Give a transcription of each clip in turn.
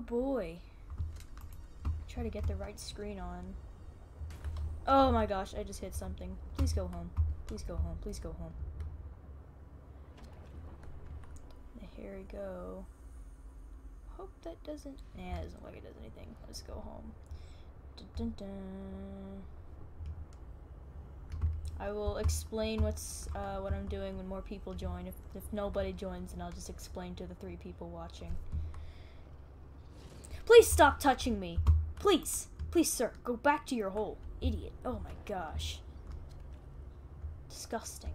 Oh boy. Try to get the right screen on. Oh my gosh, I just hit something. Please go home. Please go home. Please go home. Here we go. Hope that doesn't. Yeah, it doesn't look like it does anything. Let's go home. Dun, dun, dun. I will explain what's uh, what I'm doing when more people join. If if nobody joins, then I'll just explain to the three people watching. Please stop touching me. Please, please, sir, go back to your hole, idiot. Oh my gosh, disgusting.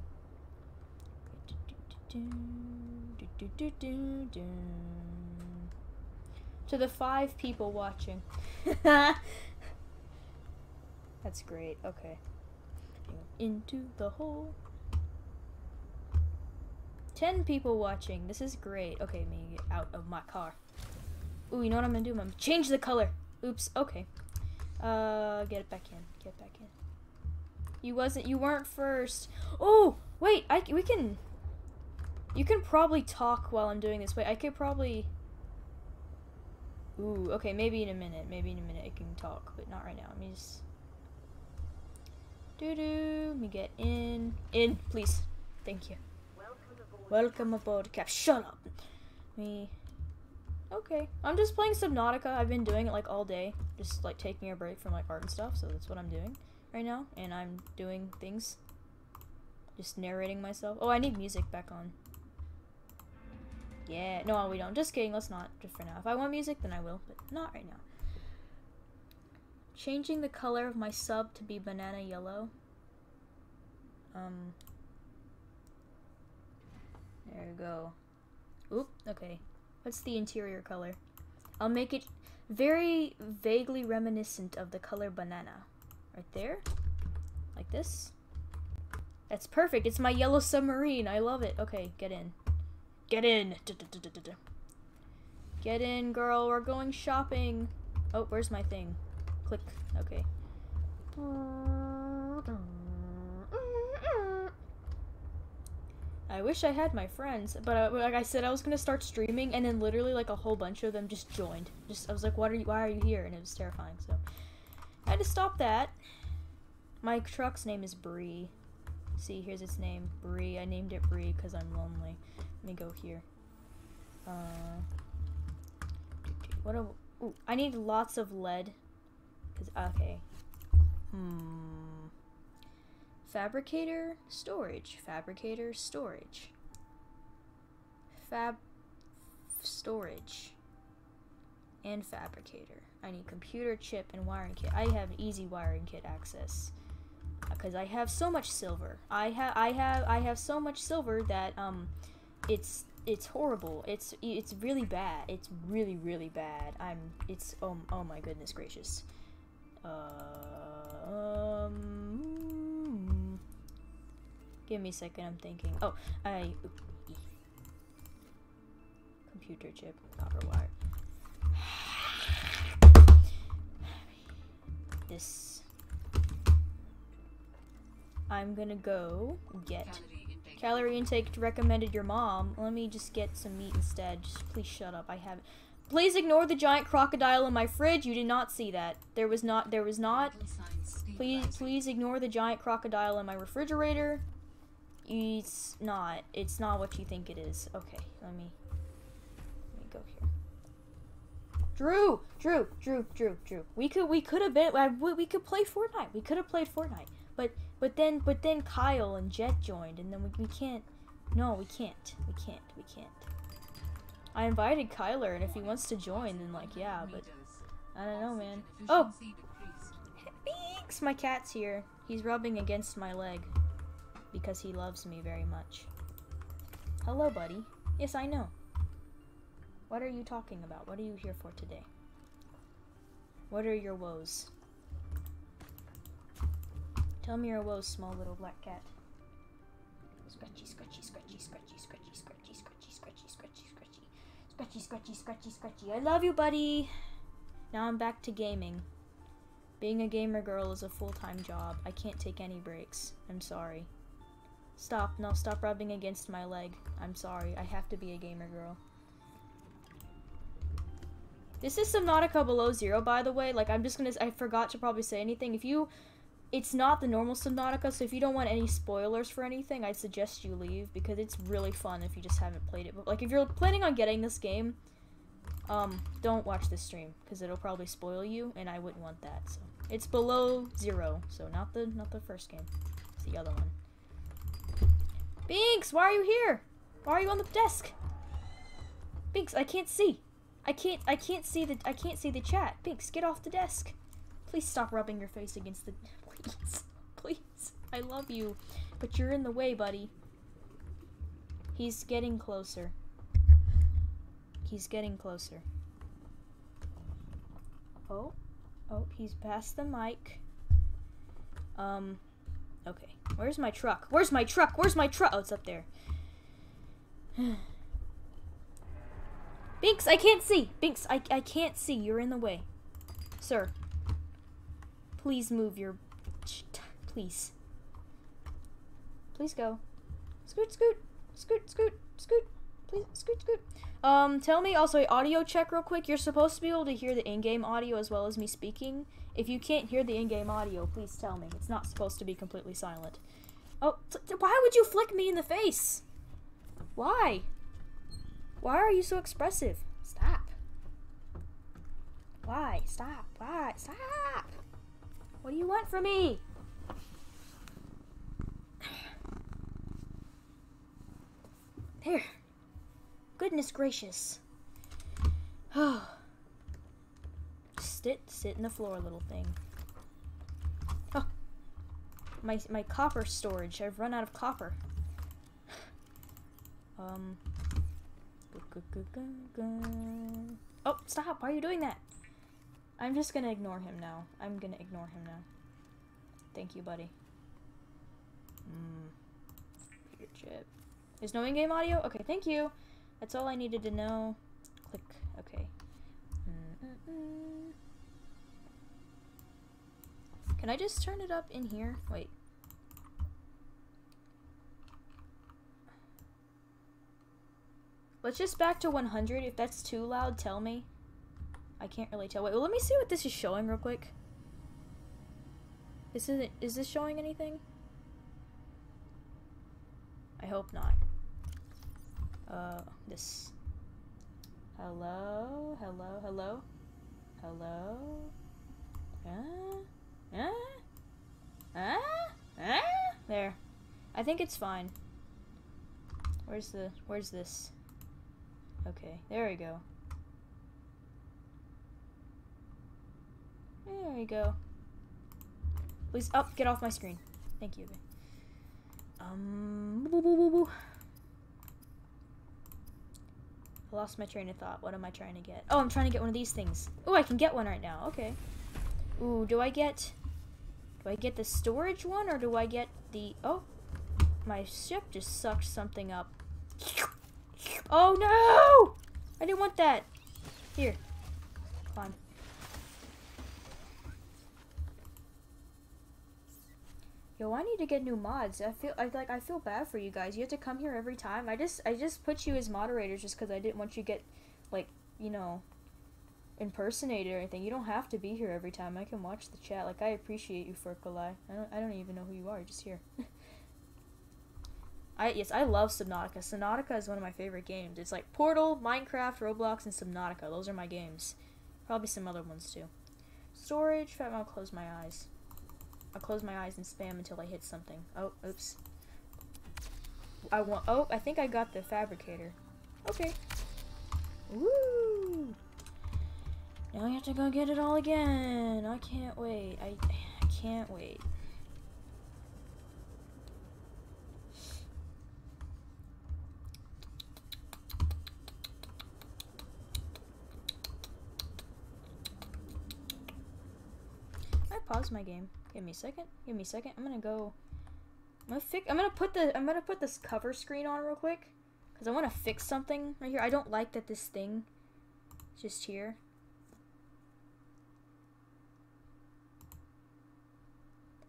To the five people watching. That's great. Okay into the hole. Ten people watching. This is great. Okay, me get out of my car. Ooh, you know what I'm gonna do? I'm gonna change the color. Oops. Okay. Uh, get it back in. Get it back in. You wasn't. You weren't first. Oh, wait. I we can. You can probably talk while I'm doing this. Wait, I could probably. Ooh. Okay. Maybe in a minute. Maybe in a minute I can talk, but not right now. Let me just. Doo doo. Let me get in. In, please. Thank you. Welcome aboard, Cap. Shut up. Me. Okay. I'm just playing Subnautica. I've been doing it like all day. Just like taking a break from like art and stuff. So that's what I'm doing right now. And I'm doing things. Just narrating myself. Oh, I need music back on. Yeah. No, we don't. Just kidding. Let's not. Just for now. If I want music, then I will. But not right now. Changing the color of my sub to be banana yellow. Um. There we go. Oop, okay. What's the interior color? I'll make it very vaguely reminiscent of the color banana. Right there. Like this. That's perfect. It's my yellow submarine. I love it. Okay, get in. Get in. Get in, girl. We're going shopping. Oh, where's my thing? Click. Okay. I wish I had my friends, but uh, like I said, I was gonna start streaming, and then literally like a whole bunch of them just joined. Just I was like, "What are you? Why are you here?" And it was terrifying. So I had to stop that. My truck's name is Bree. See, here's its name, Bree. I named it Bree because I'm lonely. Let me go here. Uh, what a. Ooh, I need lots of lead. Cause okay. Hmm. Fabricator storage. Fabricator storage. Fab storage. And fabricator. I need computer chip and wiring kit. I have easy wiring kit access because I have so much silver. I have I have I have so much silver that um it's it's horrible. It's it's really bad. It's really really bad. I'm it's oh oh my goodness gracious. Uh, um, give me a second, I'm thinking. Oh, I. Computer chip, copper wire. This. I'm gonna go get calorie intake recommended your mom. Let me just get some meat instead. Just please shut up. I have Please ignore the giant crocodile in my fridge. You did not see that. There was not. There was not. Please, please ignore the giant crocodile in my refrigerator. It's not. It's not what you think it is. Okay, let me. Let me go here. Drew, Drew, Drew, Drew, Drew. We could, we could have been. We could play Fortnite. We could have played Fortnite. But, but then, but then Kyle and Jet joined, and then we, we can't. No, we can't. We can't. We can't. I invited Kyler, and if he wants to join, then like, yeah, but I don't know, man. Oh! Beaks! My cat's here. He's rubbing against my leg because he loves me very much. Hello, buddy. Yes, I know. What are you talking about? What are you here for today? What are your woes? Tell me your woes, small little black cat. Scratchy, scratchy, scratchy, scratchy, scratchy, scratchy, scratchy, scratchy, scratchy. Scratchy, scratchy, scratchy, scratchy. Scratchy. I love you, buddy. Now I'm back to gaming. Being a gamer girl is a full-time job. I can't take any breaks. I'm sorry. Stop. No, stop rubbing against my leg. I'm sorry. I have to be a gamer girl. This is Subnautica Below Zero, by the way. Like, I'm just gonna. I forgot to probably say anything. If you. It's not the normal Subnautica, so if you don't want any spoilers for anything, I'd suggest you leave because it's really fun if you just haven't played it. But, like, if you're planning on getting this game, um, don't watch this stream because it'll probably spoil you, and I wouldn't want that. So it's below zero, so not the not the first game. It's the other one. Binks, why are you here? Why are you on the desk? Binks, I can't see. I can't I can't see the I can't see the chat. Binks, get off the desk. Please stop rubbing your face against the please. Please. I love you. But you're in the way, buddy. He's getting closer. He's getting closer. Oh. Oh, he's past the mic. Um okay. Where's my truck? Where's my truck? Where's my truck? Oh, it's up there. Binks, I can't see. Binks, I, I can't see. You're in the way. Sir. Please move your... Please. Please go. Scoot, scoot. Scoot, scoot, scoot. Please, scoot, scoot. Um, tell me also, audio check real quick. You're supposed to be able to hear the in-game audio as well as me speaking. If you can't hear the in-game audio, please tell me. It's not supposed to be completely silent. Oh, why would you flick me in the face? Why? Why are you so expressive? Stop. Why? Stop. Why? Stop. What do you want from me? There. Goodness gracious. Oh. Sit, sit in the floor, little thing. Oh. My, my copper storage. I've run out of copper. um. Oh, stop. Why are you doing that? I'm just gonna ignore him now. I'm gonna ignore him now. Thank you, buddy. Your chip. Is no in-game audio? Okay, thank you. That's all I needed to know. Click. Okay. Can I just turn it up in here? Wait. Let's just back to 100. If that's too loud, tell me. I can't really tell. Wait, well, let me see what this is showing real quick. This isn't- is this showing anything? I hope not. Uh, this. Hello? Hello? Hello? Hello? Ah? Ah? Ah? Ah? There. I think it's fine. Where's the- where's this? Okay, there we go. There we go. Please, up, oh, get off my screen. Thank you. Um, boo, boo, boo, boo. I lost my train of thought. What am I trying to get? Oh, I'm trying to get one of these things. Oh, I can get one right now. Okay. Ooh, do I get... Do I get the storage one, or do I get the... Oh, my ship just sucked something up. Oh no! I didn't want that. Here. Yo, I need to get new mods. I feel I like I feel bad for you guys. You have to come here every time. I just I just put you as moderators just because I didn't want you to get like you know impersonated or anything. You don't have to be here every time. I can watch the chat. Like I appreciate you, Furkalai. I don't I don't even know who you are. Just here. I yes, I love Subnautica. Subnautica is one of my favorite games. It's like Portal, Minecraft, Roblox, and Subnautica. Those are my games. Probably some other ones too. Storage. Fact, I'll close my eyes. I'll close my eyes and spam until I hit something. Oh, oops. I want. Oh, I think I got the fabricator. Okay. Woo! Now I have to go get it all again. I can't wait. I, I can't wait. I pause my game. Give me a second. Give me a second. I'm gonna go. I'm gonna fix. I'm gonna put the. I'm gonna put this cover screen on real quick, cause I want to fix something right here. I don't like that this thing, just here.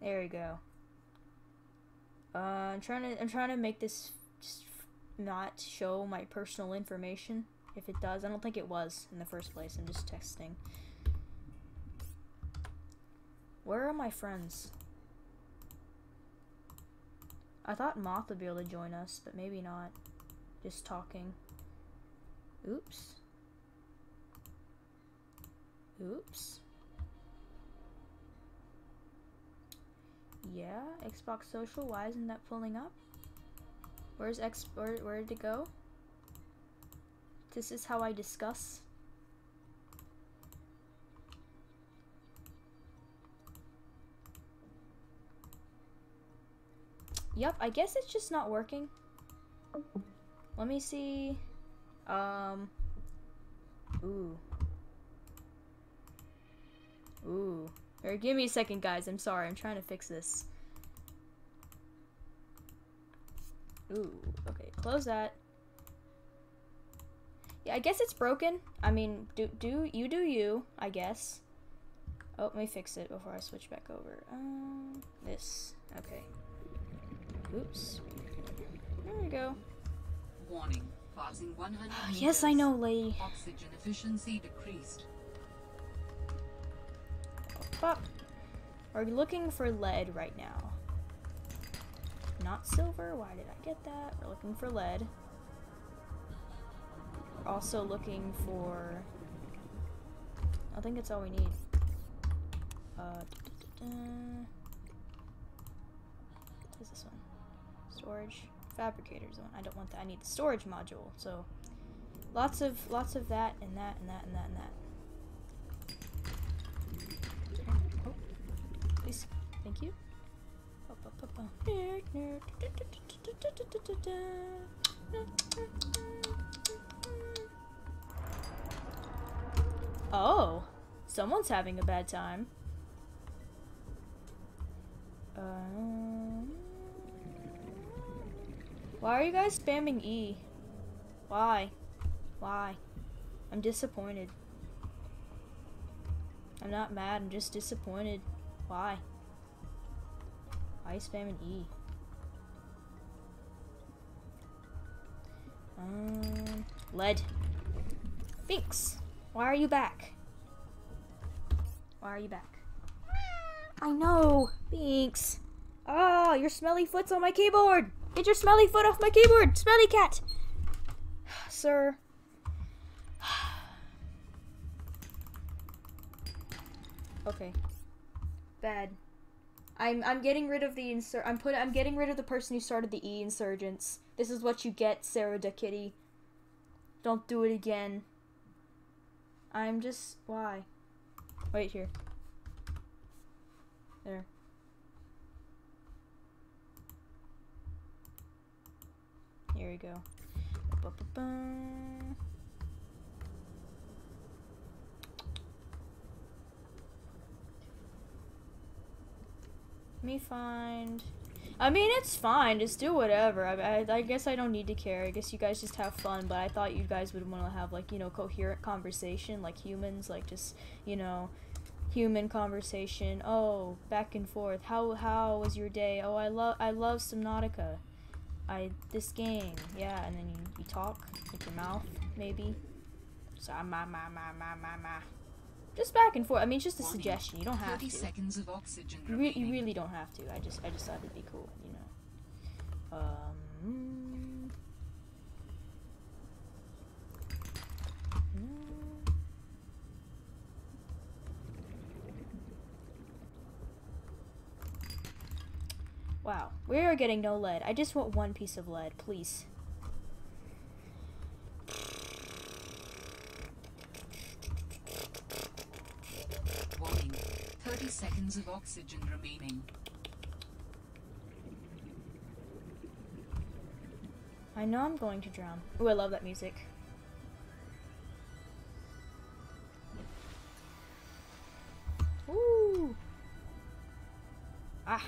There we go. Uh, I'm trying to. I'm trying to make this just not show my personal information if it does. I don't think it was in the first place. I'm just texting. Where are my friends? I thought Moth would be able to join us, but maybe not. Just talking. Oops. Oops. Yeah, Xbox Social. Why isn't that pulling up? Where's X? Where, where did it go? This is how I discuss. Yep, I guess it's just not working. Let me see. Um. Ooh. Ooh. Or give me a second, guys. I'm sorry. I'm trying to fix this. Ooh. Okay, close that. Yeah, I guess it's broken. I mean, do do you do you, I guess. Oh, let me fix it before I switch back over. Um, this. Okay. Oops. There we go. Warning. Passing 100 yes, I know, lady. Oxygen efficiency decreased. But we're looking for lead right now. Not silver. Why did I get that? We're looking for lead. We're also looking for. I think that's all we need. Uh, da, da, da, da. What is this one? Storage fabricators. I don't want that. I need the storage module. So lots of lots of that and that and that and that and that. Oh, please. Thank you. Oh, someone's having a bad time. Um, why are you guys spamming E? Why? Why? I'm disappointed. I'm not mad, I'm just disappointed. Why? Why are spamming E? Um, lead. Binks, why are you back? Why are you back? I know, Binks. Oh, your smelly foot's on my keyboard. Get your smelly foot off my keyboard, smelly cat. Sir. okay. Bad. I'm I'm getting rid of the insur I'm put I'm getting rid of the person who started the E insurgents. This is what you get, Sarah Da Kitty. Don't do it again. I'm just why? Wait here. There. Here we go. Ba-ba-ba. Let me find. I mean, it's fine. Just do whatever. I, I, I guess I don't need to care. I guess you guys just have fun. But I thought you guys would want to have like you know coherent conversation, like humans, like just you know human conversation. Oh, back and forth. How how was your day? Oh, I love I love Subnautica. I this game, yeah, and then you, you talk with your mouth, maybe. So ma ma ma ma ma ma. Just back and forth. I mean, it's just a suggestion. You don't have 30 to. seconds of oxygen You, re- you really don't have to. I just I just thought it'd be cool, you know. Um. Wow, we are getting no lead. I just want one piece of lead, please. Warning. 30 seconds of oxygen remaining. I know I'm going to drown. Ooh, I love that music. Ooh. Ah.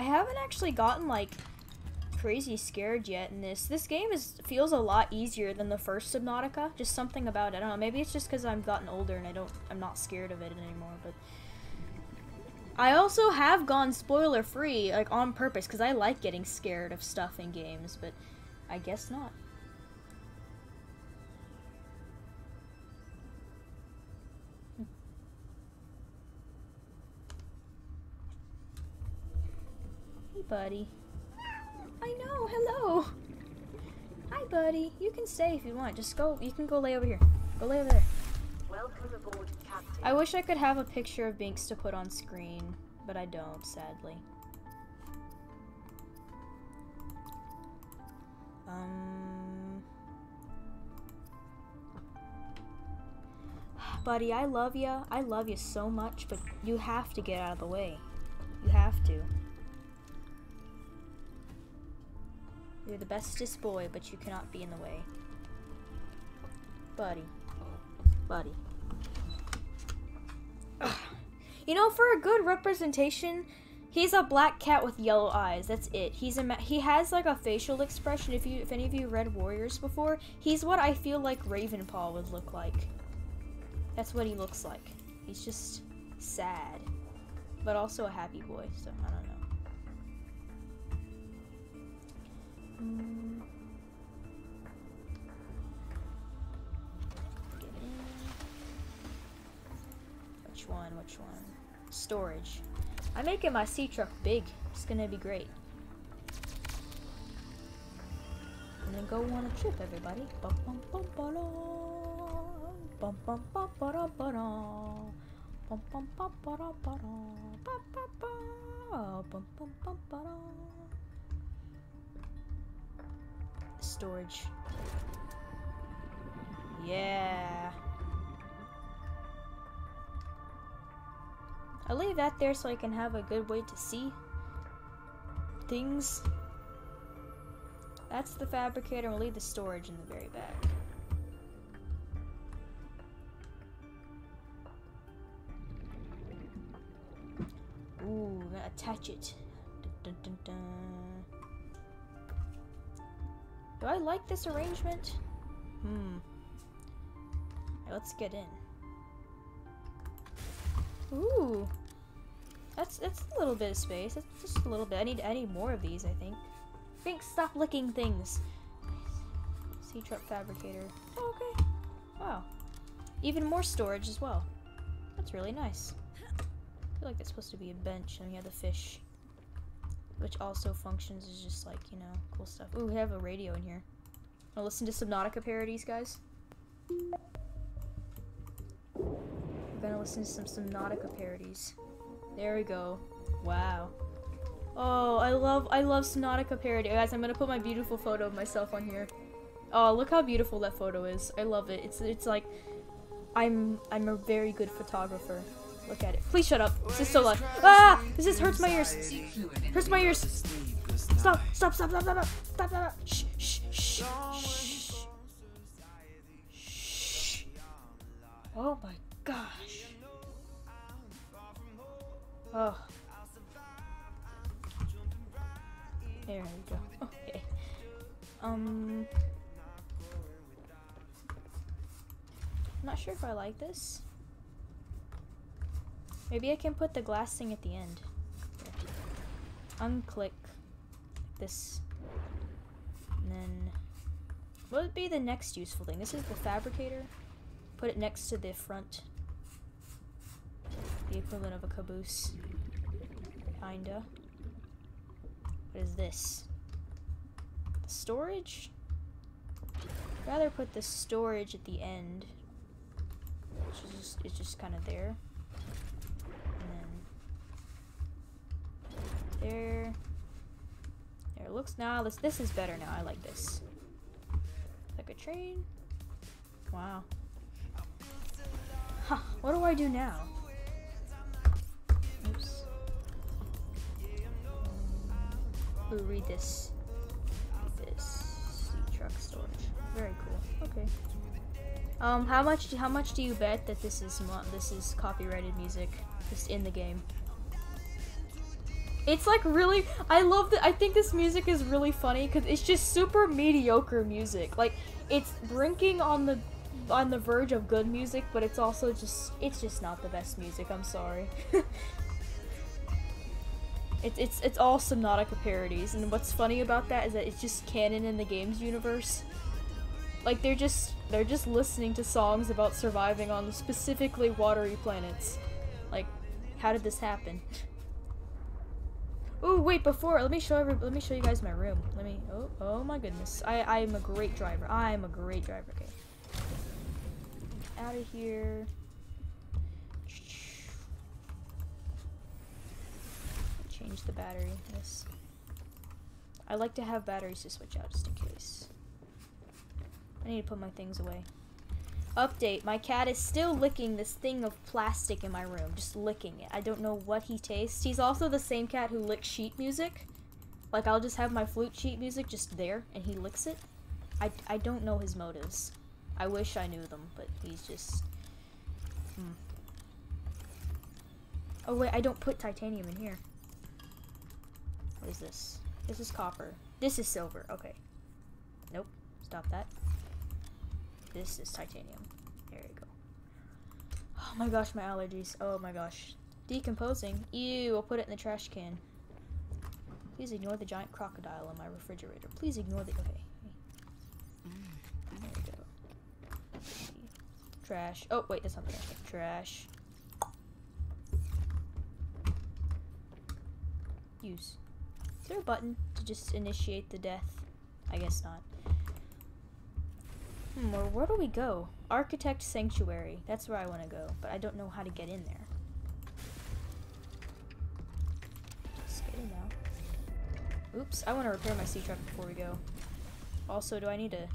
I haven't actually gotten like crazy scared yet in this. This game is feels a lot easier than the first Subnautica. Just something about it. I don't know. Maybe it's just because I've gotten older and I don't. I'm not scared of it anymore. But I also have gone spoiler free, like on purpose, because I like getting scared of stuff in games, but I guess not. Buddy. I know, hello. Hi, buddy. You can stay if you want. Just go. You can go lay over here. Go lay over there. Welcome aboard, Captain. I wish I could have a picture of Binks to put on screen, but I don't, sadly. Um. Buddy, I love you. I love you so much, but you have to get out of the way. You have to. You're the bestest boy, but you cannot be in the way. Buddy. Buddy. You know, for a good representation, he's a black cat with yellow eyes. That's it. He's a he has like a facial expression. If you if any of you read Warriors before, he's what I feel like Ravenpaw would look like. That's what he looks like. He's just sad, but also a happy boy. So I don't know. Which one? Which one? Storage. I'm making my sea truck big. It's gonna be great. I'm gonna go on a trip, everybody. Bum, bum, bum. Bum, bum, bum. Bum, bum, bum. Bum, bum, bum. Storage. Yeah. I'll leave that there so I can have a good way to see things. That's the fabricator. We'll leave the storage in the very back. Ooh, attach it. Dun, dun, dun. Do I like this arrangement? Hmm. Let's get in. Ooh. That's that's a little bit of space. That's just a little bit. I need I need more of these, I think. Think stop licking things. Sea truck fabricator. Oh, okay. Wow. Even more storage as well. That's really nice. I feel like that's supposed to be a bench and we have the fish. Which also functions as just like, you know, cool stuff. Ooh, we have a radio in here. Wanna listen to Subnautica parodies, guys? We're gonna listen to some Subnautica parodies. There we go. Wow. Oh, I love I love Subnautica parody. Guys, I'm gonna put my beautiful photo of myself on here. Oh, look how beautiful that photo is. I love it. It's it's like I'm I'm a very good photographer. Look at it. Please shut up. This is so loud. Ah! This is hurts my ears. Hurts my ears. Stop! Stop! Stop! Stop! Stop! Stop! Stop! stop. Shh! Shh! Shh! Shh! Oh my gosh. Oh. There we go. Okay. Um. Not sure if I like this. Maybe I can put the glass thing at the end. Unclick this. And then. What would be the next useful thing? This is the fabricator. Put it next to the front. The equivalent of a caboose. Kinda. What is this? The storage? I'd rather put the storage at the end. Which is just, it's just kind of there. And then there. There it looks now. This this is better now. I like this. Like a train. Wow. Huh. What do I do now? Oops. Ooh, read this. Read this. Sea truck storage. Very cool. Okay. Um, how much? How much do you bet that this is this is copyrighted music, just in the game? It's like really. I love that. I think this music is really funny because it's just super mediocre music. Like it's brinking on the on the verge of good music, but it's also just it's just not the best music. I'm sorry. It's it's it's all Subnautica parodies, and what's funny about that is that it's just canon in the games universe. Like they're just they're just listening to songs about surviving on specifically watery planets. Like, how did this happen? Oh wait, before let me show every, let me show you guys my room. Let me oh oh my goodness. I I am a great driver. I am a great driver. Okay. Out of here. Change the battery. Yes. I like to have batteries to switch out just in case. I need to put my things away. Update. My cat is still licking this thing of plastic in my room. Just licking it. I don't know what he tastes. He's also the same cat who licks sheet music. Like, I'll just have my flute sheet music just there, and he licks it. I, I don't know his motives. I wish I knew them, but he's just... Hmm. Oh, wait, I don't put titanium in here. What is this? This is copper. This is silver. Okay. Nope. Stop that. This is titanium. There you go. Oh my gosh, my allergies. Oh my gosh. Decomposing. Ew, I'll put it in the trash can. Please ignore the giant crocodile on my refrigerator. Please ignore the... Okay. There we go. Trash. Oh, wait, that's not the trash. Trash. Use. Is there a button to just initiate the death? I guess not. Hmm, where do we go? Architect Sanctuary. That's where I want to go, but I don't know how to get in there. Just now. Oops, I want to repair my sea truck before we go. Also, do I need to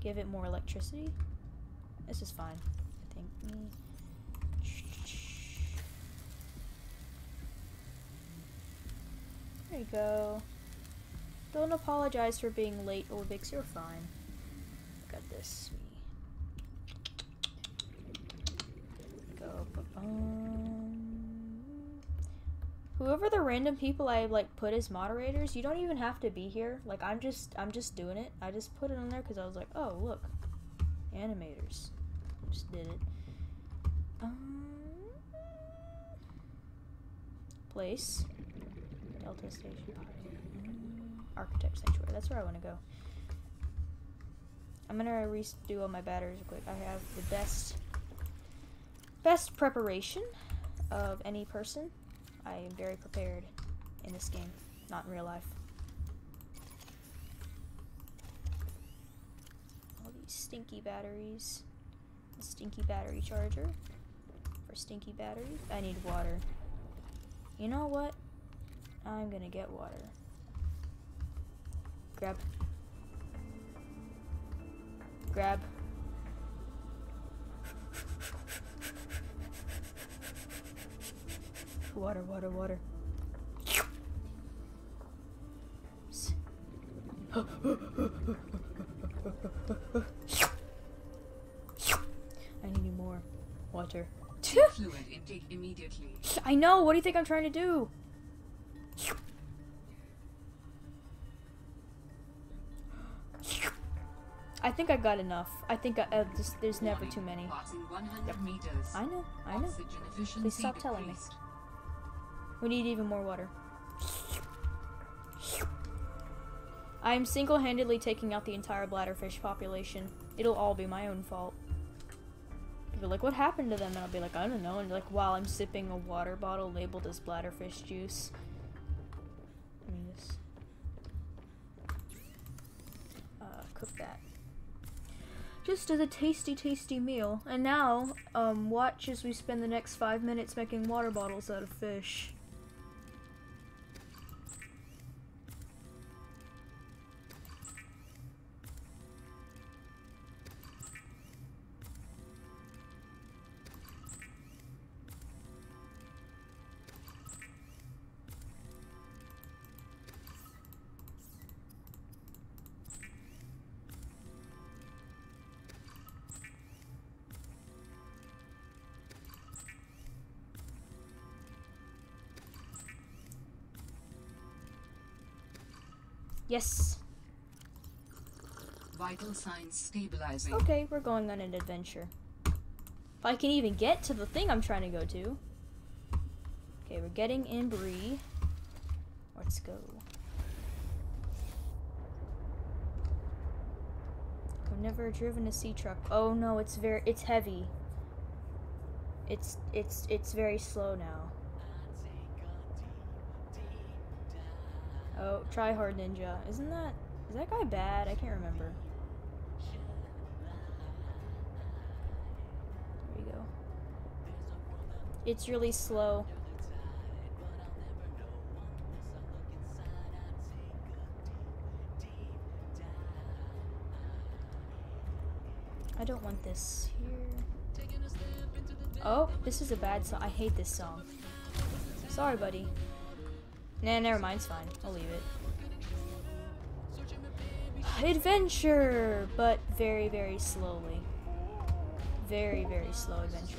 give it more electricity? This is fine, I think. There you go. Don't apologize for being late, Olbix, you're fine. This. Go. Whoever the random people I like put as moderators, you don't even have to be here. Like I'm just I'm just doing it. I just put it on there because I was like, oh look, animators. Just did it. Um, place. Delta Station Architect Sanctuary. That's where I want to go. I'm gonna redo all my batteries quick. I have the best best preparation of any person. I am very prepared in this game, not in real life. All these stinky batteries. A stinky battery charger. For stinky batteries. I need water. You know what? I'm gonna get water. Grab. Grab. Water, water, water. I need more water. Fluid intake immediately. I know. What do you think I'm trying to do? I think I got enough. I think I, uh, just, there's never too many. Yep. I know. I know. Please stop telling me. We need even more water. I am single-handedly taking out the entire bladderfish population. It'll all be my own fault. People like, what happened to them? And I'll be like, I don't know. And like, while I'm sipping a water bottle labeled as bladderfish juice. Let me just uh, cook that. Just as a tasty, tasty meal. And now, um, watch as we spend the next five minutes making water bottles out of fish. Yes. Vital signs stabilizing. Okay, we're going on an adventure. If I can even get to the thing I'm trying to go to. Okay, we're getting in Bree. Let's go. I've never driven a sea truck. Oh no, it's very it's heavy. It's it's it's very slow now. Oh, try hard ninja. Isn't that is that guy bad? I can't remember. There we go. It's really slow. I don't want this here. Oh, this is a bad song. I hate this song. Sorry, buddy. Nah, never mind. It's fine. I'll leave it. Adventure, but very, very slowly. Very, very slow adventure.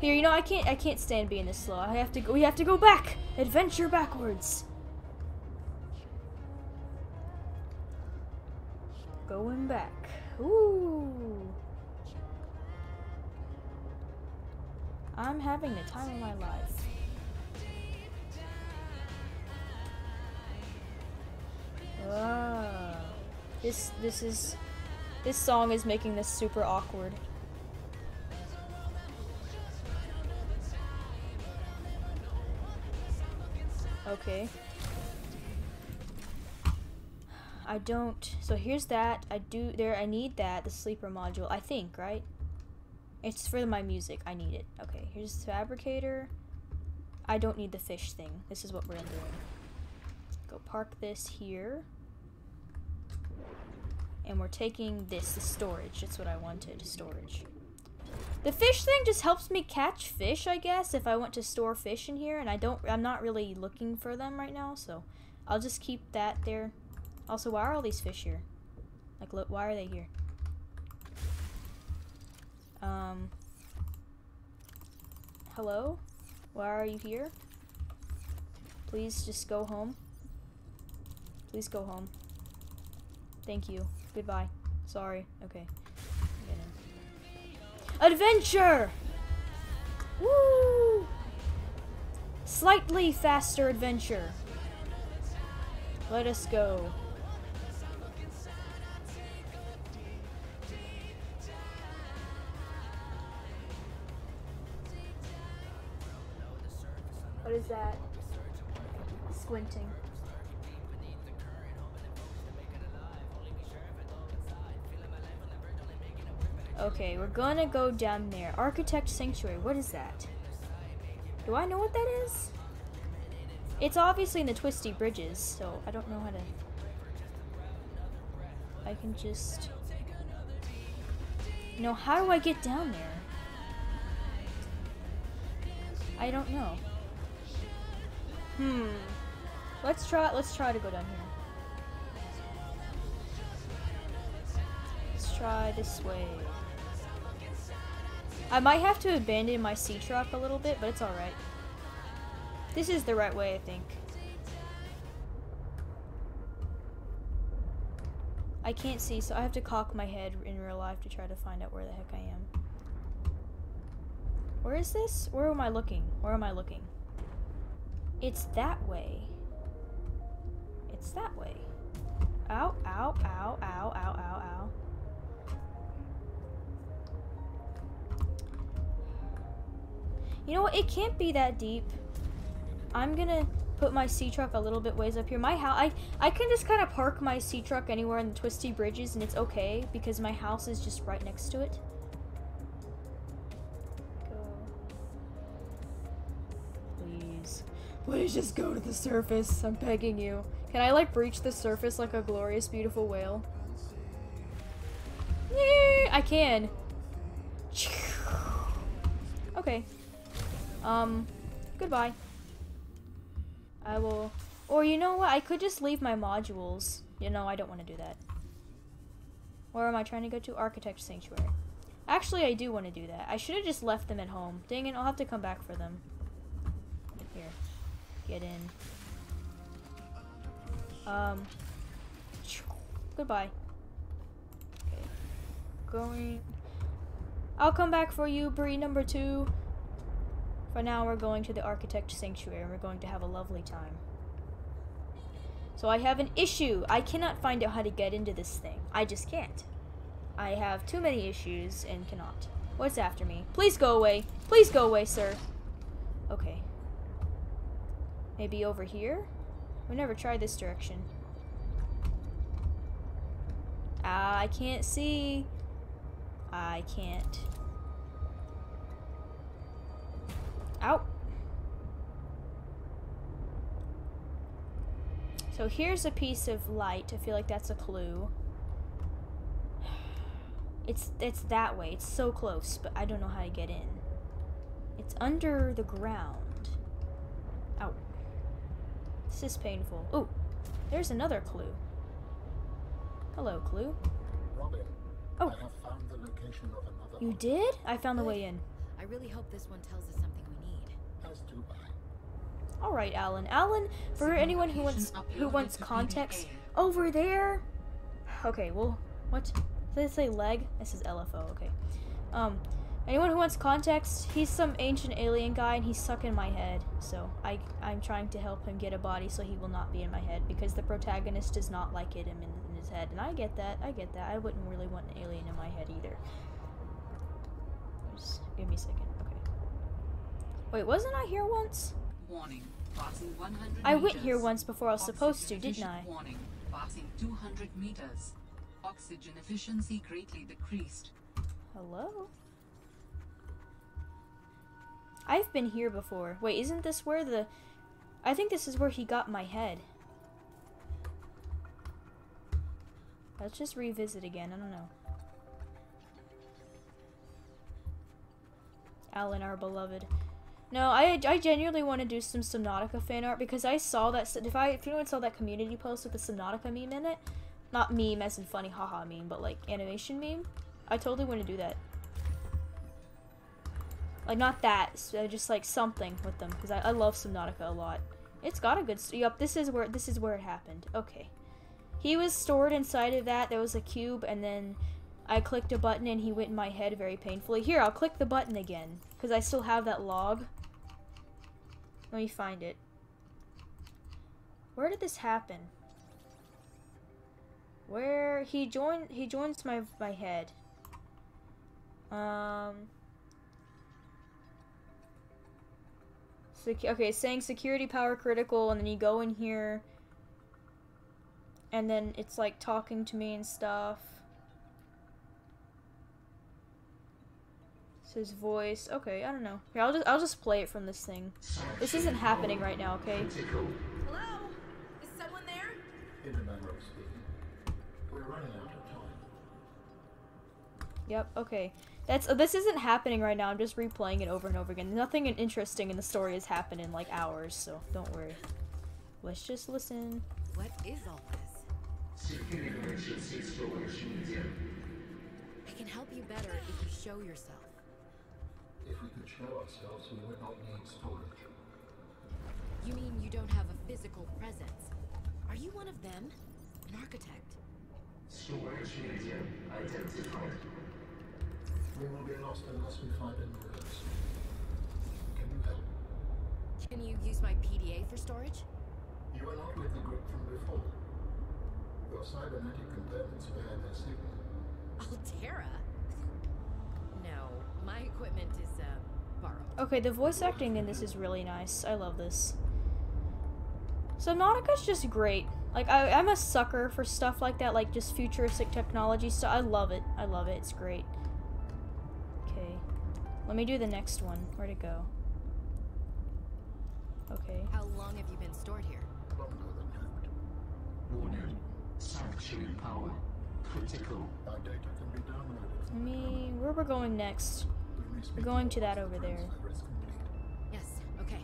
Here, you know, I can't, I can't stand being this slow. I have to go. We have to go back. Adventure backwards. Going back. Ooh. I'm having the time of my life. Ah. This this is this song is making this super awkward. Okay. I don't. So here's that. I do there. I need that. The sleeper module. I think right. It's for my music. I need it. Okay. Here's the fabricator. I don't need the fish thing. This is what we're doing. Go park this here. And we're taking this, the storage. That's what I wanted. Storage. The fish thing just helps me catch fish, I guess, if I want to store fish in here. And I don't, I'm not really looking for them right now, so I'll just keep that there. Also, why are all these fish here? Like, look, why are they here? Um, hello? Why are you here? Please just go home. Please go home. Thank you. Goodbye. Sorry. Okay. Adventure! Woo! Slightly faster adventure. Let us go. Is that? Squinting. Okay, we're gonna go down there. Architect Sanctuary, what is that? Do I know what that is? It's obviously in the Twisty Bridges, so I don't know how to... I can just... No, how do I get down there? I don't know. Hmm. Let's try. Let's try to go down here. Let's try this way. I might have to abandon my sea truck a little bit, but it's all right. This is the right way, I think. I can't see, so I have to cock my head in real life to try to find out where the heck I am. Where is this? Where am I looking? Where am I looking? It's that way. It's that way. Ow, ow, ow, ow, ow, ow, ow. You know what? It can't be that deep. I'm gonna put my sea truck a little bit ways up here. My house, I, I can just kind of park my sea truck anywhere in the twisty bridges and it's okay because my house is just right next to it. Please. Just go to the surface. I'm begging you. Can I like breach the surface like a glorious, beautiful whale? Yeah, I can. Okay. Um, goodbye. I will... Or you know what? I could just leave my modules. You know, I don't want to do that. Where am I trying to go to? Architect Sanctuary. Actually, I do want to do that. I should have just left them at home. Dang it, I'll have to come back for them. Get in. Um. Goodbye. Okay. Going. I'll come back for you, Bree number two. For now, we're going to the Architect Sanctuary and we're going to have a lovely time. So I have an issue. I cannot find out how to get into this thing. I just can't. I have too many issues and cannot. What's after me? Please go away. Please go away, sir. Okay. Maybe over here? We never tried this direction. Ah, I can't see. I can't. Out. So here's a piece of light. I feel like that's a clue. It's it's that way. It's so close, but I don't know how to get in. It's under the ground. Ow. This is painful. Oh, there's another clue. Hello, clue. Robin, Oh. I have found the location of another You one, did? I found the way in. I really hope this one tells us something we need. as do I. All right, Alan. Alan, for anyone who wants who wants context, over there. Okay, well, what? Did it say leg? This is LFO. Okay. Um, anyone who wants context, he's some ancient alien guy, and he's stuck in my head. So I I'm trying to help him get a body so he will not be in my head because the protagonist does not like it in, in his head, and I get that. I get that. I wouldn't really want an alien in my head either. Just give me a second. Okay. Wait, wasn't I here once? Warning. Passing 100 I went here once before I was supposed to, didn't I? Warning. Passing 200 meters. Oxygen efficiency greatly decreased. Hello? I've been here before. Wait, isn't this where the. I think this is where he got my head. Let's just revisit again. I don't know. Alan, our beloved. No, I, I genuinely want to do some Subnautica fan art because I saw that. If I if anyone saw that community post with the Subnautica meme in it, not meme as in funny haha meme, but like animation meme, I totally want to do that. Like not that, so just like something with them because I, I love Subnautica a lot. It's got a good. Yup, this is where this is where it happened. Okay, he was stored inside of that. There was a cube, and then I clicked a button, and he went in my head very painfully. Here, I'll click the button again because I still have that log. Let me find it. Where did this happen? Where he joined? He joins my my head. Um. Sec- okay, saying security power critical, and then you go in here, and then it's like talking to me and stuff. It's his voice. Okay, I don't know. Here, I'll just I'll just play it from this thing. This isn't happening right now, okay? Hello? Is someone there? In a manner of speaking. We're running out of time. Yep. Okay. That's uh, this isn't happening right now. I'm just replaying it over and over again. Nothing interesting in the story has happened in like hours, so don't worry. Let's just listen. What is all this? I can help you better if you show yourself. If we could show ourselves, we would not need storage. You mean you don't have a physical presence? Are you one of them? An architect? We will be lost unless we find a new host. Can you help? Can you use my PDA for storage? You are not with the group from before. Your cybernetic components bear their signal. Alterra? No, my equipment is, uh, borrowed. Okay, the voice acting in this is really nice. I love this. So Subnautica's just great. Like I, I'm a sucker for stuff like that, like just futuristic technology. So I love it. I love it. It's great. Okay, let me do the next one. Where'd it go? Okay. How long have you been stored here? Longer than hoped. Warning. Sanctuary power. Critical. Our data can be downloaded Let me. Where we're going next? We may speak We're going to to that over there. transfer is complete. Yes, okay.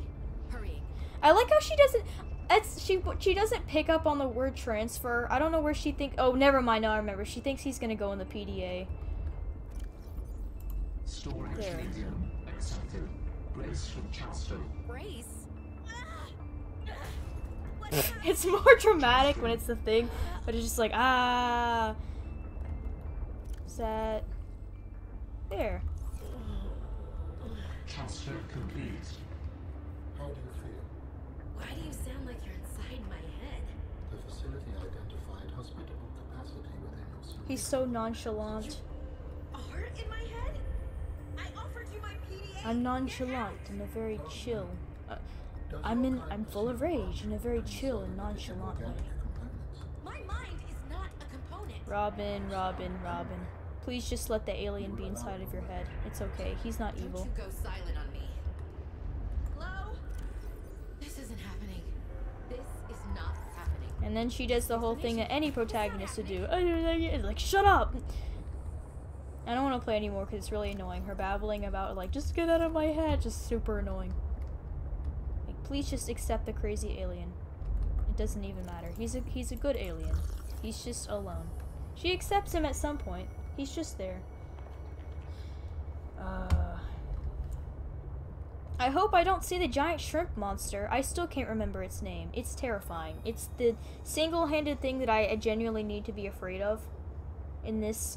Hurrying. I like how she doesn't. It's she. She doesn't pick up on the word transfer. I don't know where she think. Oh, never mind. Now I remember. She thinks he's gonna go in the PDA. Storage There. medium accepted. Brace from Chasto. Brace? it's more dramatic when it's the thing, but it's just like ah. Set. there? Transfer complete. How do you feel? Why do you sound like you're inside my head? The facility identified hospitable capacity within your. He's so nonchalant. Are in my head? I offered you my PDA. I'm nonchalant and a very chill. Uh, I'm your in. I'm full of rage in a very chill and nonchalant way. My mind is not a component. Robin, Robin, Robin. Please just let the alien be inside of your head. It's okay. He's not Don't evil. you go silent on me. Hello? This isn't happening. This is not happening. And then she does the whole thing that any protagonist would do. I don't like it. Like, shut up! I don't want to play anymore because it's really annoying. Her babbling about, like, just get out of my head. Just super annoying. Like, please just accept the crazy alien. It doesn't even matter. He's a, he's a good alien. He's just alone. She accepts him at some point. He's just there. Uh... I hope I don't see the giant shrimp monster. I still can't remember its name. It's terrifying. It's the single-handed thing that I genuinely need to be afraid of in this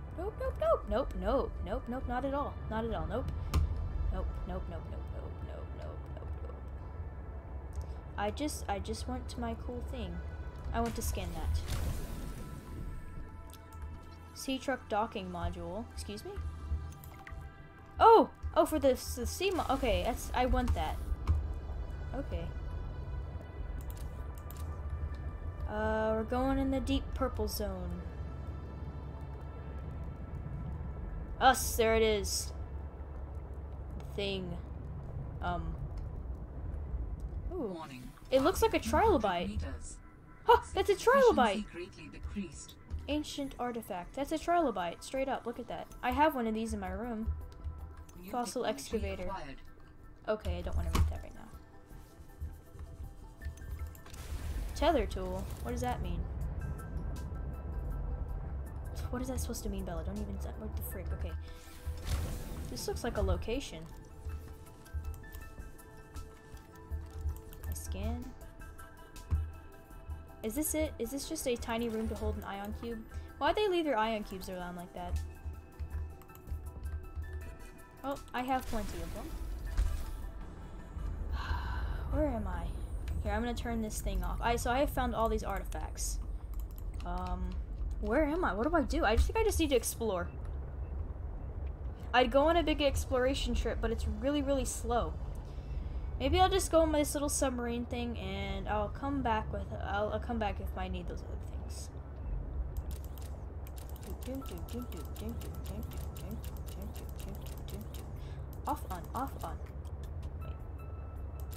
not at all, not at all, nope, nope, nope, nope, nope, nope, nope, nope, nope, nope. I just, I just went to my cool thing. I want to scan that. Sea truck docking module. Excuse me. Oh, oh, for the the sea. Mo- okay, that's I want that. Okay. Uh, we're going in the deep purple zone. Us, there it is. The thing. Um. Ooh. Warning. It looks like a trilobite. Huh, that's a trilobite! Efficiency greatly decreased. Ancient artifact. That's a trilobite. Straight up, look at that. I have one of these in my room. Fossil excavator. Okay, I don't want to read that right now. Tether tool. What does that mean? What is that supposed to mean, Bella? Don't even. What the frick? Okay. This looks like a location. I scan. Is this it? Is this just a tiny room to hold an ion cube? Why'd they leave their ion cubes around like that? Oh, I have plenty of them. Where am I? Here, I'm gonna turn this thing off. I so I have found all these artifacts. Um, where am I? What do I do? I just think I just need to explore. I'd go on a big exploration trip, but it's really, really slow. Maybe I'll just go on this little submarine thing, and I'll come back with. I'll, I'll come back if I need those other things. Off, on, off, on.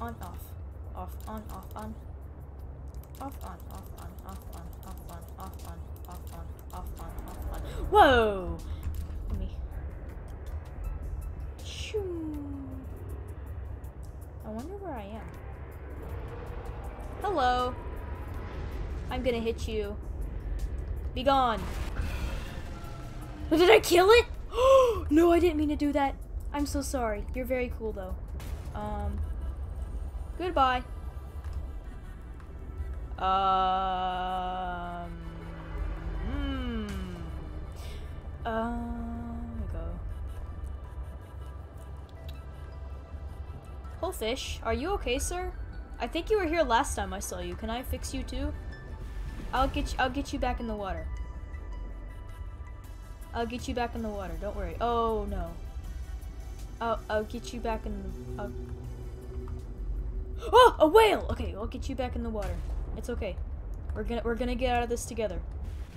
On, off. Off, on, off, on. Off, on, off, on, off, on, off, on, off, on, off, on, off, on, off, on. Whoa! Let me. Shoo. I wonder where I am. Hello. I'm gonna hit you. Be gone. Did I kill it? no, I didn't mean to do that. I'm so sorry. You're very cool though. Um. Goodbye. Um. Hmm. Let go. Whole fish, are you okay, sir? I think you were here last time I saw you. Can I fix you too? I'll get you, I'll get you back in the water. I'll get you back in the water. Don't worry. Oh no. I'll I'll get you back in the. I'll... Oh, a whale! Okay, I'll get you back in the water. It's okay. We're gonna we're gonna get out of this together.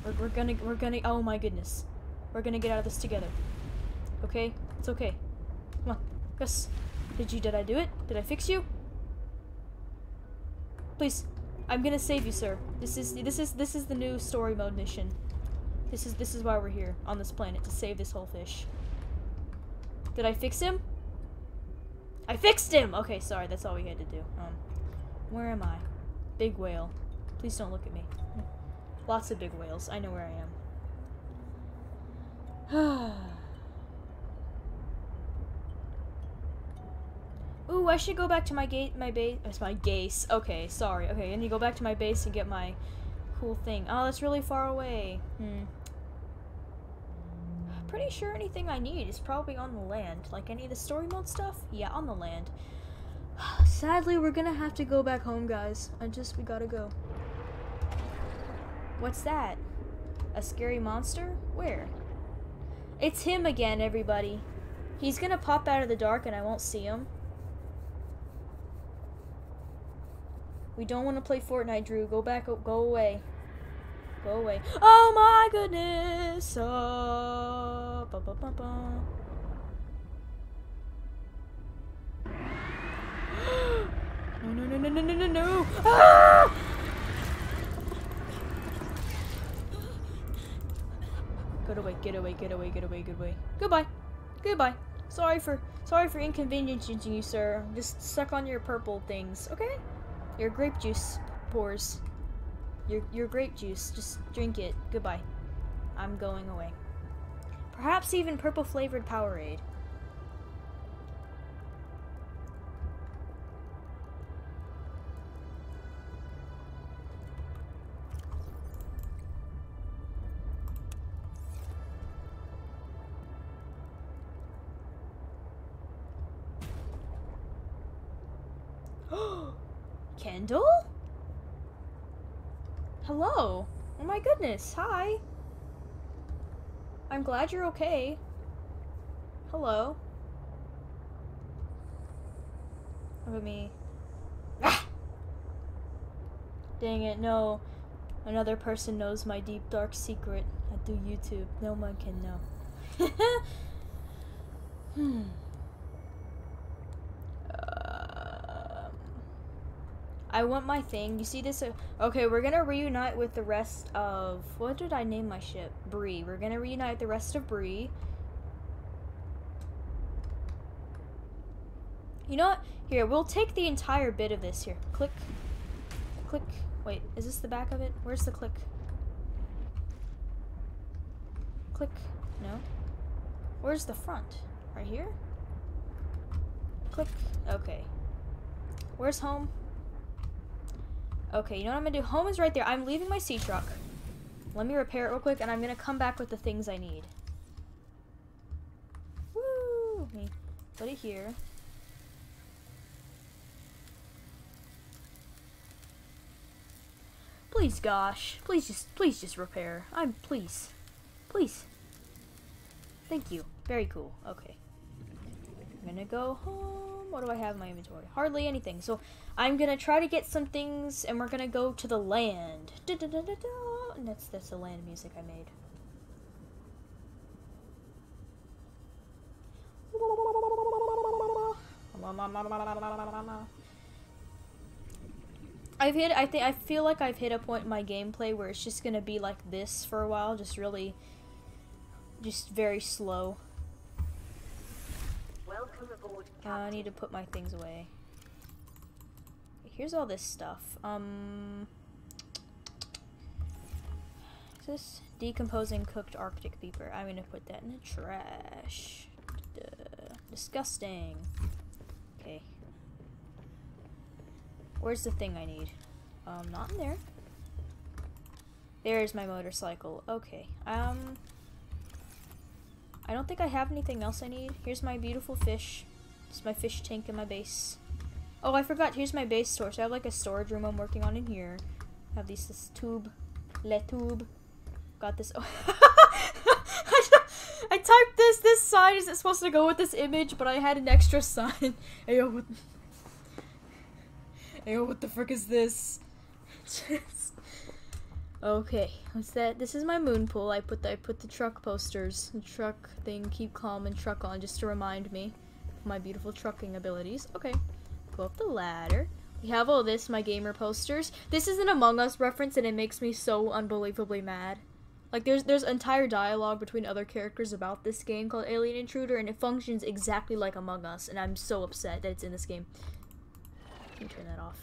We're, we're gonna we're gonna. Oh my goodness. We're gonna get out of this together. Okay, it's okay. Come on, Gus. Did you? Did I do it? Did I fix you? Please, I'm gonna save you, sir. This is this is this is the new story mode mission. This is this is why we're here on this planet to save this whole fish. Did I fix him? I fixed him! Okay, sorry, that's all we had to do. Um, where am I? Big whale. Please don't look at me. Lots of big whales. I know where I am. Ooh, I should go back to my gate, my base. It's my base. Okay, sorry. Okay, I need to go back to my base and get my cool thing. Oh, that's really far away. Hmm. Pretty sure anything I need is probably on the land. Like any of the story mode stuff? Yeah, on the land. Sadly, we're gonna have to go back home, guys. I just, we gotta go. What's that? A scary monster? Where? It's him again, everybody. He's gonna pop out of the dark and I won't see him. We don't want to play Fortnite, Drew. Go back. Go away. Go away. Oh my goodness. -ba no, no, no, no, no, no, no, no. Ah! Get away, get away, get away, get away, get away. Goodbye. Goodbye. Sorry for sorry for inconveniencing you, sir. Just suck on your purple things, okay? Your grape juice pours. Your your grape juice. Just drink it. Goodbye. I'm going away. Perhaps even purple flavored Powerade. Kendall? Hello. Oh my goodness. Hi. I'm glad you're okay. Hello. Look at me. Ah! Dang it, no. Another person knows my deep dark secret. I do YouTube. No one can know. hmm. I want my thing. You see this? Uh, okay, we're gonna reunite with the rest of... What did I name my ship? Bree. We're gonna reunite the rest of Bree. You know what? Here, we'll take the entire bit of this here. Click. Click. Wait, is this the back of it? Where's the click? Click. No. Where's the front? Right here? Click. Okay. Where's home? Okay, you know what I'm gonna do? Home is right there. I'm leaving my sea truck. Let me repair it real quick, and I'm gonna come back with the things I need. Woo! Me put it here. Please, gosh. Please just, please just repair. I'm, please. Please. Thank you. Very cool. Okay. I'm gonna go home. What do I have in my inventory? Hardly anything. So I'm gonna try to get some things, and we're gonna go to the land. Da -da -da and that's that's the land music I made. I've hit. I think I feel like I've hit a point in my gameplay where it's just gonna be like this for a while, just really, just very slow. Uh, I need to put my things away. Here's all this stuff. Um, is this decomposing cooked Arctic peeper? I'm gonna put that in the trash. Duh. Disgusting. Okay. Where's the thing I need? Um, not in there. There's my motorcycle. Okay. Um, I don't think I have anything else I need. Here's my beautiful fish. It's my fish tank and my base. Oh, I forgot. Here's my base storage. I have like a storage room I'm working on in here. I have these this tube, le tube. Got this. Oh. I typed this. This sign isn't supposed to go with this image, but I had an extra sign. Ayo, what? Ayo, what the frick is this? okay, what's that? This is my moon pool. I put the I put the truck posters, the truck thing, keep calm and truck on, just to remind me my beautiful trucking abilities. Okay, go up the ladder. We have all this, my gamer posters. This is an Among Us reference and it makes me so unbelievably mad. Like there's there's entire dialogue between other characters about this game called Alien Intruder, and it functions exactly like Among Us, and I'm so upset that it's in this game. Let me turn that off.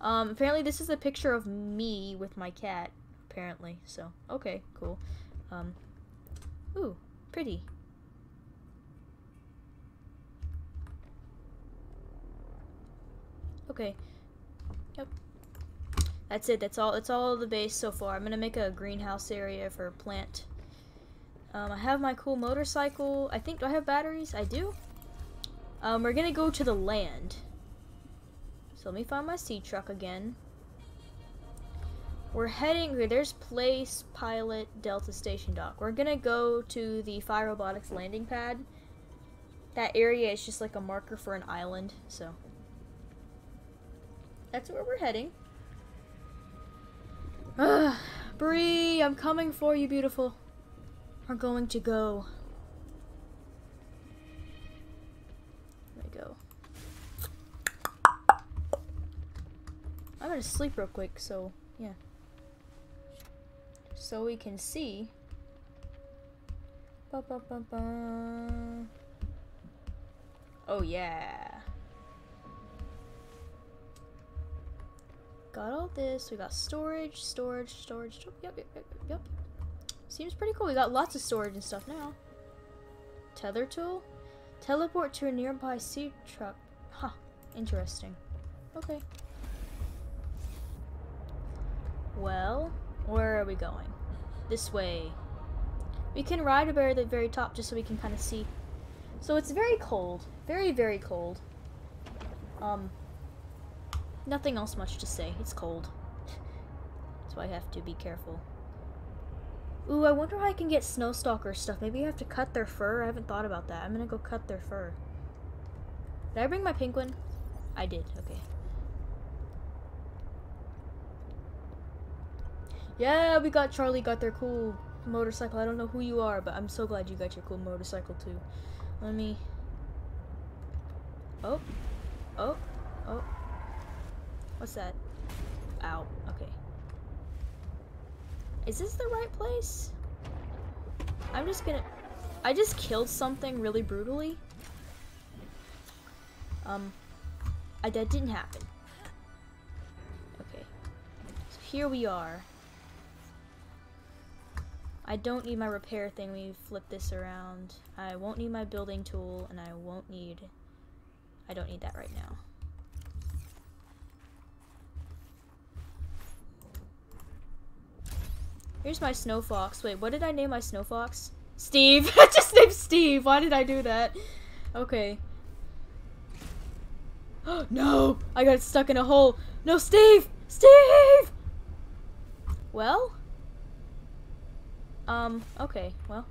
Um, apparently this is a picture of me with my cat. Apparently, so okay, cool. Um, ooh, pretty. Okay. Yep. That's it. That's all. That's all the base so far. I'm gonna make a greenhouse area for plant. Um, I have my cool motorcycle. I think. Do I have batteries? I do. Um, we're gonna go to the land. So let me find my sea truck again. We're heading. Okay, there's place pilot Delta Station Dock. We're gonna go to the Phi Robotics landing pad. That area is just like a marker for an island. So that's where we're heading. Ugh, Bree, I'm coming for you, beautiful. We're going to go. There we go. I'm gonna sleep real quick, so yeah. So we can see. -ba -ba -ba. Oh yeah. Got all this. We got storage, storage, storage. Yep, yep, yep, yep. Seems pretty cool. We got lots of storage and stuff now. Tether tool? Teleport to a nearby sea truck. Huh. Interesting. Okay. Well, where are we going? This way. We can ride up at the very top just so we can kind of see. So it's very cold. Very, very cold. Um, Nothing else much to say. It's cold. so I have to be careful. Ooh, I wonder how I can get Snowstalker stuff. Maybe I have to cut their fur. I haven't thought about that. I'm gonna go cut their fur. Did I bring my penguin? I did. Okay. Yeah, we got Charlie got their cool motorcycle. I don't know who you are, but I'm so glad you got your cool motorcycle too. Let me... Oh. Oh. Oh. What's that? Ow. Okay. Is this the right place? I'm just gonna... I just killed something really brutally. Um, I, that didn't happen. Okay. So here we are. I don't need my repair thing. We flip this around. I won't need my building tool, and I won't need... I don't need that right now. Here's my snow fox. Wait, what did I name my snow fox? Steve. I just named Steve. Why did I do that? Okay. no! I got stuck in a hole. No, Steve! Steve! Well? Um, okay, well.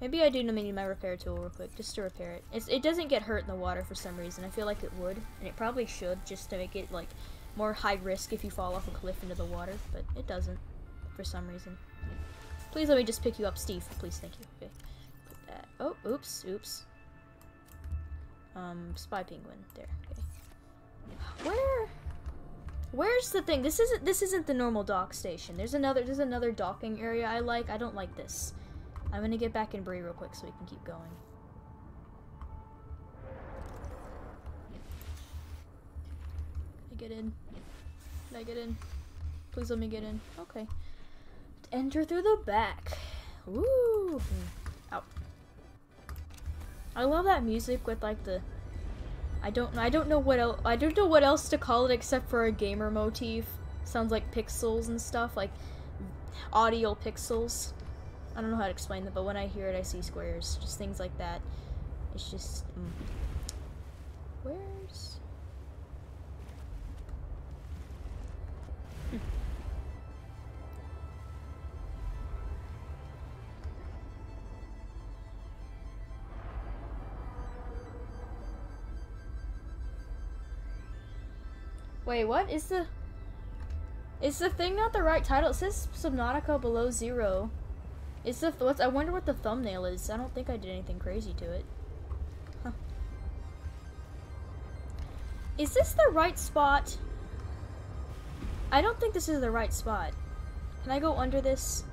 Maybe I do need my repair tool real quick, just to repair it. It's, it doesn't get hurt in the water for some reason. I feel like it would, and it probably should, just to make it, like, more high risk if you fall off a cliff into the water, but it doesn't for some reason. Please let me just pick you up, Steve. Please, thank you. Okay. Put that. Oh, oops, oops. Um, spy penguin. There. Okay. Where? Where's the thing? This isn't this isn't the normal dock station. There's another there's another docking area I like. I don't like this. I'm gonna get back in Bree real quick so we can keep going. Can I get in? Can I get in? Please let me get in. Okay enter through the back. Ooh. Out. I love that music with like the I don't I don't know what else I don't know what else to call it except for a gamer motif. Sounds like pixels and stuff, like audio pixels. I don't know how to explain that, but when I hear it I see squares. Just things like that. It's just mm. Where's Wait, what? Is the... Is the thing not the right title? It says Subnautica Below Zero. Is the... What's, I wonder what the thumbnail is. I don't think I did anything crazy to it. Huh. Is this the right spot? I don't think this is the right spot. Can I go under this?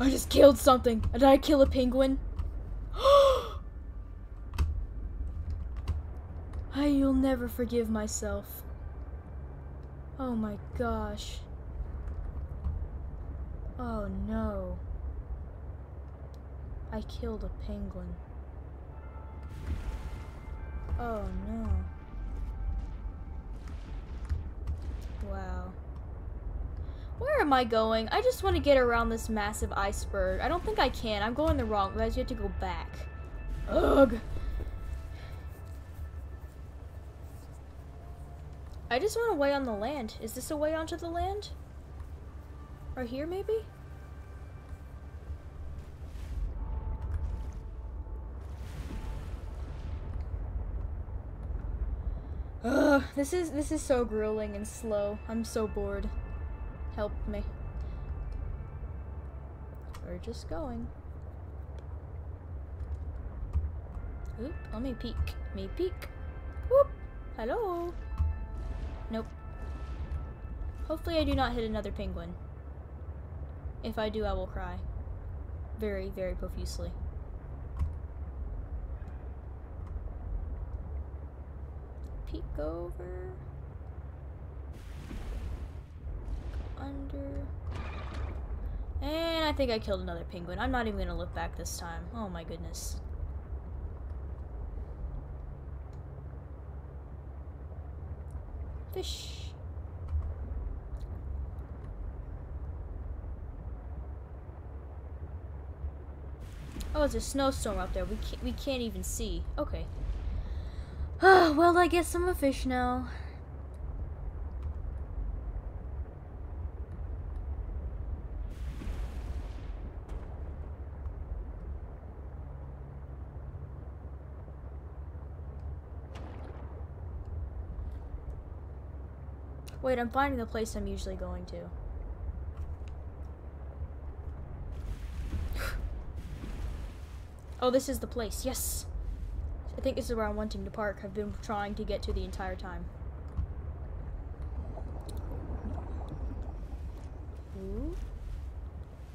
I just killed something. Did I kill a penguin? I will never forgive myself. Oh my gosh. Oh no. I killed a penguin. Oh no. Wow. Where am I going? I just want to get around this massive iceberg. I don't think I can. I'm going the wrong way. You have to go back. Ugh. I just want a way on the land. Is this a way onto the land? Right here, maybe? Ugh, this is this is so grueling and slow. I'm so bored. Help me. We're just going. Oop, let me peek. Me peek. Whoop. Hello. Nope. Hopefully I do not hit another penguin. If I do, I will cry. Very, very profusely. Peek over. Under. And I think I killed another penguin. I'm not even gonna look back this time. Oh my goodness. Fish. Oh, it's a snowstorm up there. We can't, we can't even see. Okay. well, I guess I'm a fish now. Wait, I'm finding the place I'm usually going to. oh, this is the place. Yes! I think this is where I'm wanting to park. I've been trying to get to the entire time. Ooh.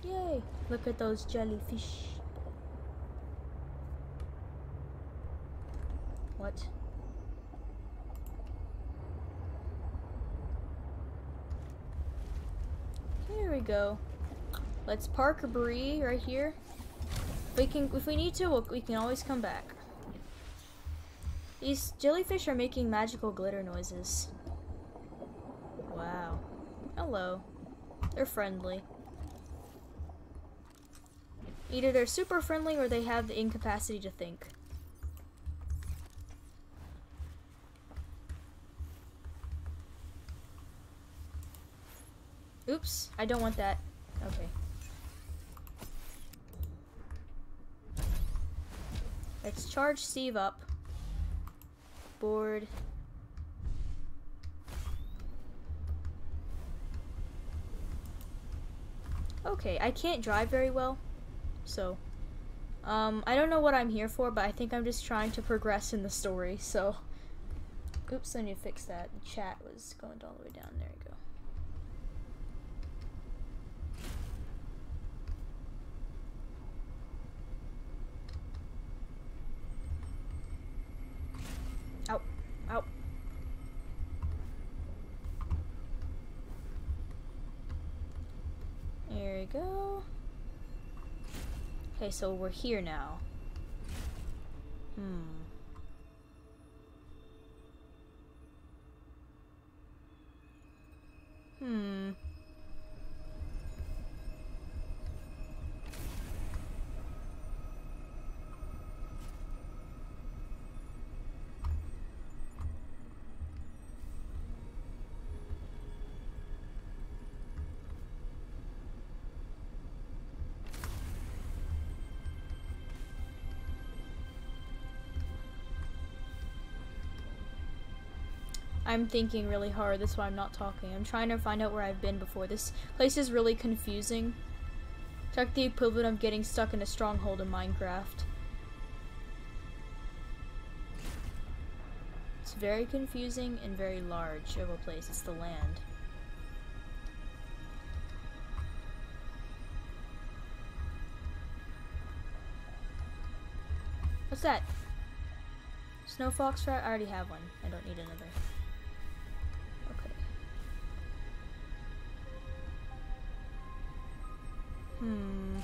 Yay! Look at those jellyfish. What? Go. Let's park Bree right here. We can, if we need to, we'll, we can always come back. These jellyfish are making magical glitter noises. Wow. Hello. They're friendly. Either they're super friendly or they have the incapacity to think. Oops, I don't want that. Okay. Let's charge Steve up. Board. Okay, I can't drive very well, so um, I don't know what I'm here for, but I think I'm just trying to progress in the story. So, oops, I need to fix that. The chat was going all the way down. There you go. Ow. Ow. There we go. Okay, so we're here now. Hmm. Hmm. I'm thinking really hard, that's why I'm not talking. I'm trying to find out where I've been before. This place is really confusing. It's like the equivalent of getting stuck in a stronghold in Minecraft. It's very confusing and very large of a place. It's the land. What's that? Snow fox rat? I already have one. I don't need another. Hmm.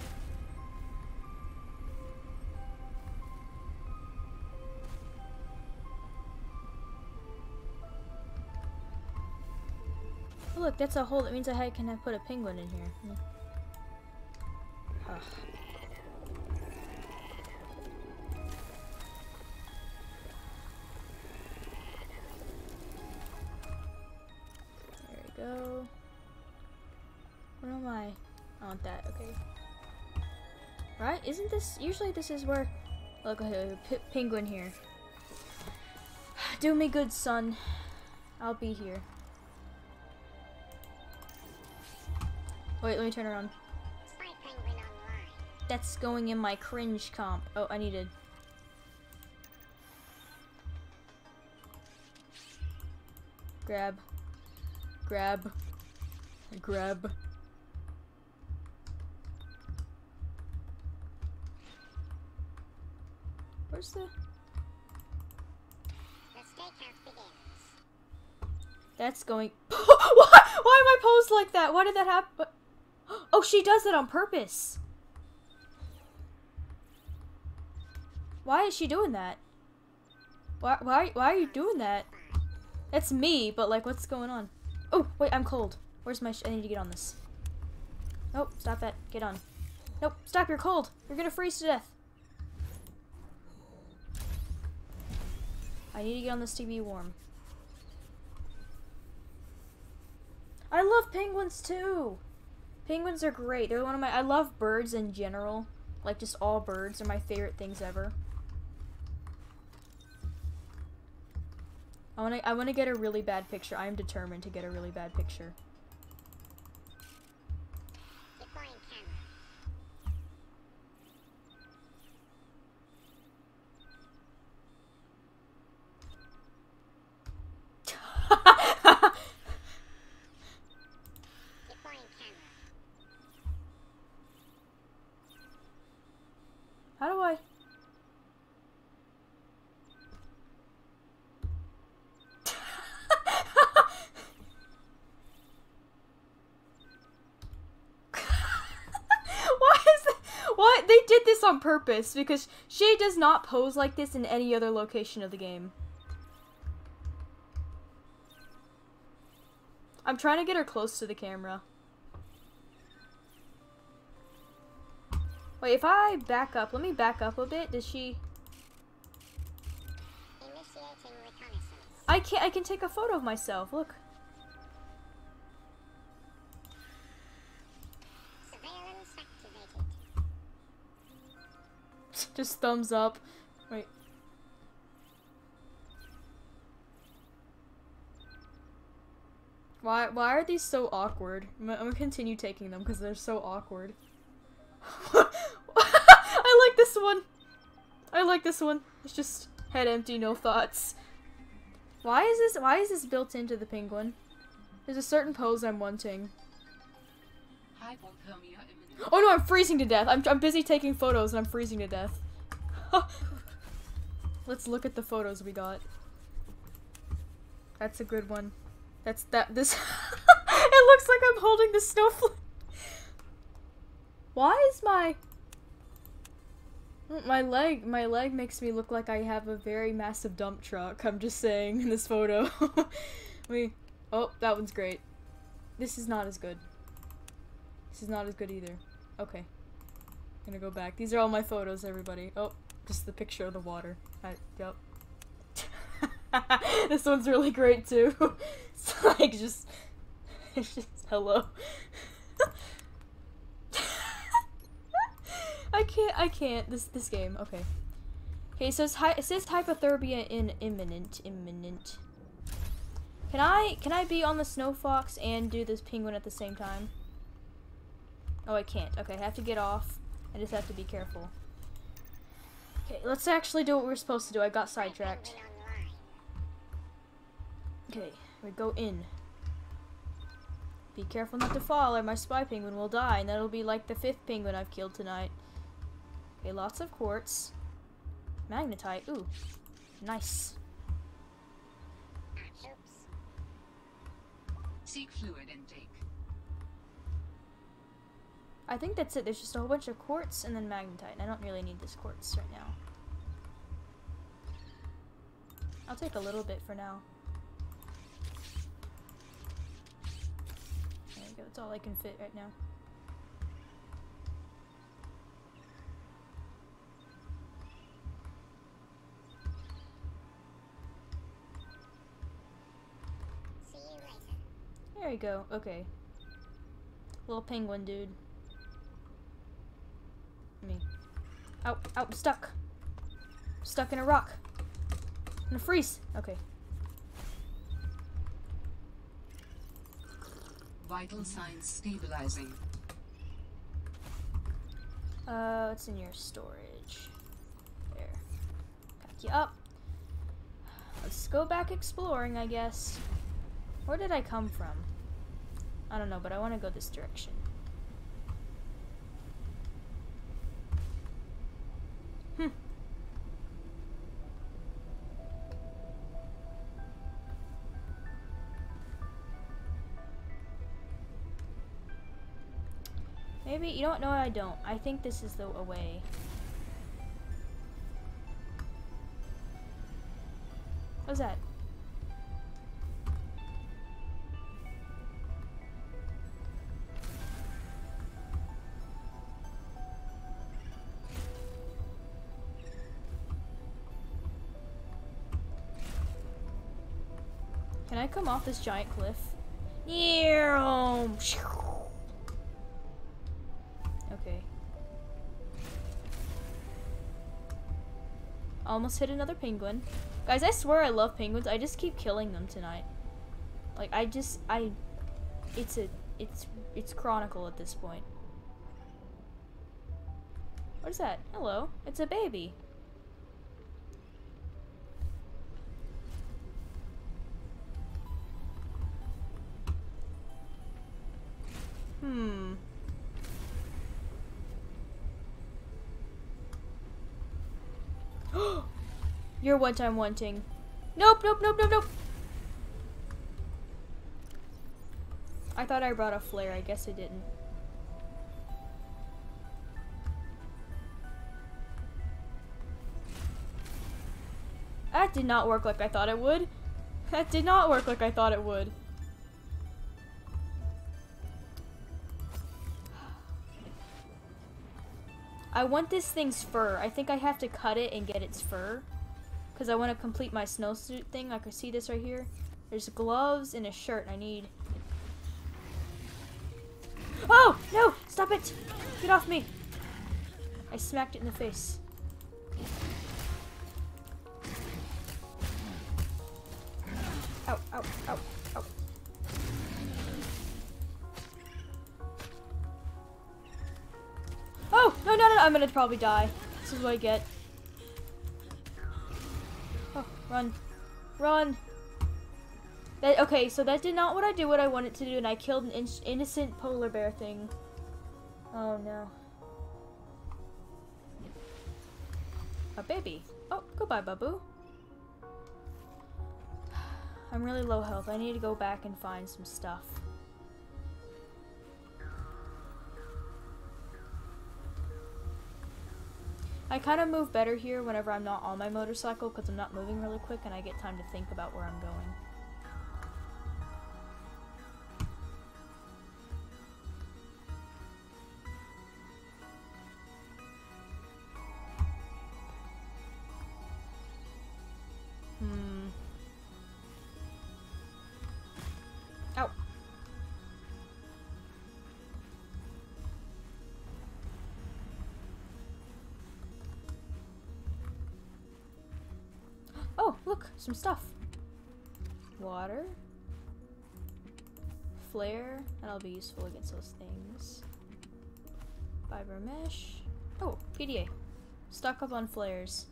Oh, look, that's a hole. That means I can put a penguin in here. Ugh. There we go. Where am I? I want that. Okay. Right? Isn't this usually this is where? Oh, Look, okay, uh, p penguin here. Do me good, son. I'll be here. Wait, let me turn around. That's going in my cringe comp. Oh, I needed. Grab. Grab. Grab. Where's the... That's going... why, why am I posed like that? Why did that happen? Oh, she does that on purpose. Why is she doing that? Why, why, why are you doing that? That's me, but like, what's going on? Oh, wait, I'm cold. Where's my I need to get on this. Nope, stop that. Get on. Nope, stop, you're cold. You're gonna freeze to death. I need to get on this be warm. I love penguins too! Penguins are great. They're one of my- I love birds in general. Like, just all birds are my favorite things ever. I wanna- I wanna get a really bad picture. I am determined to get a really bad picture. On purpose because she does not pose like this in any other location of the game. I'm trying to get her close to the camera. Wait, if I back up, let me back up a bit. Does she? I can't, I can take a photo of myself. Look. Just thumbs up. Wait. Why why are these so awkward? I'm, I'm gonna continue taking them because they're so awkward. I like this one. I like this one. It's just head empty, no thoughts. Why is this why is this built into the penguin? There's a certain pose I'm wanting. Oh no, I'm freezing to death. I'm, I'm busy taking photos and I'm freezing to death. Let's look at the photos we got. That's a good one. That's that this It looks like I'm holding the snowflake. Why is my oh, my leg my leg makes me look like I have a very massive dump truck. I'm just saying in this photo. we Oh, that one's great. This is not as good. This is not as good either. Okay. I'm Gonna go back. These are all my photos, everybody. Oh, just the picture of the water. I, yep. this one's really great too. it's like just, it's just hello. I can't. I can't. This this game. Okay. Okay. So it's it says hypothermia in imminent. Imminent. Can I can I be on the snow fox and do this penguin at the same time? Oh, I can't. Okay, I have to get off. I just have to be careful. Okay, let's actually do what we're supposed to do. I got sidetracked. Okay, we go in. Be careful not to fall or my spy penguin will die, and that'll be like the fifth penguin I've killed tonight. Okay, lots of quartz. Magnetite. Ooh. Nice. Seek fluid intake. I think that's it. There's just a whole bunch of quartz and then magnetite. And I don't really need this quartz right now. I'll take a little bit for now. There we go. That's all I can fit right now. There you go. Okay. Little penguin dude. Me. Out, out, I'm stuck. Stuck in a rock. In a freeze. Okay. Vital signs stabilizing. Uh, it's in your storage? There. Pack you up. Let's go back exploring, I guess. Where did I come from? I don't know, but I want to go this direction. Maybe, you don't know what I don't. I think this is the way. What's that? Can I come off this giant cliff? Yeah. Almost hit another penguin. Guys, I swear I love penguins. I just keep killing them tonight. Like I just I it's a it's it's chronicle at this point. What is that? Hello. It's a baby. Hmm. You're what I'm wanting. Nope, nope, nope, nope, nope. I thought I brought a flare. I guess I didn't. That did not work like I thought it would. That did not work like I thought it would. I want this thing's fur. I think I have to cut it and get its fur. Because I want to complete my snowsuit thing. I can see this right here. There's gloves and a shirt I need. Oh! No! Stop it! Get off me! I smacked it in the face. Ow, ow, ow, ow. Oh! No, no, no, I'm gonna probably die. This is what I get. Run. Run! That, okay, so that did not what I do what I wanted to do, and I killed an in innocent polar bear thing. Oh no. A baby. Oh, goodbye, Babu. I'm really low health. I need to go back and find some stuff. I kind of move better here whenever I'm not on my motorcycle because I'm not moving really quick and I get time to think about where I'm going. Look, some stuff. Water. Flare. That'll be useful against those things. Fiber mesh. Oh, PDA. Stock up on flares.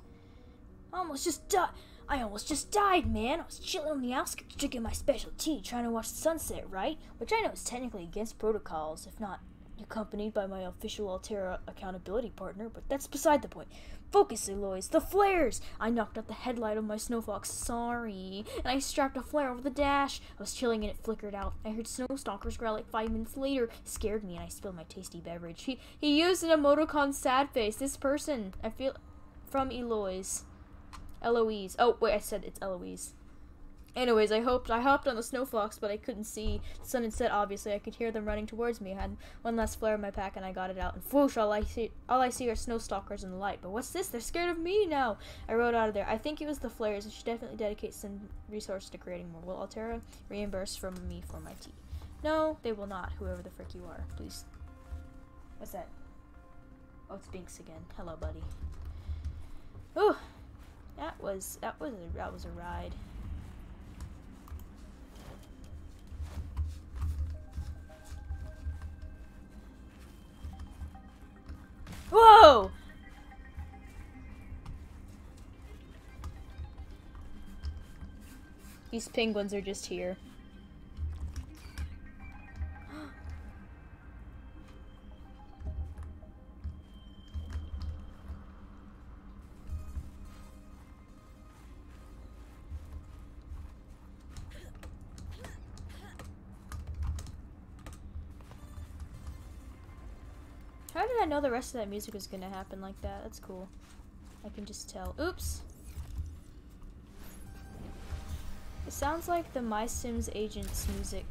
I almost just died. I almost just died, man. I was chilling on the outskirts drinking my special tea, trying to watch the sunset, right? Which I know is technically against protocols, if not accompanied by my official Alterra accountability partner, but that's beside the point. Focus, Eloise. The flares! I knocked out the headlight of my snowfox. Sorry. And I strapped a flare over the dash. I was chilling and it flickered out. I heard snowstalkers growl like five minutes later. It scared me and I spilled my tasty beverage. He he used an emoticon sad face. This person. I feel from Eloise. Eloise. Oh wait, I said it's Eloise. Anyways, I hoped I hopped on the snowfox, but I couldn't see the sun had set. Obviously, I could hear them running towards me. I had one last flare in my pack, and I got it out. And whoosh! All I see, all I see are snowstalkers in the light. But what's this? They're scared of me now. I rode out of there. I think it was the flares. I should definitely dedicate some resources to creating more. Will Alterra reimburse from me for my tea? No, they will not. Whoever the frick you are, please. What's that? Oh, it's Binks again. Hello, buddy. Ooh, that was that was a, that was a ride. Whoa! These penguins are just here. Know the rest of that music was gonna happen like that? That's cool. I can just tell. Oops! It sounds like the My Sims Agents music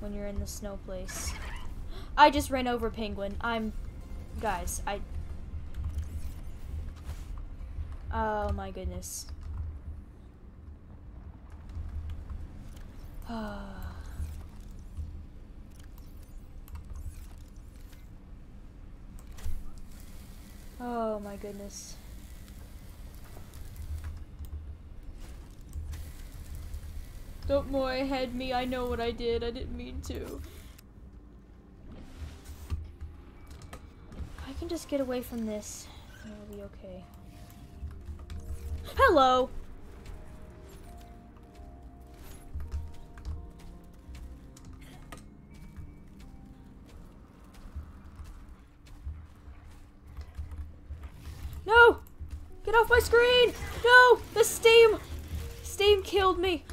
when you're in the snow place. I just ran over penguin. I'm. Guys, I. Oh my goodness. Oh my goodness. Don't more head me, I know what I did, I didn't mean to. I can just get away from this. It'll be okay. Hello! No! Get off my screen! No! The steam! Steam killed me!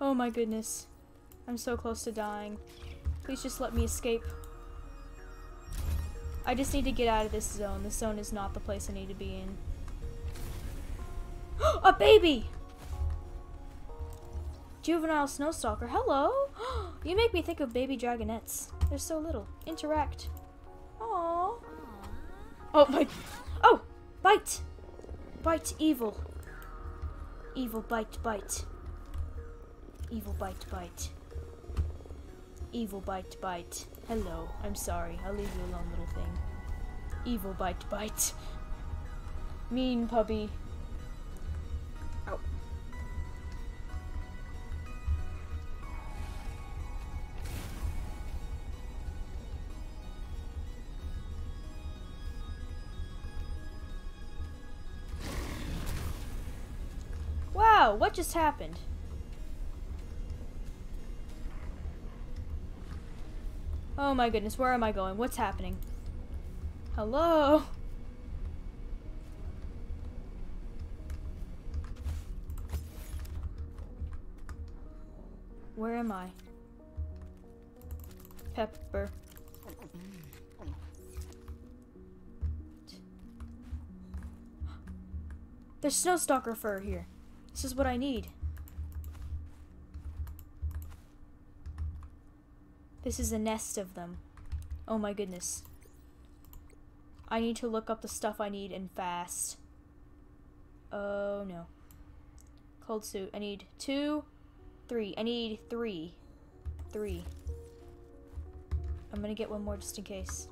Oh my goodness. I'm so close to dying. Please just let me escape. I just need to get out of this zone. This zone is not the place I need to be in. A baby! Juvenile Snowstalker, hello! you make me think of baby dragonettes. They're so little. Interact. Aww. Oh, my. Oh! Bite! Bite evil. Evil bite bite. Evil bite bite. Evil bite bite. Hello. I'm sorry. I'll leave you alone, little thing. Evil bite bite. Mean puppy. Ow. Wow, what just happened? Oh my goodness, where am I going? What's happening? Hello? Where am I? Pepper. There's snowstalker fur here. This is what I need. This is a nest of them. Oh my goodness. I need to look up the stuff I need and fast. Oh no. Cold suit. I need two, three. I need three. Three. I'm gonna get one more just in case.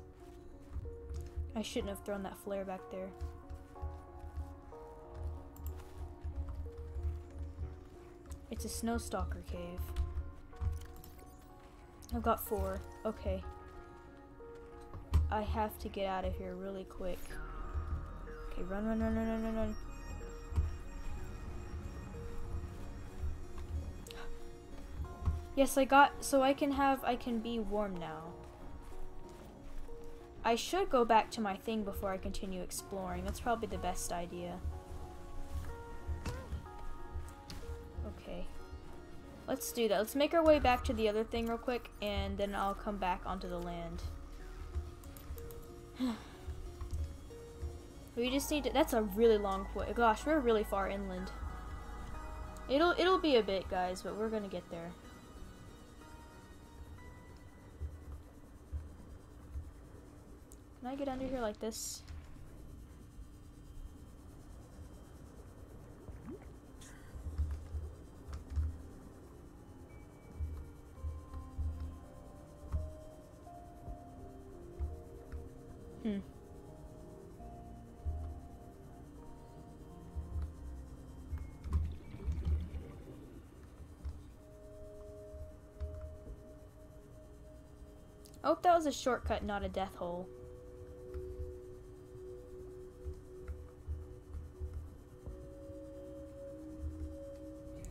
I shouldn't have thrown that flare back there. It's a snowstalker cave. I've got four. Okay. I have to get out of here really quick. Okay, run, run, run, run, run, run, run. Yes, I got, so I can have, I can be warm now. I should go back to my thing before I continue exploring. That's probably the best idea. Let's do that. Let's make our way back to the other thing real quick, and then I'll come back onto the land. we just need to- that's a really long way. Gosh, we're really far inland. It'll, it'll be a bit, guys, but we're gonna get there. Can I get under here like this? Hmm. I hope that was a shortcut, not a death hole.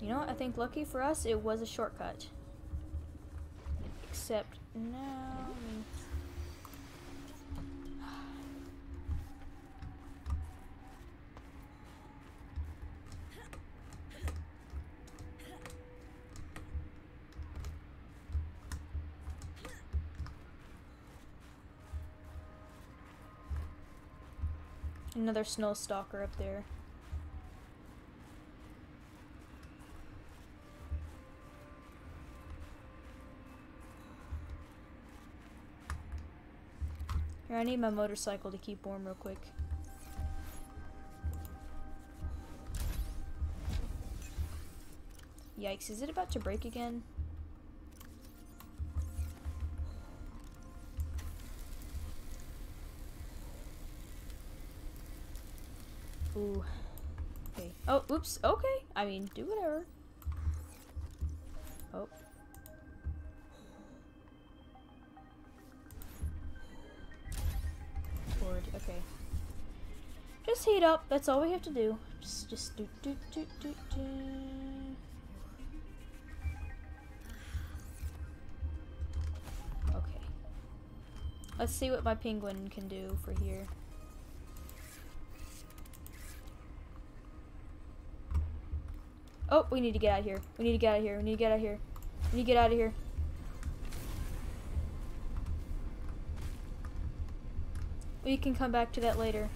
You know what? I think lucky for us, it was a shortcut. Except now. Another snow stalker up there. Here, I need my motorcycle to keep warm real quick. Yikes, is it about to break again? Okay. Oh, oops. Okay. I mean, do whatever. Oh. Forward. Okay. Just heat up. That's all we have to do. Just, just do, do, do, do, do. Okay. Let's see what my penguin can do for here. Oh, we need to get out of here. We need to get out of here. We need to get out of here. We need to get out of here. We can come back to that later.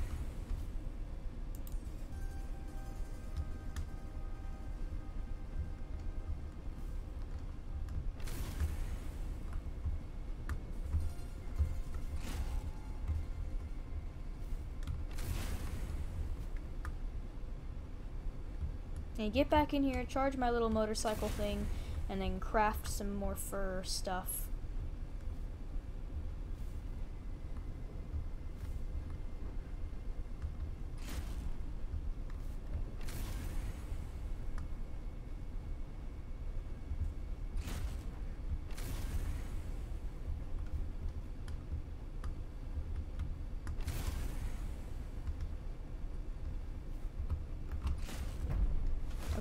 And get back in here, charge my little motorcycle thing, and then craft some more fur stuff.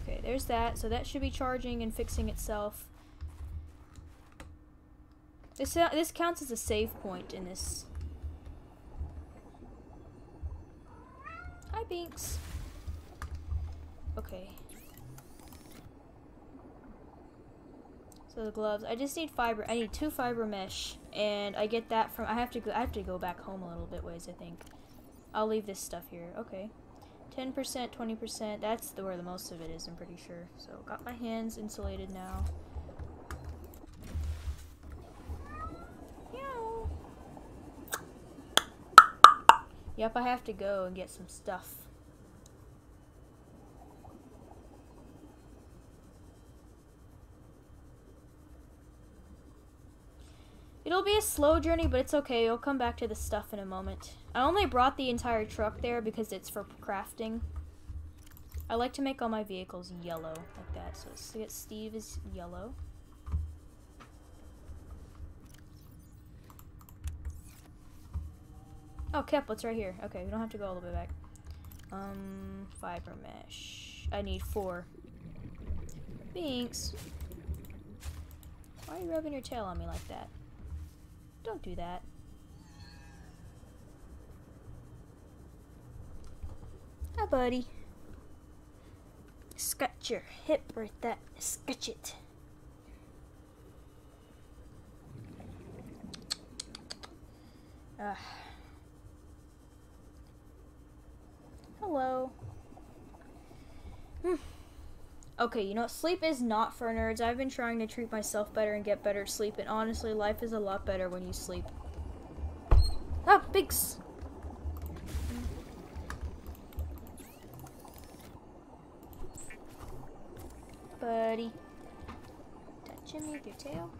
Okay, there's that. So that should be charging and fixing itself. This uh, this counts as a save point in this. Hi, Binks. Okay. So the gloves. I just need fiber. I need two fiber mesh, and I get that from. I have to go. I have to go back home a little bit ways. I think. I'll leave this stuff here. Okay. 10%, 20%, that's the, where the most of it is, I'm pretty sure. So, got my hands insulated now. Yep, I have to go and get some stuff. It'll be a slow journey, but it's okay. I'll come back to the stuff in a moment. I only brought the entire truck there because it's for crafting. I like to make all my vehicles yellow like that. So let's Steve is yellow. Oh, Keplet's right here. Okay, we don't have to go all the way back. Um, fiber mesh. I need four. Binks. Why are you rubbing your tail on me like that? Don't do that. Hi, buddy. Scratch your hip right there. Scratch it. Ugh. Hello. Hmm. Okay, you know, sleep is not for nerds. I've been trying to treat myself better and get better sleep, and honestly, life is a lot better when you sleep. Ah, pigs! Buddy. Touching me with your tail.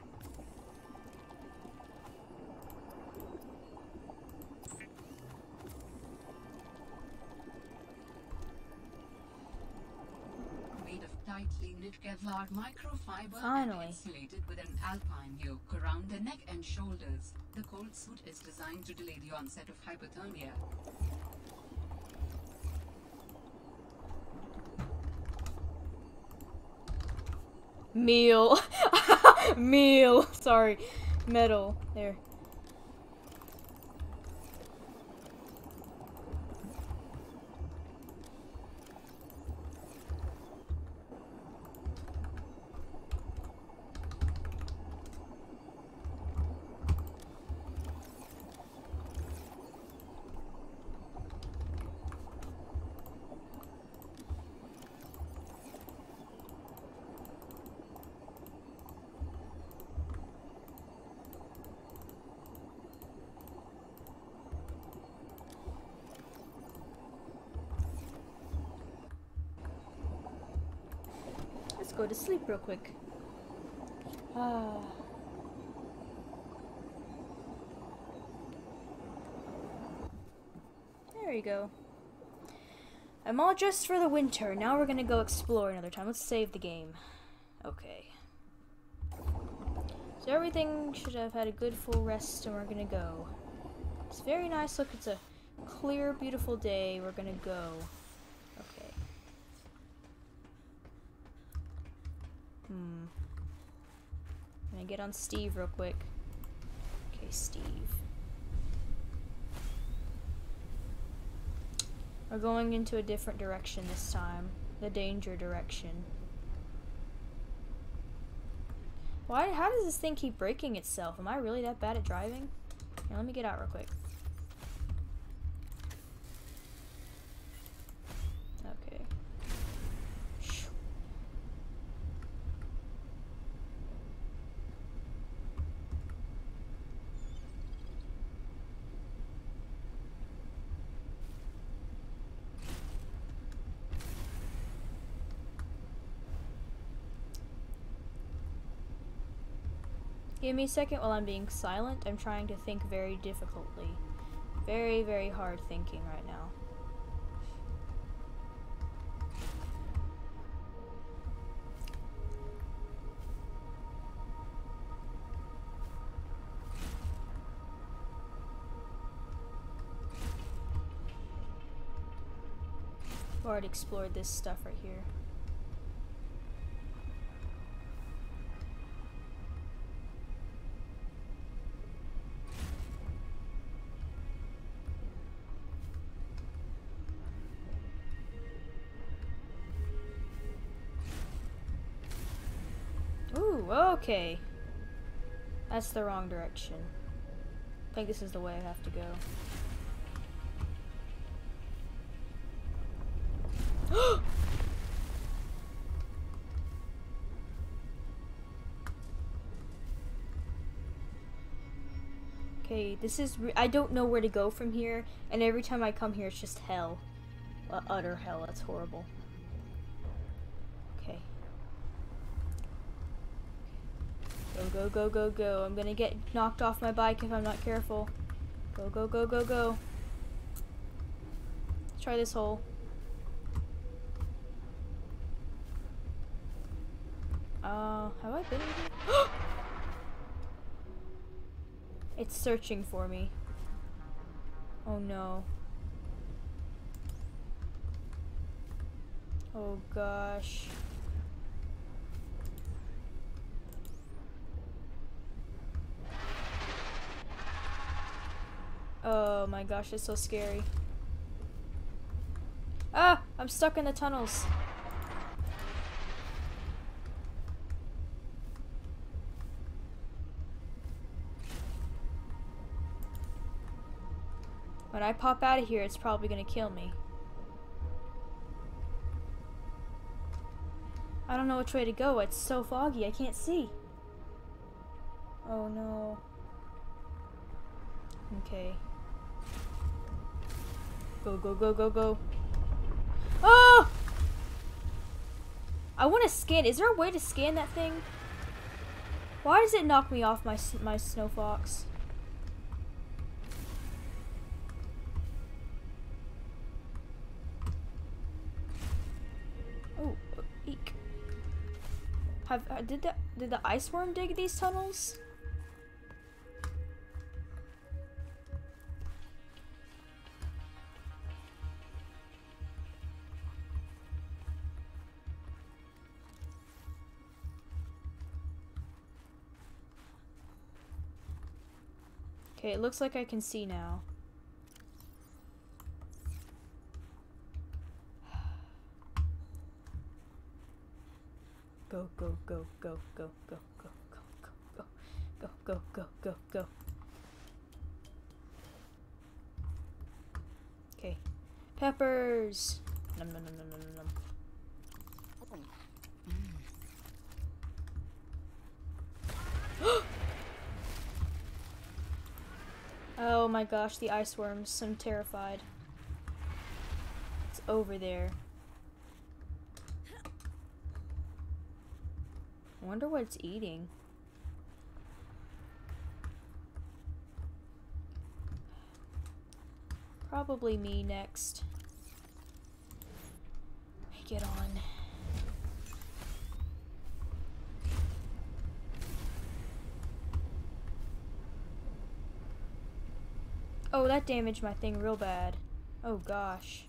Knit Kevlar microfiber Finally. and insulated with an alpine yoke around the neck and shoulders, the cold suit is designed to delay the onset of hypothermia. Meal. Meal. Sorry. Metal. There. Real quick. Ah. There you go. I'm all dressed for the winter. Now we're gonna go explore another time. Let's save the game. Okay. So everything should have had a good full rest and we're gonna go. It's very nice. Look, it's a clear, beautiful day. We're gonna go. Okay. Hmm. Gonna get on Steve real quick. Okay, Steve. We're going into a different direction this time. The danger direction. Why? How does this thing keep breaking itself? Am I really that bad at driving? Let me get out real quick. Okay. Shoo. Give me a second while I'm being silent. I'm trying to think very difficultly. Very, very hard thinking right now. I've already explored this stuff right here. Okay. That's the wrong direction. I think this is the way I have to go. okay, this is. I don't know where to go from here, and every time I come here, it's just hell. Uh, utter hell. That's horrible. Go, go, go, go. I'm gonna get knocked off my bike if I'm not careful. Go, go, go, go, go. Let's try this hole. Uh, have I been here? it's searching for me. Oh no. Oh gosh. Oh my gosh, it's so scary. Ah! I'm stuck in the tunnels. When I pop out of here, it's probably gonna kill me. I don't know which way to go. It's so foggy. I can't see. Oh no. Okay. Go, go, go, go, go. Oh! I want to scan. Is there a way to scan that thing? Why does it knock me off my my snow fox? Oh, eek. Have uh, did the did the ice worm dig these tunnels? Okay, it looks like I can see now. Go, go, go, go, go, go, go, go, go, go, go, go, go, go, go. Okay. Peppers! Nom nom nom nom nom nom nom. Oh my gosh, the ice worms. I'm terrified. It's over there. I wonder what it's eating. Probably me next. Get on. Oh, that damaged my thing real bad. Oh gosh.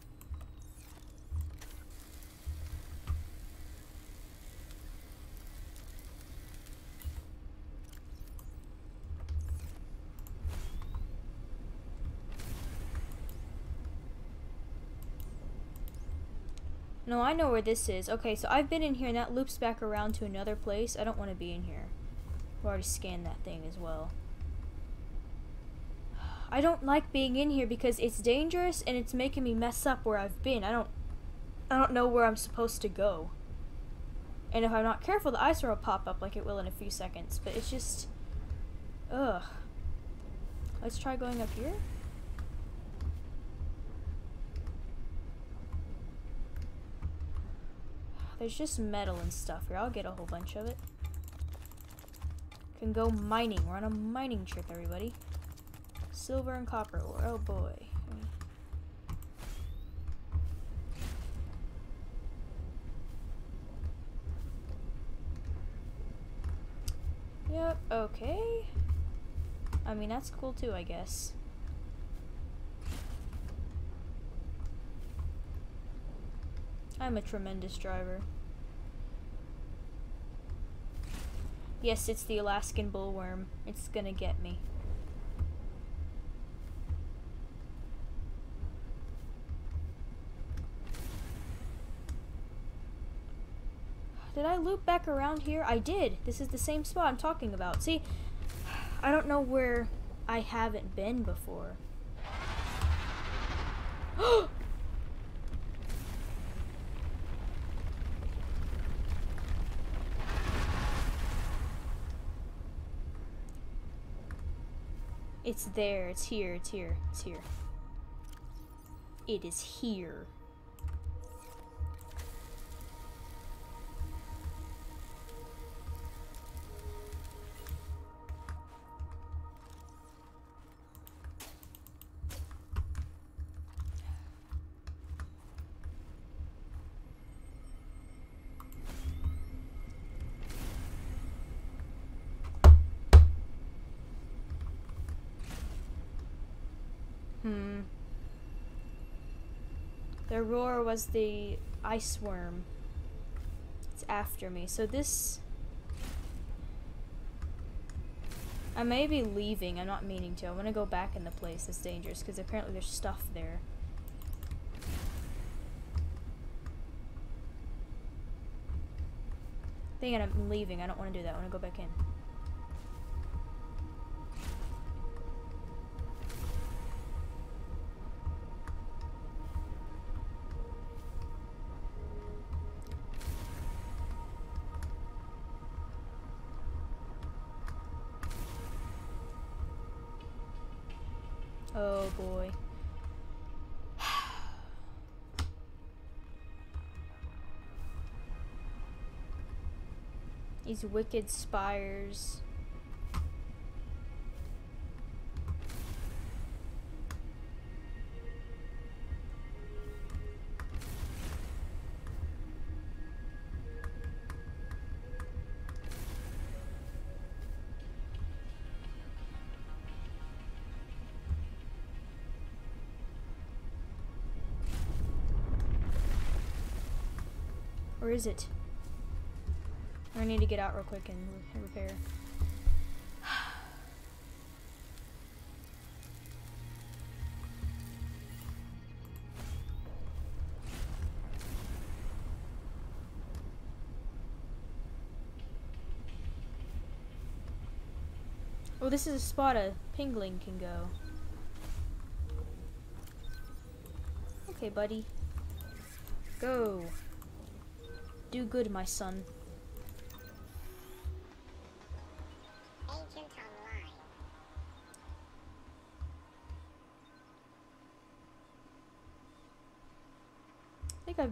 No, I know where this is. Okay, so I've been in here and that loops back around to another place. I don't want to be in here. I've already scanned that thing as well. I don't like being in here because it's dangerous and it's making me mess up where I've been. I don't I don't know where I'm supposed to go. And if I'm not careful, the ice will pop up like it will in a few seconds. But it's just ugh. Let's try going up here. There's just metal and stuff here. I'll get a whole bunch of it. Can go mining. We're on a mining trip, everybody. Silver and copper ore. Oh boy. Yep, okay. I mean, that's cool too, I guess. I'm a tremendous driver. Yes, it's the Alaskan bullworm. It's gonna get me. Did I loop back around here? I did. This is the same spot I'm talking about. See, I don't know where I haven't been before. It's there. It's here. It's here. It's here. It is here. Hmm. The roar was the ice worm. It's after me. So this. I may be leaving. I'm not meaning to. I want to go back in the place that's dangerous because apparently there's stuff there. Thinking I'm leaving. I don't want to do that. I want to go back in. These wicked spires. Or is it? I need to get out real quick and repair. Oh, this is a spot a pengling can go. Okay, buddy. Go. Do good, my son.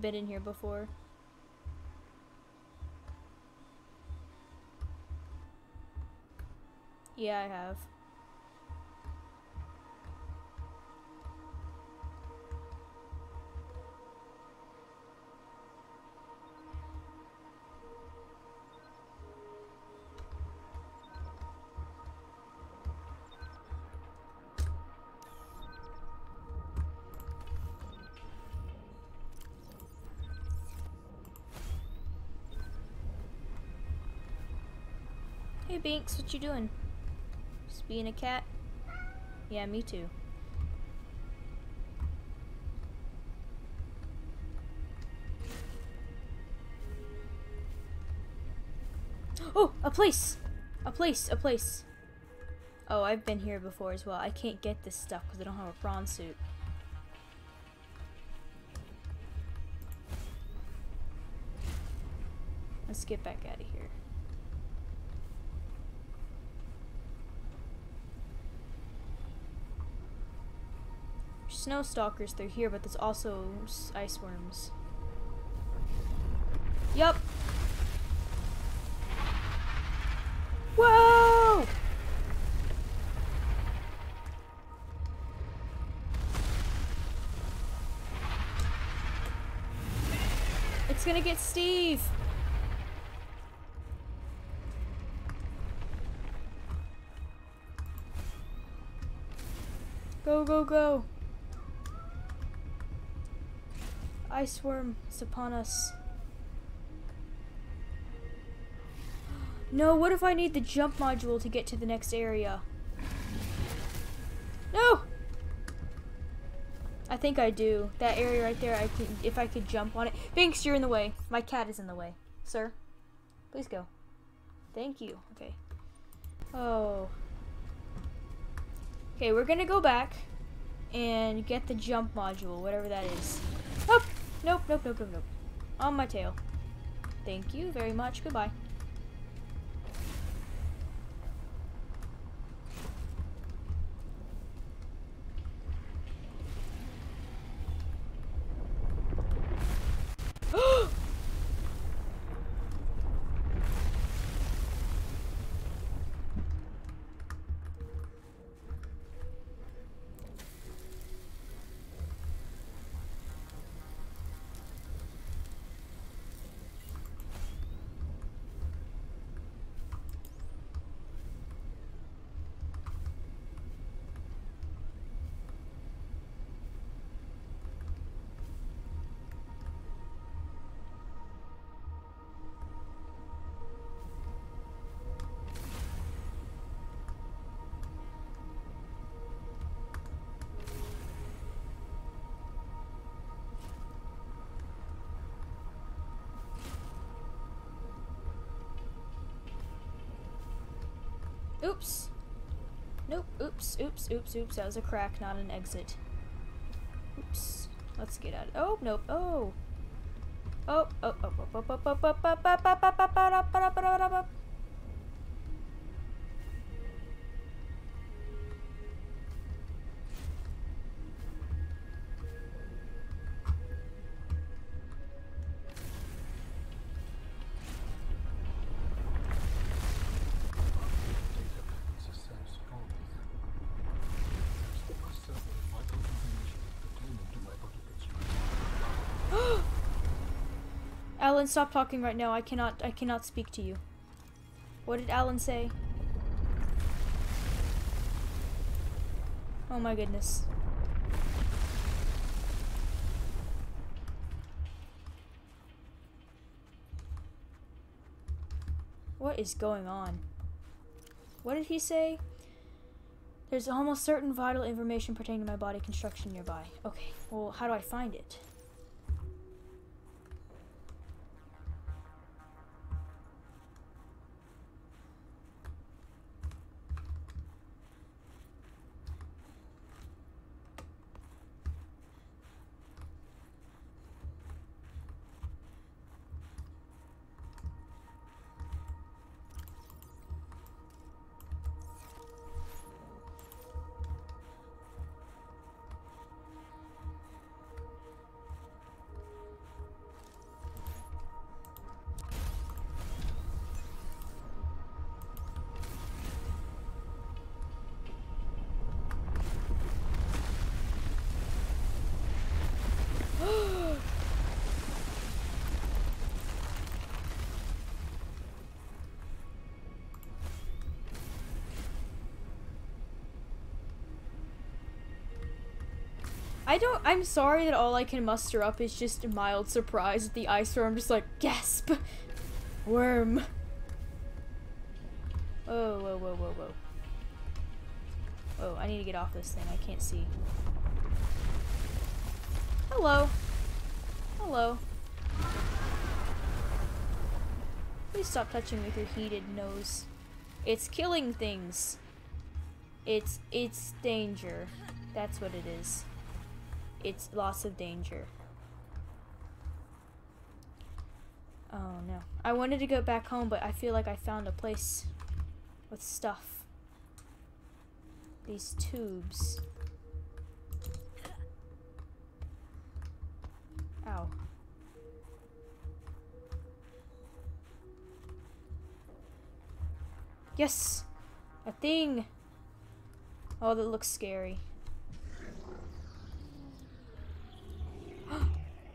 Been in here before. Yeah, I have. Binks, what you doing? Just being a cat? Yeah, me too. Oh, a place! A place, a place. Oh, I've been here before as well. I can't get this stuff because I don't have a prawn suit. Let's get back out of here. Snow stalkers, they're here, but there's also ice worms. Yup. Whoa! It's gonna get Steve. Go, go, go. Ice worm is upon us. No, what if I need the jump module to get to the next area? No! I think I do. That area right there, I could, if I could jump on it. Binks, you're in the way. My cat is in the way. Sir, please go. Thank you. Okay. Oh. Okay, we're gonna go back and get the jump module, whatever that is. Nope, nope, nope, nope, nope. On my tail. Thank you very much. Goodbye. Oops. Nope. Oops. Oops. Oops. Oops. That was a crack, not an exit. Oops. Let's get out. Oh nope. Oh. Oh. Oh. Oh. Oh. Oh. Oh. Oh. Oh. Oh. Oh. Oh. Oh. Oh. Oh. Oh. Oh. Oh. Alan, stop talking right now. I cannot. I cannot speak to you. What did Alan say? Oh my goodness. What is going on? What did he say? There's almost certain vital information pertaining to my body construction nearby. Okay, well, how do I find it? I don't. I'm sorry that all I can muster up is just a mild surprise at the ice storm. Just like gasp, worm. Oh, whoa, whoa, whoa, whoa. Oh, I need to get off this thing. I can't see. Hello. Hello. Please stop touching me with your heated nose. It's killing things. It's it's danger. That's what it is. It's lots of danger. Oh no. I wanted to go back home, but I feel like I found a place with stuff. These tubes. Ow. Yes! A thing! Oh, that looks scary.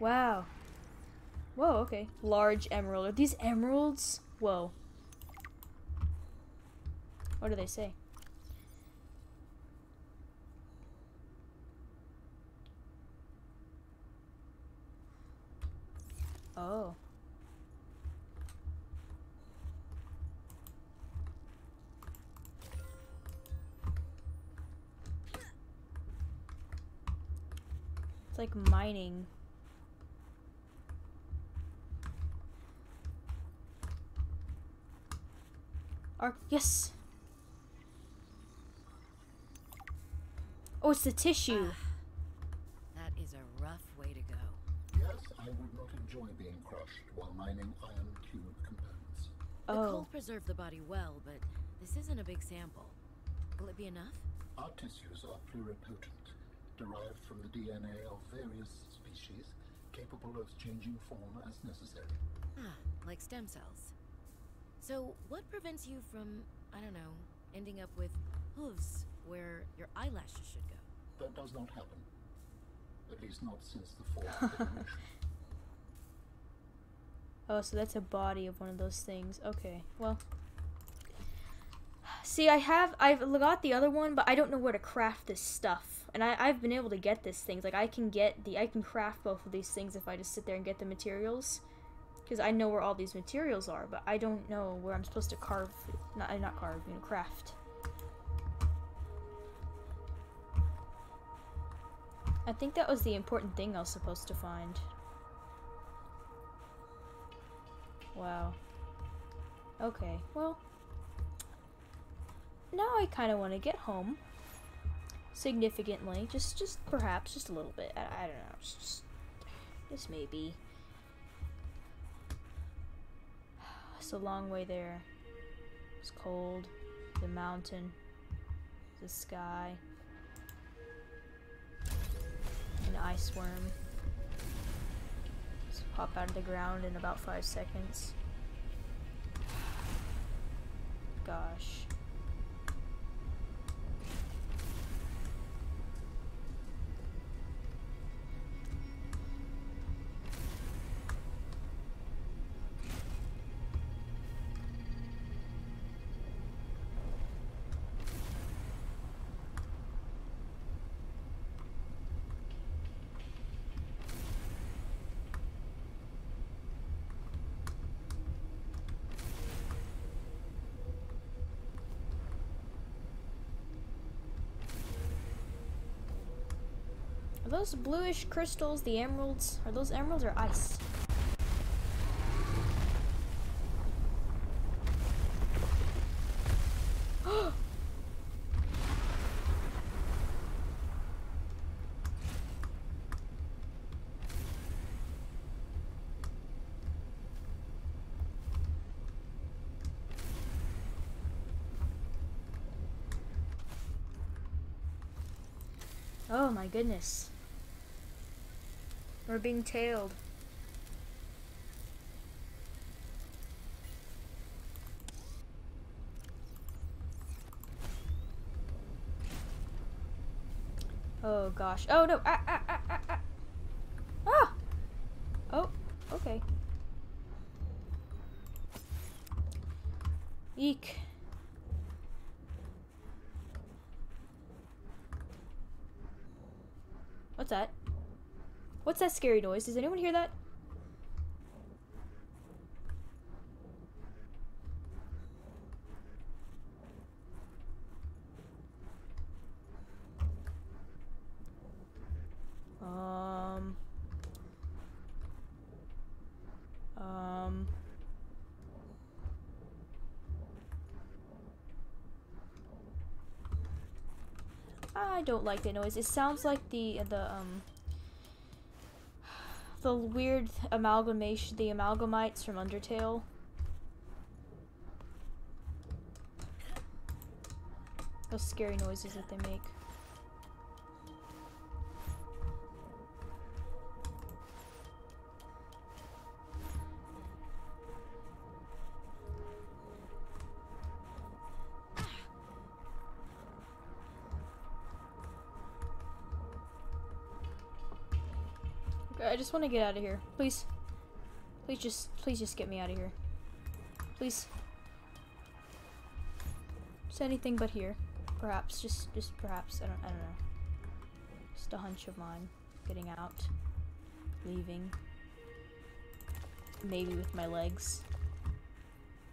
Wow. Whoa, okay. Large emerald. Are these emeralds? Whoa. What do they say? Oh. It's like mining. Arc yes. Oh, it's the tissue. That is a rough way to go. Yes, I would not enjoy being crushed while mining iron cube components. The oh. cold preserved the body well, but this isn't a big sample. Will it be enough? Our tissues are pluripotent, derived from the DNA of various species, capable of changing form as necessary. Ah, like stem cells. So, what prevents you from, I don't know, ending up with hooves where your eyelashes should go? That does not happen. At least not since the fourth evolution. Oh, so that's a body of one of those things. Okay, well. See, I have, I've got the other one, but I don't know where to craft this stuff. And I, I've been able to get this things. Like, I can get the, I can craft both of these things if I just sit there and get the materials. Because I know where all these materials are, but I don't know where I'm supposed to carve, not, uh, not carve, you know, craft. I think that was the important thing I was supposed to find. Wow. Okay, well. now I kind of want to get home. Significantly, just, just perhaps, just a little bit. I, I don't know, just, just, just maybe. It's a long way there. It's cold. The mountain. The sky. An ice worm. Just pop out of the ground in about five seconds. Gosh. Are those bluish crystals the emeralds? Are those emeralds or ice? Oh my goodness. We're being tailed. Oh gosh. Oh no. Ah, ah. ah! Oh, okay. Eek. What's that? What's that scary noise? Does anyone hear that? Um. Um. I don't like that noise. It sounds like the the um the weird amalgamation, the amalgamates from Undertale. Those scary noises that they make. Just want to get out of here. Please. Please just, please just get me out of here. Please. Just anything but here. Perhaps, just, just perhaps. I don't, I don't know. Just a hunch of mine. Getting out. Leaving. Maybe with my legs.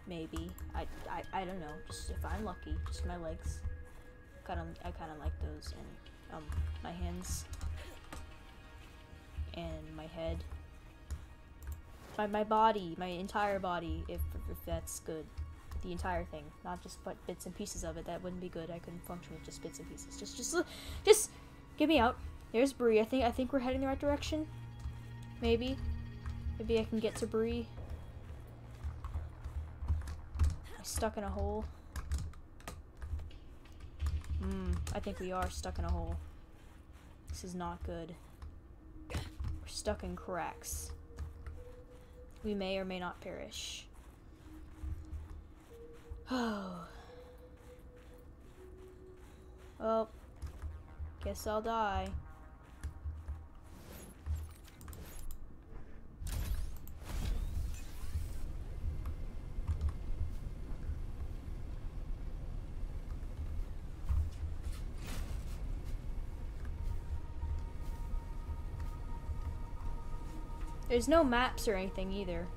Maybe. I, I, I don't know. Just if I'm lucky, just my legs. Kind of, I kind of like those, and um, my hands and my head. My, my body, my entire body, if, if that's good. The entire thing, not just but bits and pieces of it. That wouldn't be good. I couldn't function with just bits and pieces. Just, just, just get me out. There's Bree. I think, I think we're heading the right direction. Maybe, maybe I can get to Bree. I'm stuck in a hole. Hmm. I think we are stuck in a hole. This is not good stuck in cracks. We may or may not perish. Oh. Well, guess I'll die. There's no maps or anything either.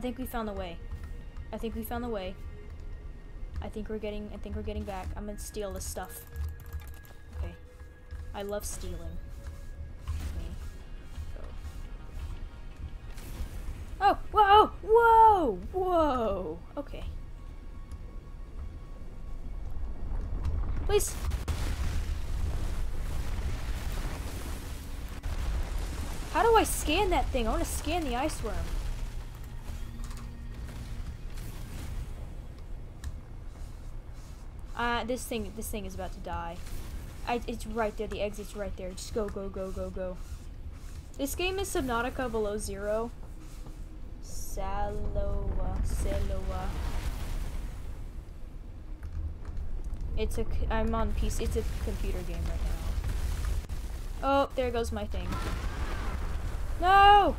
Think we found the way. I think we found the way. I think we're getting I think we're getting back. I'm gonna steal this stuff. Okay. I love stealing. Oh, whoa! Whoa! Whoa! Okay. Please. How do I scan that thing? I want to scan the ice worm. This thing, this thing is about to die. I, it's right there. The exit's right there. Just go, go, go, go, go. This game is Subnautica Below Zero. Saloa, Saloa. It's a. I'm on PC. It's a computer game right now. Oh, there goes my thing. No!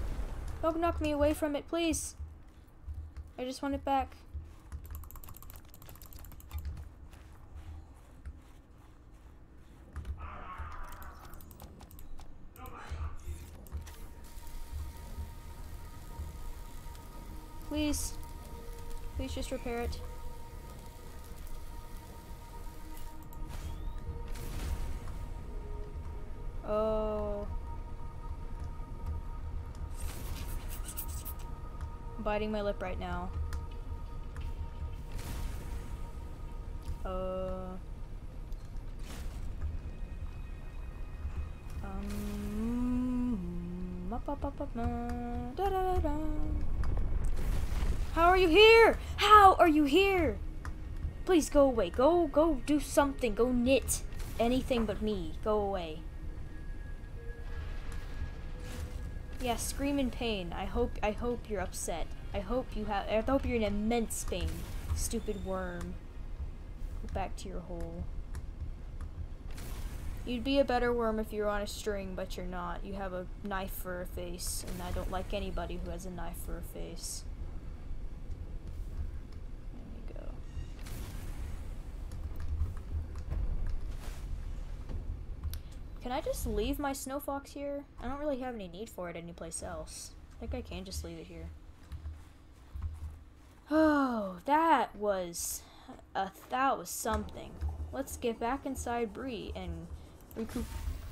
Don't knock me away from it, please. I just want it back. Please. Please just repair it. Oh. I'm biting my lip right now. Uh. Um. up, up, up, up, uh, you here? How are you here? Please go away. Go, go do something. Go knit. Anything but me. Go away. Yeah, scream in pain. I hope I hope you're upset. I hope you have I hope you're in immense pain. Stupid worm. Go back to your hole. You'd be a better worm if you were on a string, but you're not. You have a knife for a face, and I don't like anybody who has a knife for a face. There you go. Can I just leave my snow fox here? I don't really have any need for it anyplace else. I think I can just leave it here. Oh, that was a that was something. Let's get back inside Bree and recoup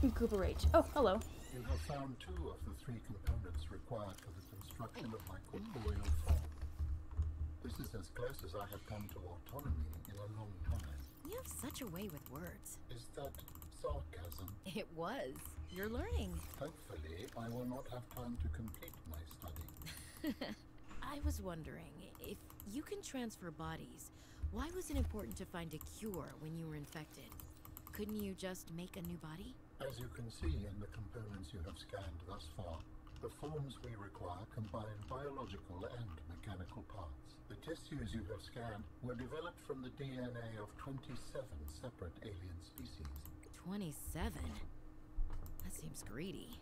recuperate. Oh, hello. You have found two of the three components required for the construction of my corporeal form. This is as close as I have come to autonomy in a long time. You have such a way with words. Is that sarcasm? It was. You're learning. Hopefully, I will not have time to complete my study. I was wondering, if you can transfer bodies, why was it important to find a cure when you were infected? Couldn't you just make a new body? As you can see in the components you have scanned thus far, the forms we require combine biological and mechanical parts. The tissues you have scanned were developed from the DNA of 27 separate alien species. 27? That seems greedy.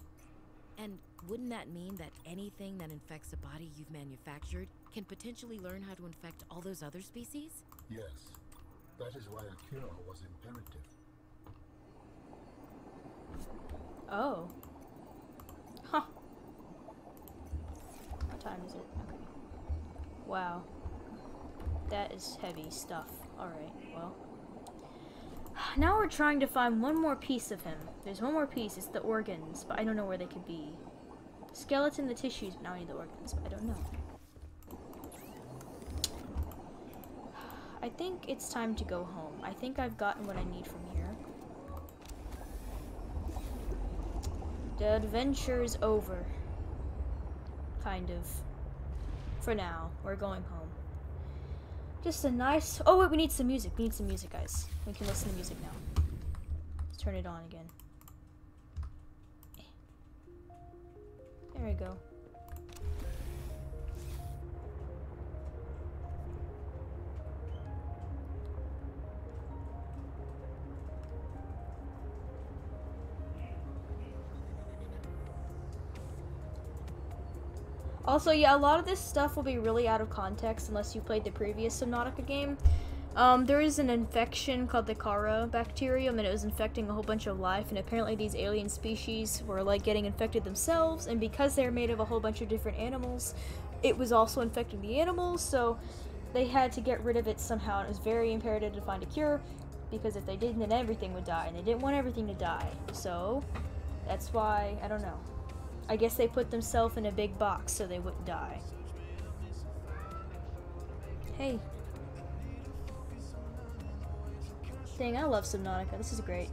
And wouldn't that mean that anything that infects a body you've manufactured can potentially learn how to infect all those other species? Yes, that is why a cure was imperative. Oh. Huh. What time is it? Okay. Wow. That is heavy stuff. Alright, well. Now we're trying to find one more piece of him. There's one more piece, it's the organs, but I don't know where they could be. Skeleton, the tissues, but now I need the organs, but I don't know. I think it's time to go home. I think I've gotten what I need from here. The adventure is over. Kind of. For now. We're going home. Just a nice... Oh, wait, we need some music. We need some music, guys. We can listen to music now. Let's turn it on again. There we go. Also, yeah, a lot of this stuff will be really out of context unless you played the previous Subnautica game. Um, there is an infection called the Kharaa bacterium, and it was infecting a whole bunch of life, and apparently these alien species were, like, getting infected themselves, and because they're made of a whole bunch of different animals, it was also infecting the animals, so they had to get rid of it somehow. And it was very imperative to find a cure because if they didn't, then everything would die, and they didn't want everything to die. So that's why I don't know. I guess they put themselves in a big box so they wouldn't die. Hey. Dang, I love Subnautica. This is great.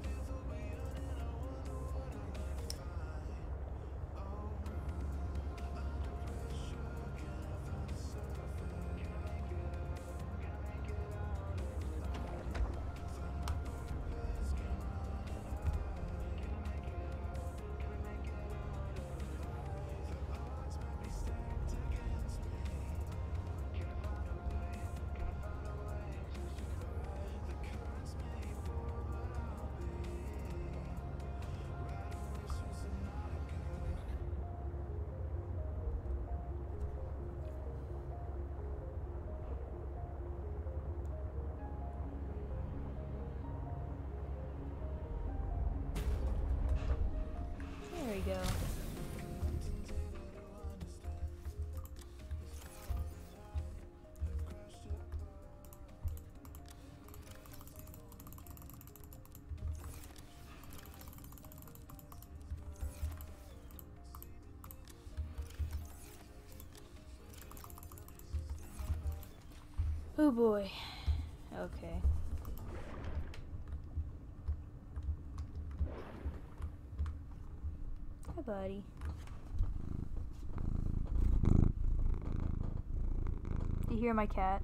Oh boy. Okay. Hi, buddy. Do you hear my cat?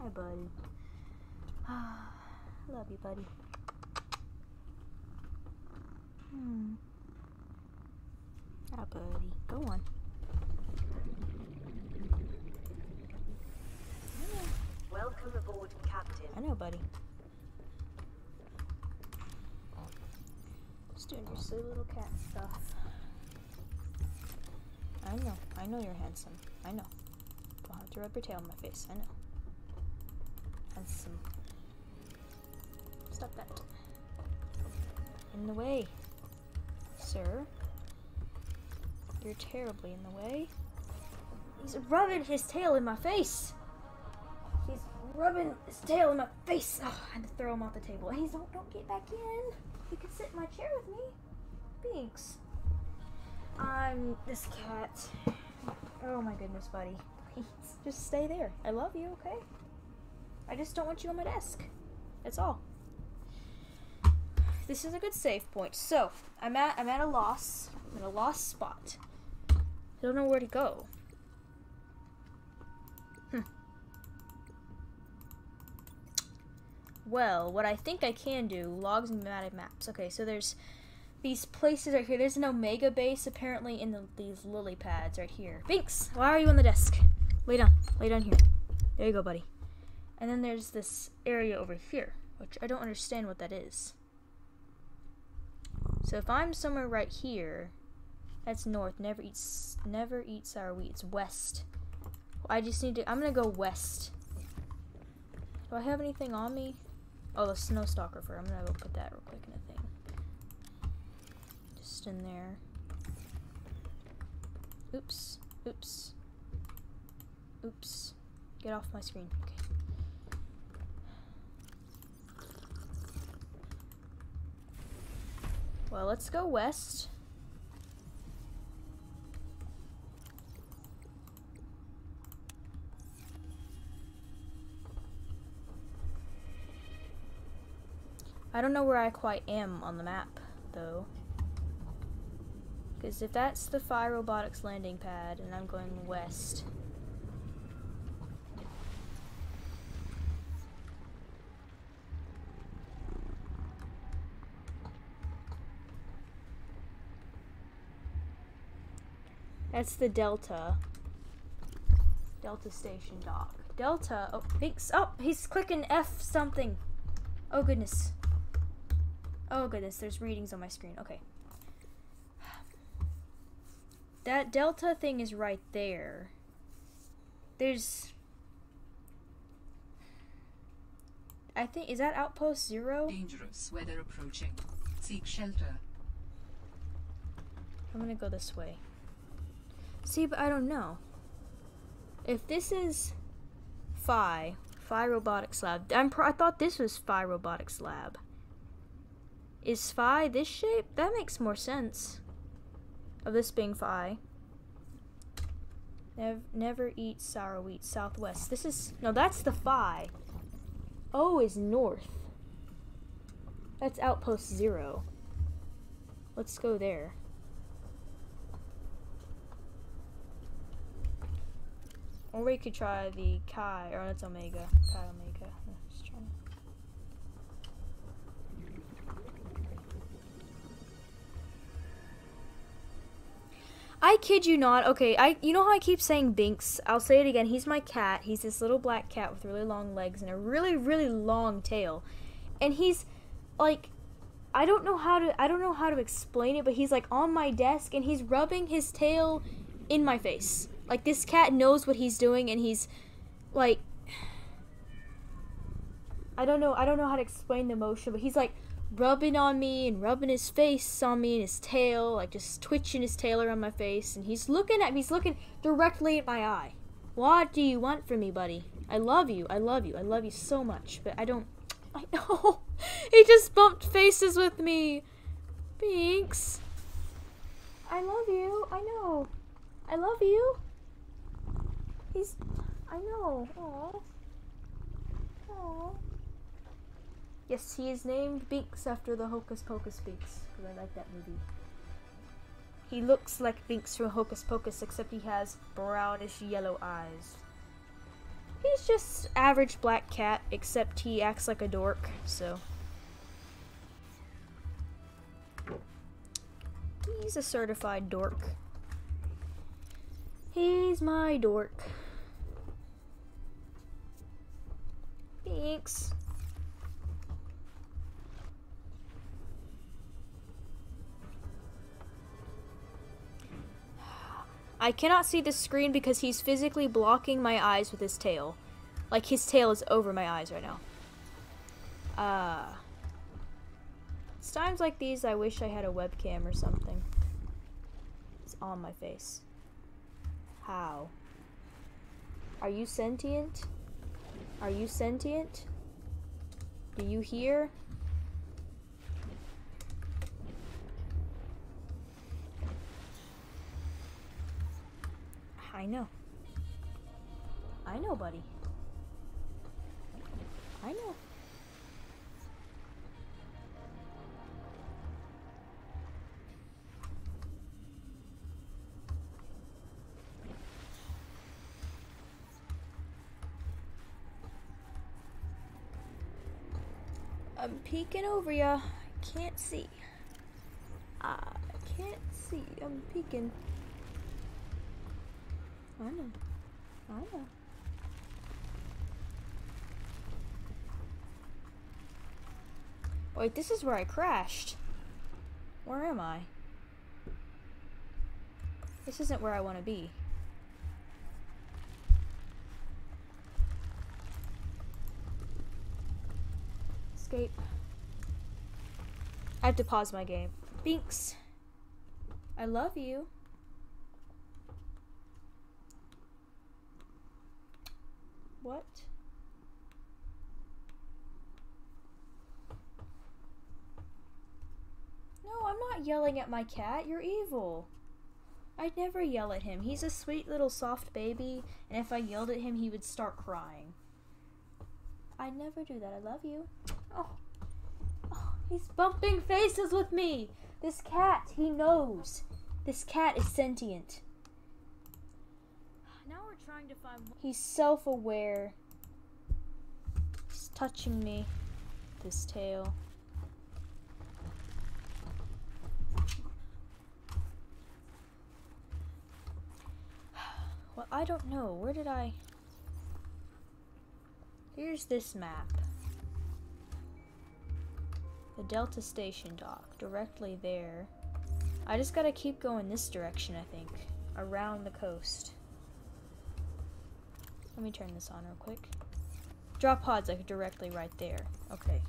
Hi, buddy. Love you, buddy. Hmm. Ah, buddy. Go on. Welcome aboard, Captain. I know, buddy. Little cat stuff. I know. I know you're handsome. I know. Don't have to rub your tail in my face. I know. Handsome. Stop that. In the way, sir. You're terribly in the way. He's rubbing his tail in my face. He's rubbing his tail in my face. Oh, I had to throw him off the table. He's don't don't get back in. You can sit in my chair with me. Thanks. I'm this cat. Oh my goodness, buddy. Please, just stay there. I love you, okay? I just don't want you on my desk. That's all. This is a good save point. So I'm at I'm at a loss. I'm at a lost spot. I don't know where to go. Hmm. Well, what I think I can do, logs and matted maps. Okay, so there's these places right here. There's an Omega base apparently in the, these lily pads right here. Binks, why are you on the desk? Lay down. Lay down here. There you go, buddy. And then there's this area over here, which I don't understand what that is. So if I'm somewhere right here, that's north. Never eats never eat sour wheat. It's west. I just need to I'm gonna go west. Do I have anything on me? Oh the snow stalker fur. I'm gonna go put that real quick in a thing. Just in there. Oops. Oops. Oops. Get off my screen. Okay. Well, let's go west. I don't know where I quite am on the map, though. Because if that's the Phi Robotics landing pad, and I'm going west. That's the Delta. Delta Station dock. Delta. Oh, thanks. Oh, he's clicking F something. Oh, goodness. Oh, goodness. There's readings on my screen. Okay. That Delta thing is right there. There's. I think is that outpost zero. Dangerous weather approaching. Seek shelter. I'm gonna go this way. See, but I don't know. If this is Phi, Phi Robotics Lab, I'm pro- I thought this was Phi Robotics Lab. Is Phi this shape? That makes more sense. Of this being Phi. Never, never eat sour wheat. Southwest. This is no. That's the Phi. O is north. That's outpost zero. Let's go there. Or we could try the Chi, or that's Omega. Chi Omega. I kid you not. Okay, I you know how I keep saying Binks? I'll say it again. He's my cat. He's this little black cat with really long legs and a really really long tail. And he's like I don't know how to I don't know how to explain it, but he's like on my desk and he's rubbing his tail in my face. Like this cat knows what he's doing and he's like I don't know I don't know how to explain the motion, but he's like rubbing on me and rubbing his face on me and his tail, like just twitching his tail around my face and he's looking at me, he's looking directly at my eye. What do you want from me, buddy? I love you. I love you. I love you so much, but I don't I know. he just bumped faces with me. Binks. I love you. I know. I love you. He's. I know. Aww. Aww. Yes, he is named Binks after the Hocus Pocus Binks, because I like that movie. He looks like Binks from Hocus Pocus, except he has brownish yellow eyes. He's just average black cat, except he acts like a dork, so. He's a certified dork. He's my dork. Thanks. I cannot see the screen because he's physically blocking my eyes with his tail. Like his tail is over my eyes right now. Uh, it's times like these I wish I had a webcam or something. It's on my face. How? Are you sentient? Are you sentient? Do you hear? I know. I know, buddy. I know. I'm peeking over ya. I can't see. I can't see. I'm peeking. I know. I know. Wait, this is where I crashed. Where am I? This isn't where I want to be. Escape. I have to pause my game. Binks. I love you. What? No, I'm not yelling at my cat. You're evil. I'd never yell at him. He's a sweet little soft baby, and if I yelled at him, he would start crying. I'd never do that. I love you. Oh. oh, he's bumping faces with me. This cat, he knows. This cat is sentient. Trying to find. He's self aware. He's touching me. with His tail. Well, I don't know. Where did I. Here's this map. The Delta Station dock, directly there. I just gotta keep going this direction, I think. Around the coast. Let me turn this on real quick. Drop pods like directly right there. Okay.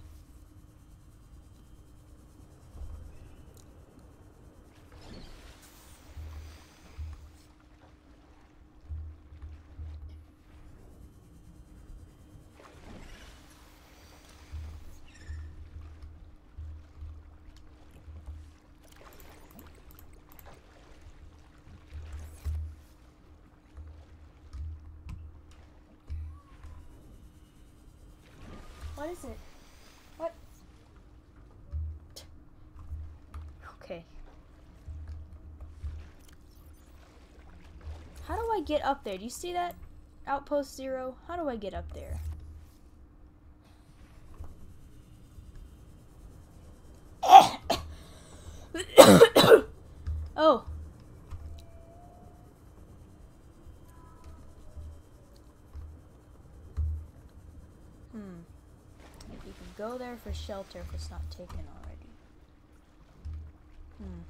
Is it? What? Okay. How do I get up there? Do you see that? Outpost zero? How do I get up there? For shelter if it's not taken already. Hmm.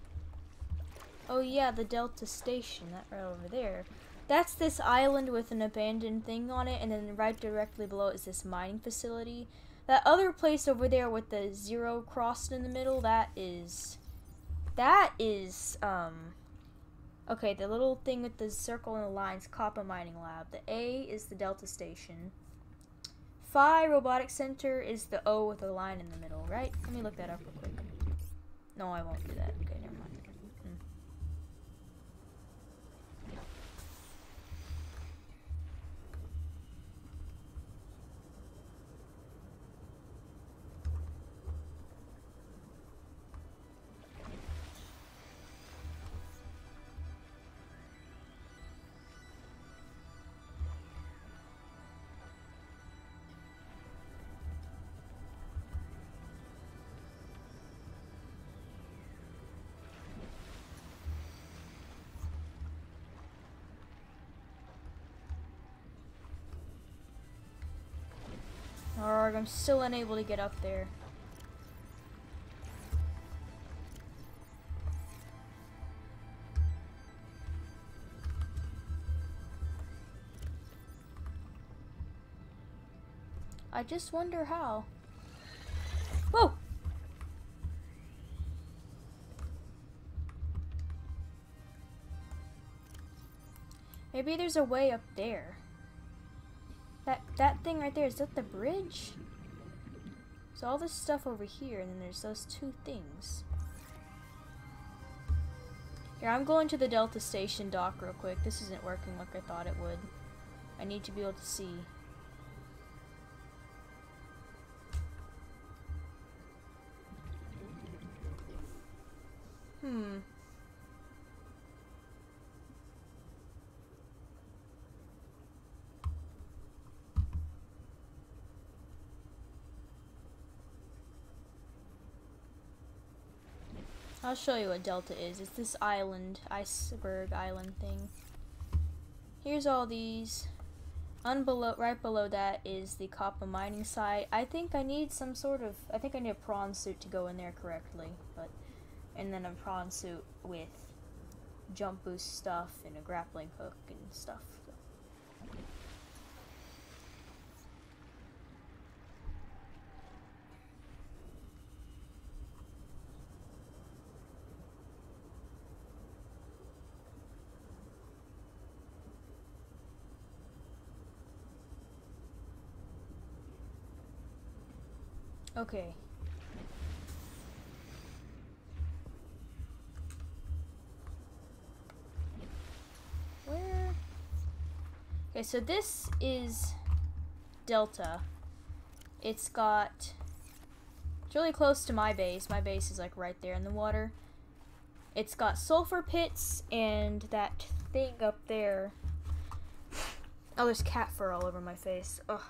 Oh yeah, the Delta Station, that right over there. That's this island with an abandoned thing on it, and then right directly below is this mining facility. That other place over there with the zero crossed in the middle, that is... That is, um... Okay, the little thing with the circle and the lines, Copper Mining Lab. The A is the Delta Station. Phi Robotic Center is the O with a line in the middle, right? Let me look that up real quick. No, I won't do that. Okay, I'm still unable to get up there. I just wonder how. Whoa! Maybe there's a way up there. That that thing right there, is that the bridge? So all this stuff over here, and then there's those two things. Here, I'm going to the Delta Station dock real quick. This isn't working like I thought it would. I need to be able to see. Hmm. I'll show you what Delta is. It's this island, iceberg island thing. Here's all these. Unbelow, right below that is the copper mining site. I think I need some sort of, I think I need a prawn suit to go in there correctly, but, and then a prawn suit with jump boost stuff and a grappling hook and stuff. Okay. Where? Okay, so this is Delta. It's got. It's really close to my base. My base is like right there in the water. It's got sulfur pits and that thing up there. Oh, there's cat fur all over my face. Ugh.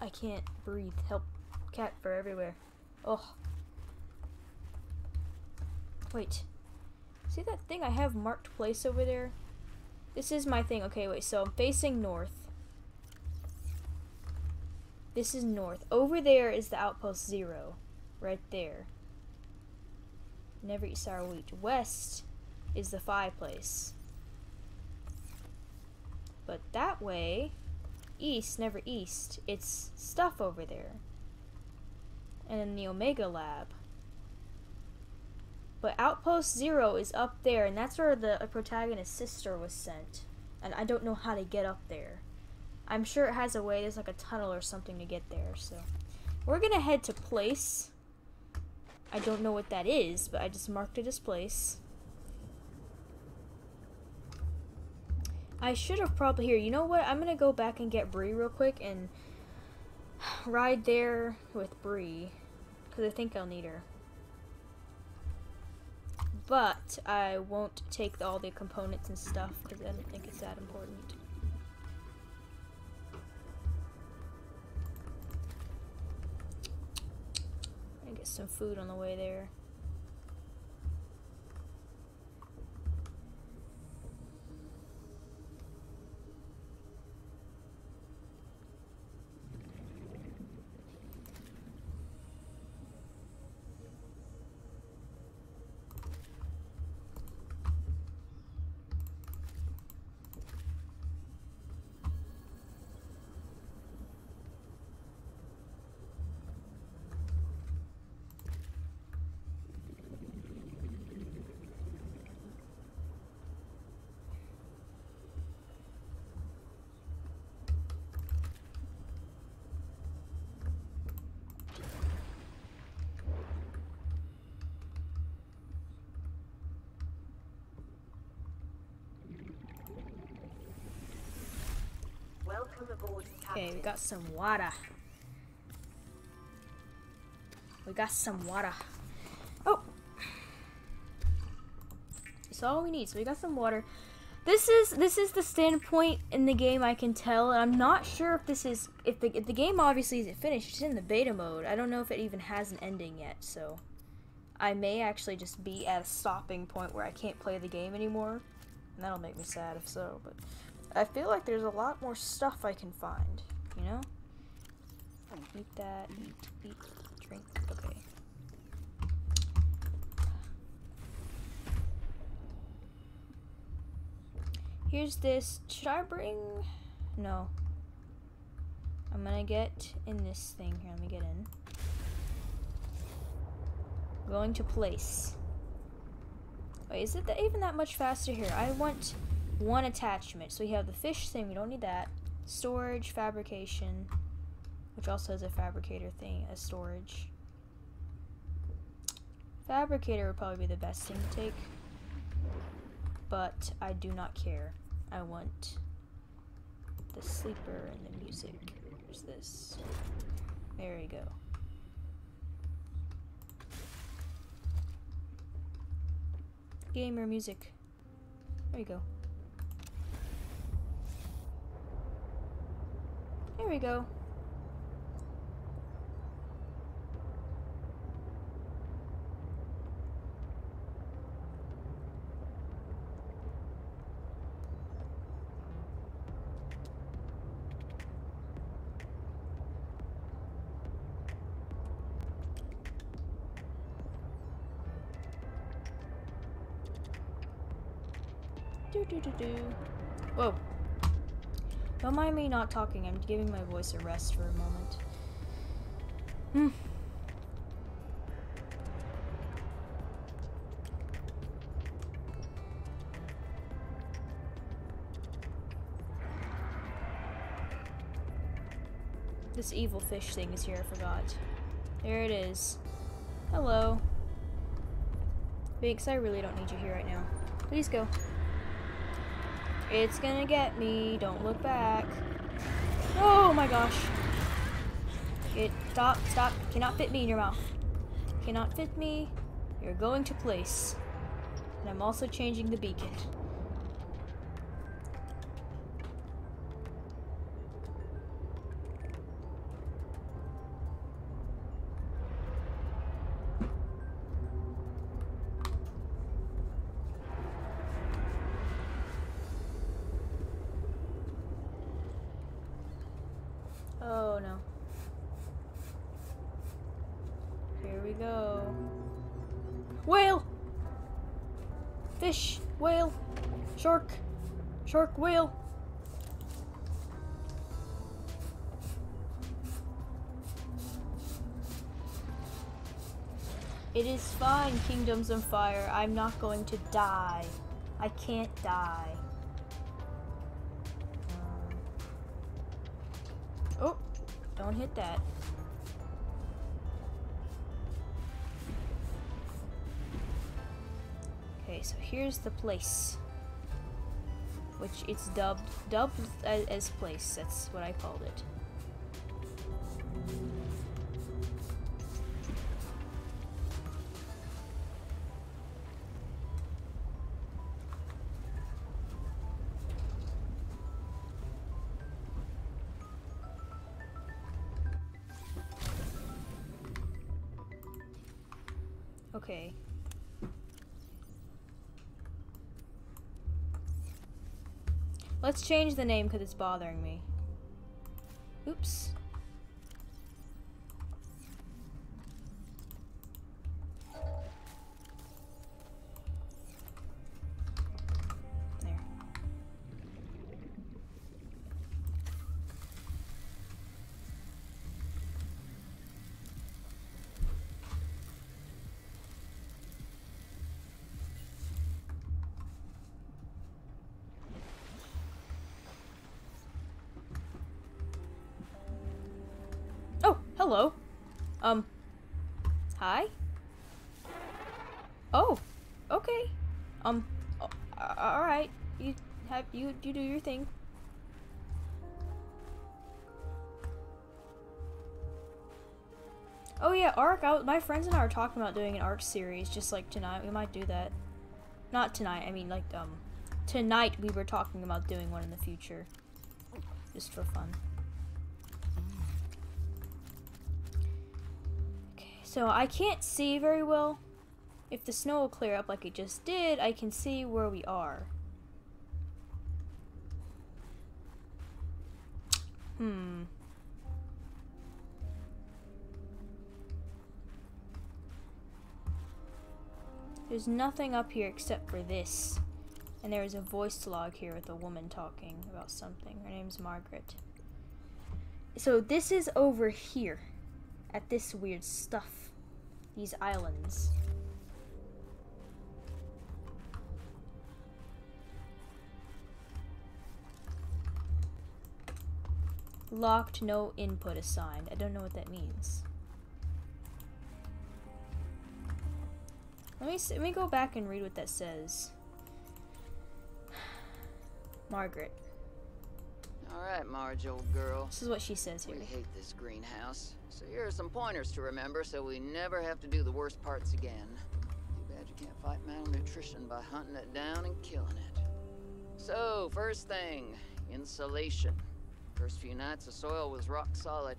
I can't breathe. Help cat fur everywhere. Oh. Wait. See that thing I have marked place over there? This is my thing. Okay, wait. So I'm facing north. This is north. Over there is the outpost zero. Right there. Never eat sour wheat. West is the five place. But that way east, never east. It's stuff over there. And in the Omega Lab. But Outpost Zero is up there, and that's where the protagonist's sister was sent. And I don't know how to get up there. I'm sure it has a way, there's like a tunnel or something to get there, so. We're gonna head to place. I don't know what that is, but I just marked it as place. I should have probably here. You know what? I'm gonna go back and get Bree real quick and ride there with Bree because I think I'll need her. But I won't take all the components and stuff because I don't think it's that important. I get some food on the way there. Okay, we got some water. We got some water. Oh! That's all we need. So we got some water. This is this is the standpoint in the game I can tell, and I'm not sure if this is if the if the game obviously isn't finished. It's in the beta mode. I don't know if it even has an ending yet. So I may actually just be at a stopping point where I can't play the game anymore, and that'll make me sad if so. But I feel like there's a lot more stuff I can find, you know? Eat that, eat, eat, drink, okay. Here's this. Should I bring. No. I'm gonna get in this thing here. Let me get in. Going to place. Wait, is it that even that much faster here? I want one attachment. So we have the fish thing, we don't need that. Storage, fabrication, which also has a fabricator thing as storage. Fabricator would probably be the best thing to take. But I do not care. I want the sleeper and the music. Where's this? There we go. Gamer music. There you go. There we go. Do do do do. Whoa. Don't mind me not talking. I'm giving my voice a rest for a moment. Hmm. This evil fish thing is here, I forgot. There it is. Hello. Binks, I really don't need you here right now. Please go. It's gonna get me. Don't look back. Oh my gosh. It stop, stop. Cannot fit me in your mouth. Cannot fit me. You're going to place. And I'm also changing the beacon. Fine, Kingdoms of Fire. I'm not going to die. I can't die. Um, oh, don't hit that. Okay, so here's the place. Which it's dubbed dubbed as, as place. That's what I called it. Let's change the name because it's bothering me. Oops. You you, do your thing. Oh yeah, Arc, I, my friends and I are talking about doing an Arc series just like tonight. We might do that. Not tonight, I mean like, um, tonight we were talking about doing one in the future. Just for fun. Okay, so I can't see very well. If the snow will clear up like it just did, I can see where we are. Hmm. There's nothing up here except for this. And there is a voice log here with a woman talking about something. Her name's Margaret. So this is over here at this weird stuff. These islands. Locked, no input assigned. I don't know what that means. Let me let me go back and read what that says. Margaret. All right, Marge, old girl. This is what she says here. We hate this greenhouse. So here are some pointers to remember so we never have to do the worst parts again. Too bad you can't fight malnutrition by hunting it down and killing it. So, first thing, insulation. First few nights the soil was rock solid.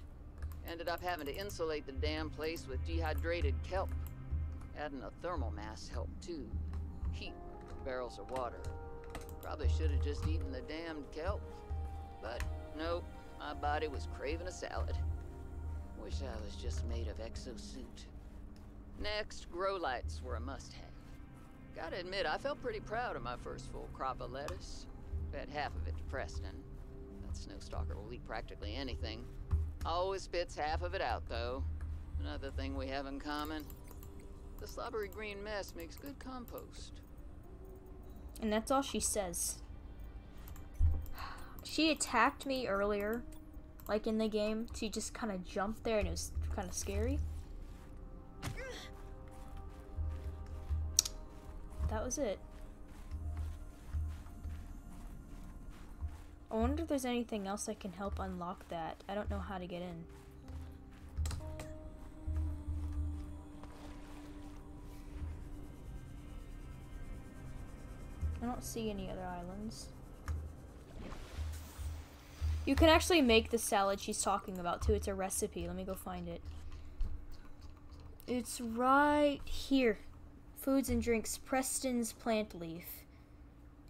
Ended up having to insulate the damn place with dehydrated kelp. Adding a thermal mass helped too. Heat barrels of water. Probably should have just eaten the damned kelp. But nope, my body was craving a salad. Wish I was just made of exosuit. Next, grow lights were a must-have. Gotta admit, I felt pretty proud of my first full crop of lettuce. Fed half of it to Preston. Snowstalker will eat practically anything. Always spits half of it out, though. Another thing we have in common. The slobbery green mess makes good compost. And that's all she says. She attacked me earlier, like in the game. She just kind of jumped there and it was kind of scary. That was it. I wonder if there's anything else that can help unlock that. I don't know how to get in. I don't see any other islands. You can actually make the salad she's talking about too. It's a recipe. Let me go find it. It's right here. Foods and drinks, Preston's plant leaf.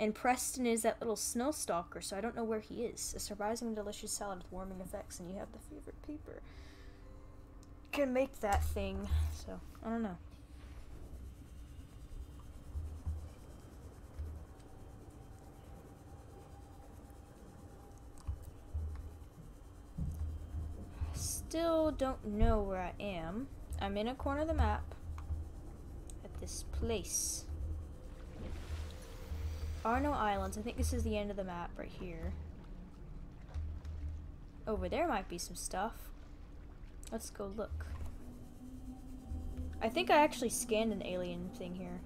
And Preston is that little snow stalker, so I don't know where he is. A surprising delicious salad with warming effects, and you have the favorite paper. Can make that thing, so I don't know. Still don't know where I am. I'm in a corner of the map. At this place. Arno Islands. I think this is the end of the map right here. Over there might be some stuff. Let's go look. I think I actually scanned an alien thing here.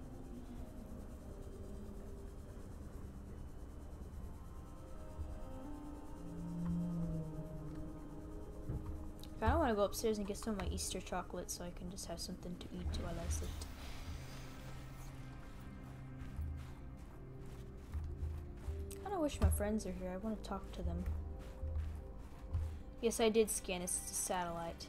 I kind of want to go upstairs and get some of my Easter chocolate so I can just have something to eat while I sit. Kind of wish my friends are here. I want to talk to them. Yes, I did scan a s- satellite.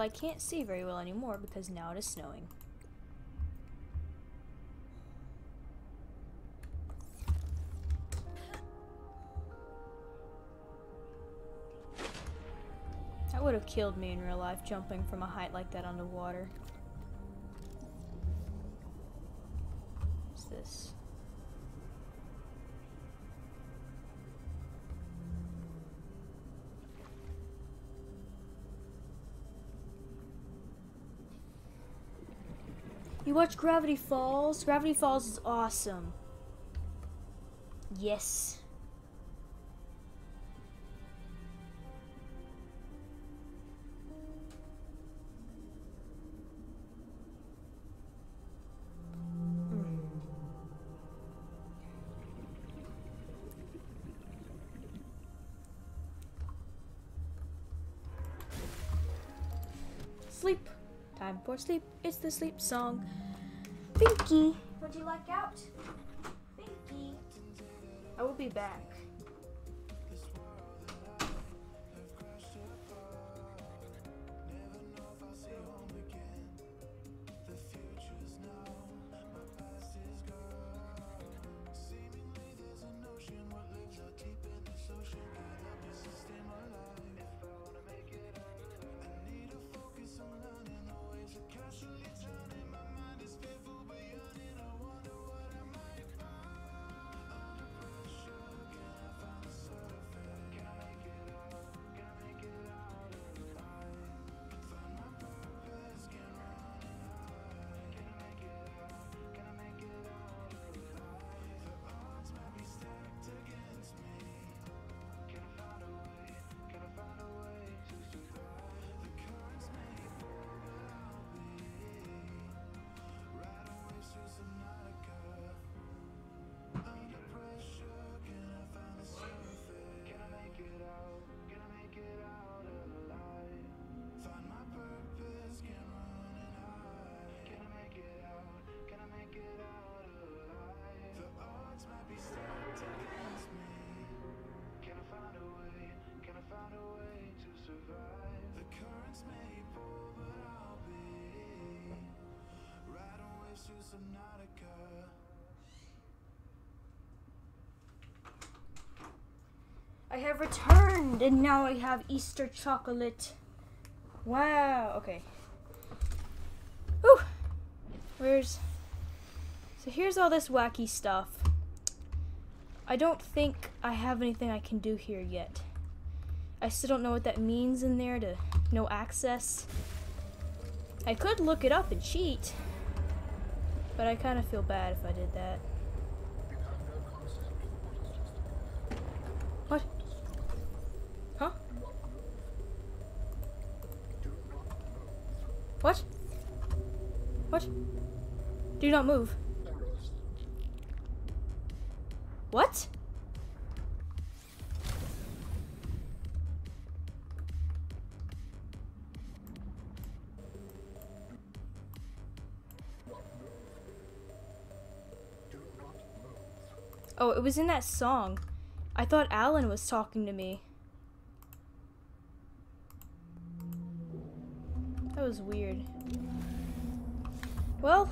I can't see very well anymore because now it is snowing. That would have killed me in real life, jumping from a height like that onto water. You watch Gravity Falls? Gravity Falls is awesome. Yes. Hmm. Sleep. Time for sleep. It's the sleep song. Pinky. Would you like out? Pinky. I will be back. I have returned and now I have Easter chocolate. Wow. Okay. Whew. Where's. So here's all this wacky stuff. I don't think I have anything I can do here yet. I still don't know what that means in there to no access. I could look it up and cheat, but I kind of feel bad if I did that. What? Huh? What? What? Do not move. Oh, it was in that song. I thought Alan was talking to me. That was weird. Well,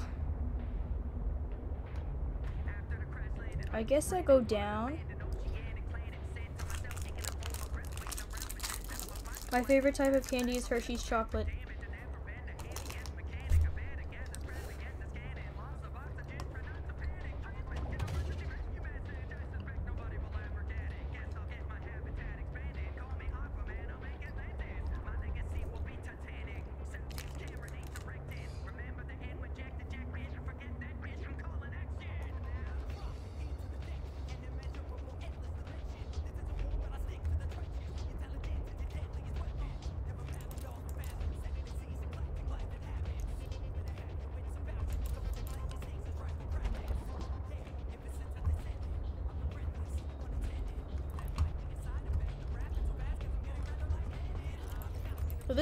I guess I go down. My favorite type of candy is Hershey's chocolate.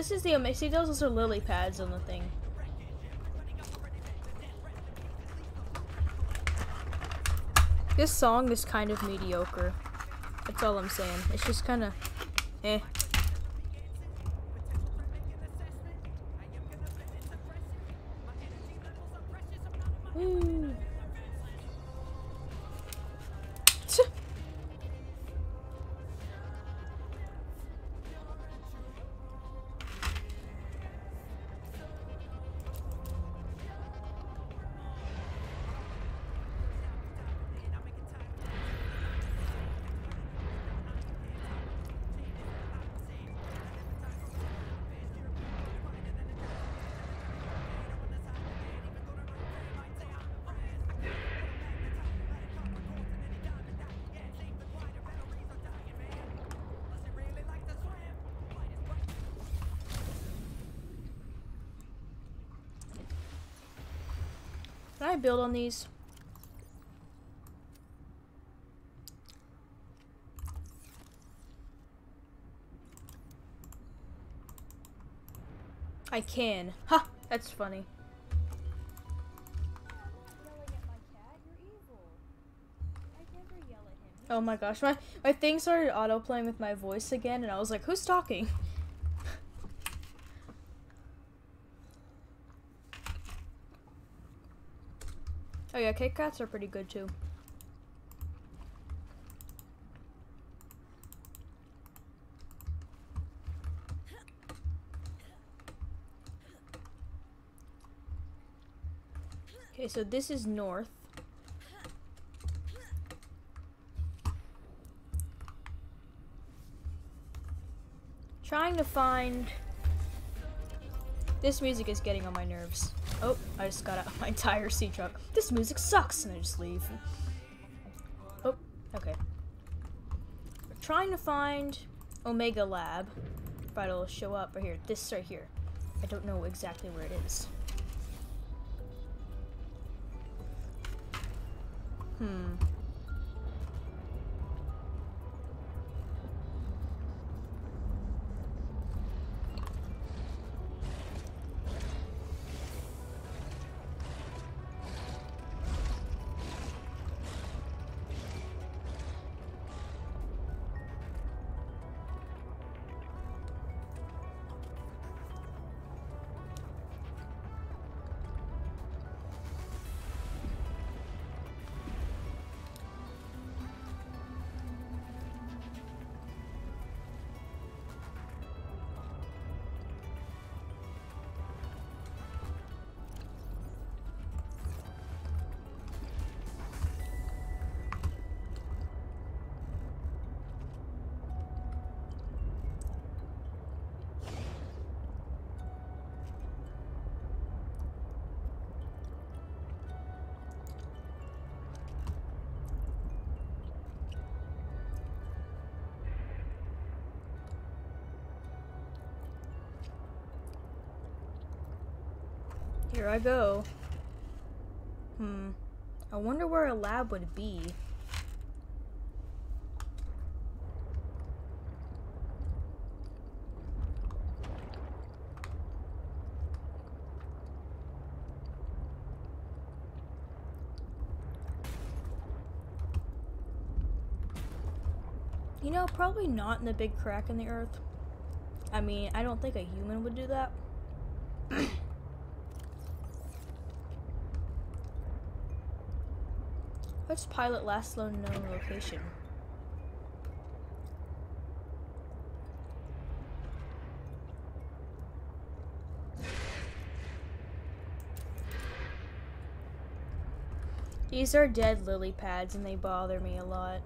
This is the Omega. See, those are lily pads on the thing. This song is kind of mediocre. That's all I'm saying. It's just kind of, eh. Build on these? I can. Ha! That's funny. Oh my gosh, my my thing started auto playing with my voice again, and I was like, "Who's talking?" yeah, Kit Kats are pretty good too. Okay, so this is north. Trying to find... This music is getting on my nerves. Oh, I just got out of my entire sea truck. This music sucks, and I just leave. Oh, okay. We're trying to find Omega Lab. But it'll show up right here. This right here. I don't know exactly where it is. Hmm. Here I go. Hmm. I wonder where a lab would be. You know, probably not in the big crack in the earth. I mean, I don't think a human would do that. Pilot last known location? These are dead lily pads and they bother me a lot.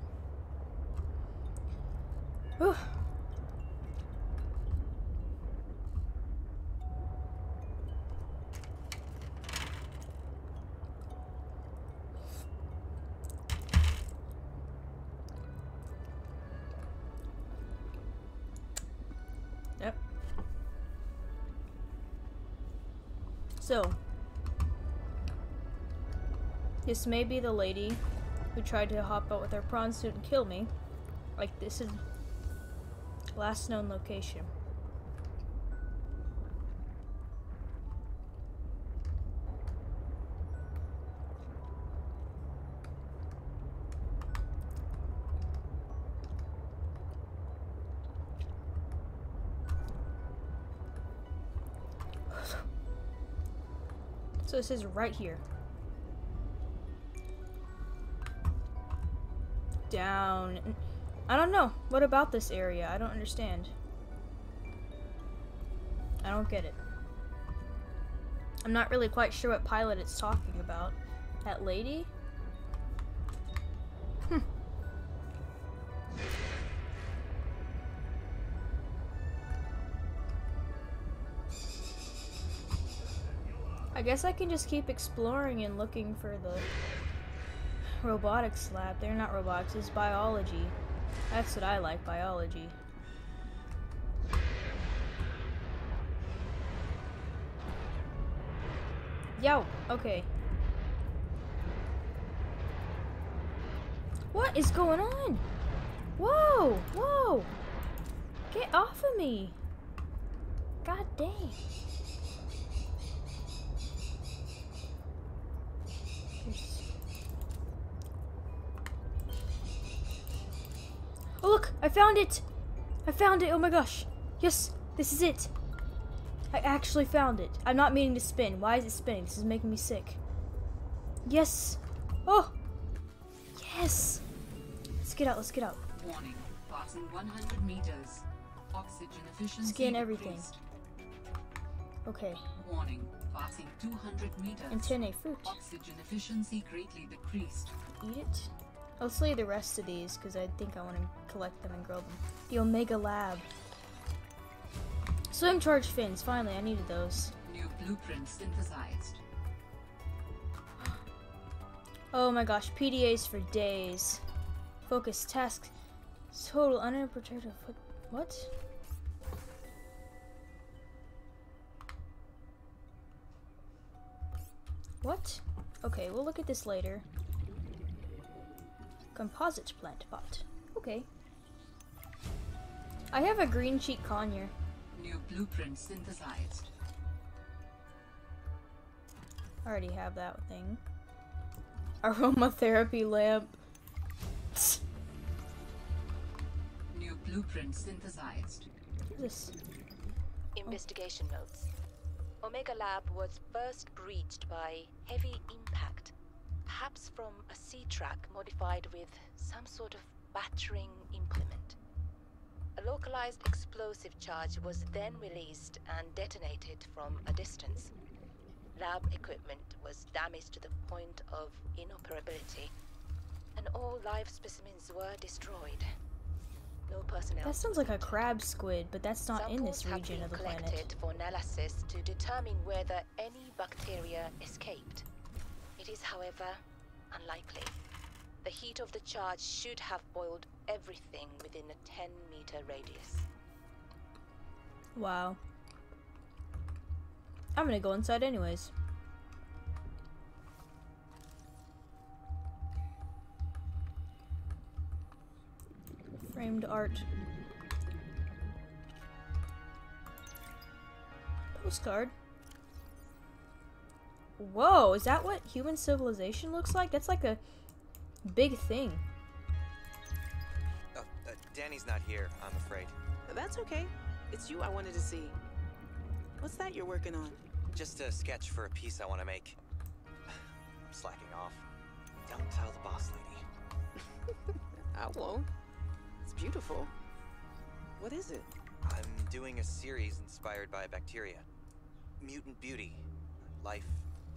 This may be the lady who tried to hop out with her prawn suit and kill me. Like, this is last known location. So this is right here. Down. I don't know. What about this area? I don't understand. I don't get it. I'm not really quite sure what pilot it's talking about. That lady? Hmm. I guess I can just keep exploring and looking for the robotics lab. They're not robotics, it's biology. That's what I like, biology. Yo, okay. What is going on? Whoa, whoa. Get off of me. God dang. I found it! I found it, oh my gosh. Yes, this is it. I actually found it. I'm not meaning to spin. Why is it spinning? This is making me sick. Yes! Oh! Yes! Let's get out, let's get out. Warning. Passing 100 meters. Oxygen efficiency Scan everything. decreased. Okay. Warning. Passing 200 meters. Antennae fruit. Oxygen efficiency greatly decreased. Eat it. I'll slay the rest of these because I think I want to collect them and grow them. The Omega Lab. Swim charge fins. Finally, I needed those. New blueprint synthesized. Oh my gosh, PDAs for days. Focus tasks. Total unprotected. What? What? What? Okay, we'll look at this later. Composite plant pot. Okay. I have a green cheek conure. New blueprint synthesized. I already have that thing. Aromatherapy lamp. New blueprint synthesized. What is this? Oh. Investigation notes. Omega Lab was first breached by heavy impact, perhaps from a sea truck modified with some sort of battering implement. A localized explosive charge was then released and detonated from a distance. Lab equipment was damaged to the point of inoperability, and all live specimens were destroyed. No personnel. That sounds like a crab squid, but that's not in this Samples have region been of the collected planet. for analysis to determine whether any bacteria escaped. It is, however, unlikely. The heat of the charge should have boiled everything within a 10 meter radius. Wow. I'm gonna go inside anyways. Framed art. Postcard. Whoa, is that what human civilization looks like? That's like a big thing. Oh, uh, Danny's not here, I'm afraid. That's okay. It's you I wanted to see. What's that you're working on? Just a sketch for a piece I want to make. I'm slacking off. Don't tell the boss lady. I won't. It's beautiful. What is it? I'm doing a series inspired by bacteria. Mutant beauty. Life,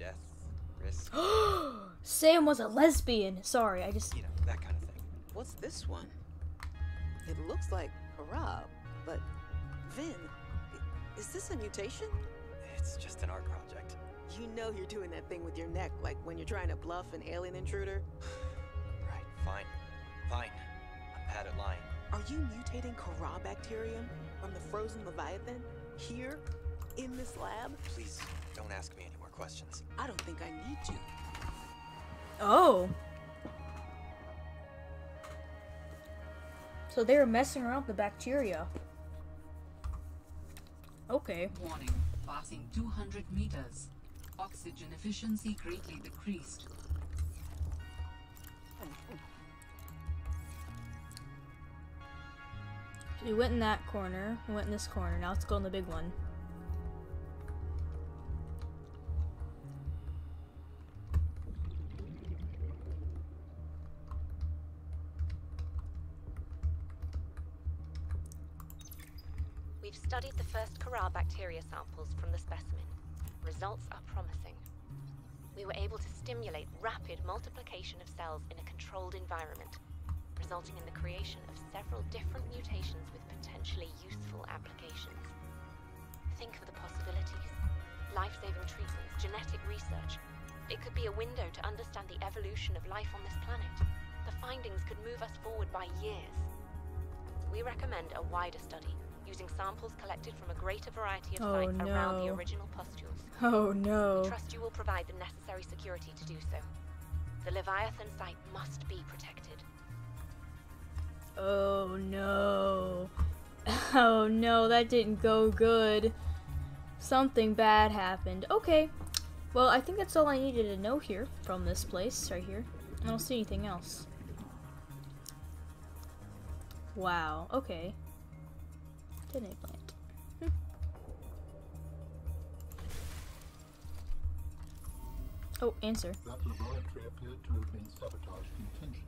death, risk. Sam was a lesbian. Sorry, I just. You know, that kind of thing. What's this one? It looks like Kharaa, but Vin, is this a mutation? It's just an art project. You know you're doing that thing with your neck, like when you're trying to bluff an alien intruder. Right, fine. Fine. I'm bad at lying. Are you mutating Kharaa bacterium from the frozen Leviathan here in this lab? Please, don't ask me any more questions. I don't think I need to. Oh. So they were messing around with the bacteria. Okay. Warning, passing 200 meters. Oxygen efficiency greatly decreased. We went in that corner. We went in this corner. Now let's go in the big one. Studied the first Kharaa bacteria samples from the specimen. Results are promising. We were able to stimulate rapid multiplication of cells in a controlled environment, resulting in the creation of several different mutations with potentially useful applications. Think of the possibilities. Life-saving treatments, genetic research. It could be a window to understand the evolution of life on this planet. The findings could move us forward by years. We recommend a wider study, using samples collected from a greater variety of Oh, sites around the original pustules. Oh no. We trust you will provide the necessary security to do so. The Leviathan site must be protected. Oh no. Oh no, that didn't go good. Something bad happened. Okay. Well, I think that's all I needed to know here from this place right here. I don't see anything else. Wow. Okay. Kidney plant. Hmm. Oh, answer. That laboratory appeared to have been sabotaged intentionally.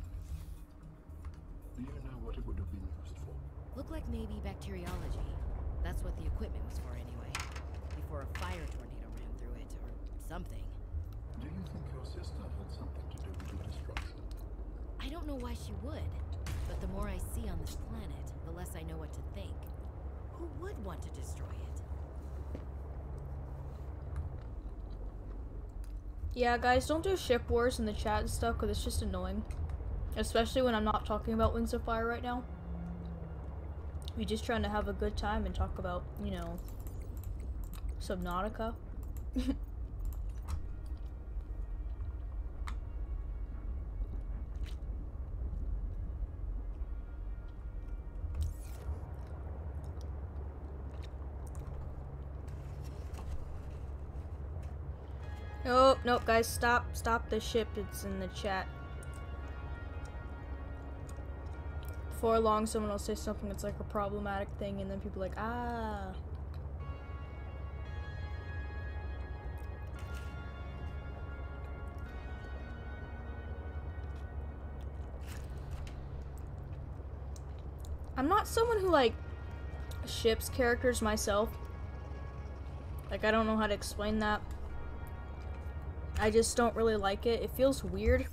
Do you know what it would have been used for? Look like maybe bacteriology. That's what the equipment was for anyway. Before a fire tornado ran through it, or something. Do you think your sister had something to do with the destruction? I don't know why she would, but the more I see on this planet, the less I know what to think. Who would want to destroy it? Yeah, guys, don't do ship wars in the chat and stuff because it's just annoying. Especially when I'm not talking about Wings of Fire right now. We're just trying to have a good time and talk about, you know, Subnautica. Nope, guys, stop, stop the ship. It's in the chat. Before long, someone will say something that's like a problematic thing, and then people like, ah. I'm not someone who like ships characters myself. Like I don't know how to explain that. I just don't really like it. It feels weird.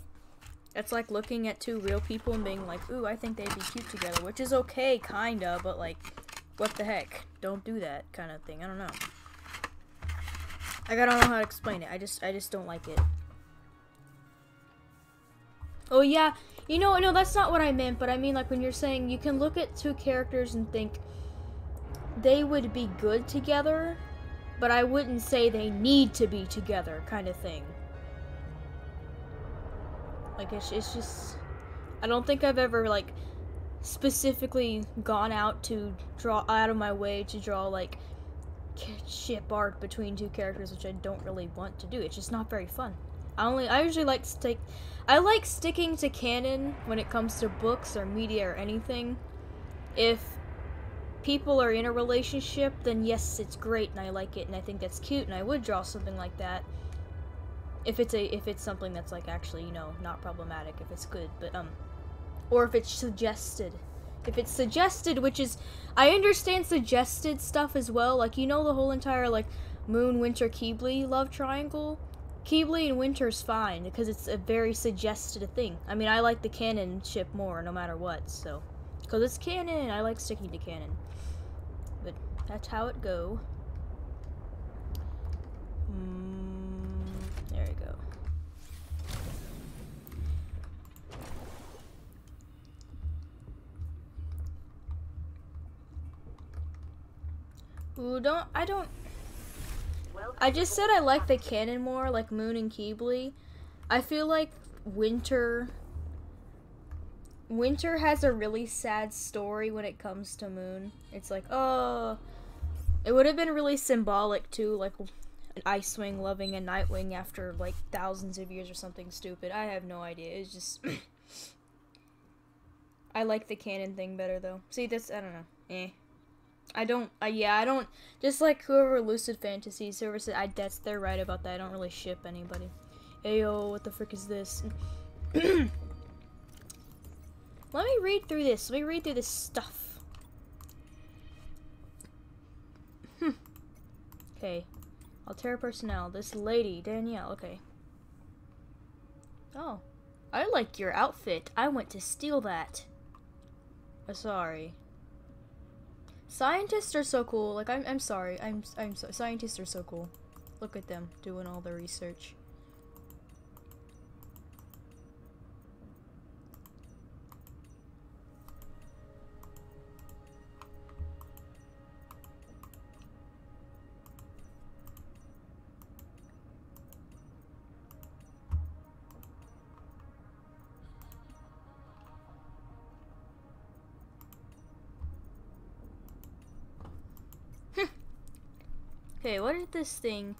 It's like looking at two real people and being like, ooh, I think they'd be cute together, which is okay, kinda, but like, what the heck? Don't do that kind of thing. I don't know. I don't know how to explain it. I just, I just don't like it. Oh yeah, you know, no, that's not what I meant, but I mean like when you're saying you can look at two characters and think they would be good together, but I wouldn't say they need to be together, kind of thing. Like it's, it's just, I don't think I've ever like specifically gone out to draw out of my way to draw like ship art between two characters, which I don't really want to do. It's just not very fun. I only I usually like to stick I like sticking to canon when it comes to books or media or anything. If people are in a relationship, then yes, it's great and I like it and I think that's cute and I would draw something like that. If it's a if it's something that's like actually, you know, not problematic, if it's good, but um or if it's suggested. If it's suggested, which is I understand suggested stuff as well, like you know the whole entire like Moon Winter Qibli love triangle. Qibli and Winter's fine because it's a very suggested thing. I mean, I like the canon ship more no matter what, so because it's canon, I like sticking to canon. But that's how it go. Mm, there we go. Ooh, don't I don't I just said I like the canon more, like Moon and Qibli. I feel like Winter Winter has a really sad story when it comes to Moon. It's like, oh, it would have been really symbolic too, like an Icewing loving a Nightwing after like thousands of years or something stupid. I have no idea. It's just I like the canon thing better though. See, this I don't know. Eh. I don't. Uh, yeah, I don't. Just like whoever Lucid whoever said, I that's they're right about that. I don't really ship anybody. Ayo, what the frick is this? Let me read through this. Let me read through this stuff. Hmm. Okay. Alterra personnel. This lady, Danielle. Okay. Oh. I like your outfit. I went to steal that. Uh, sorry. Scientists are so cool. Like I'm, I'm sorry. I'm, I'm so. Scientists are so cool. Look at them doing all the research. Okay, what is this thing?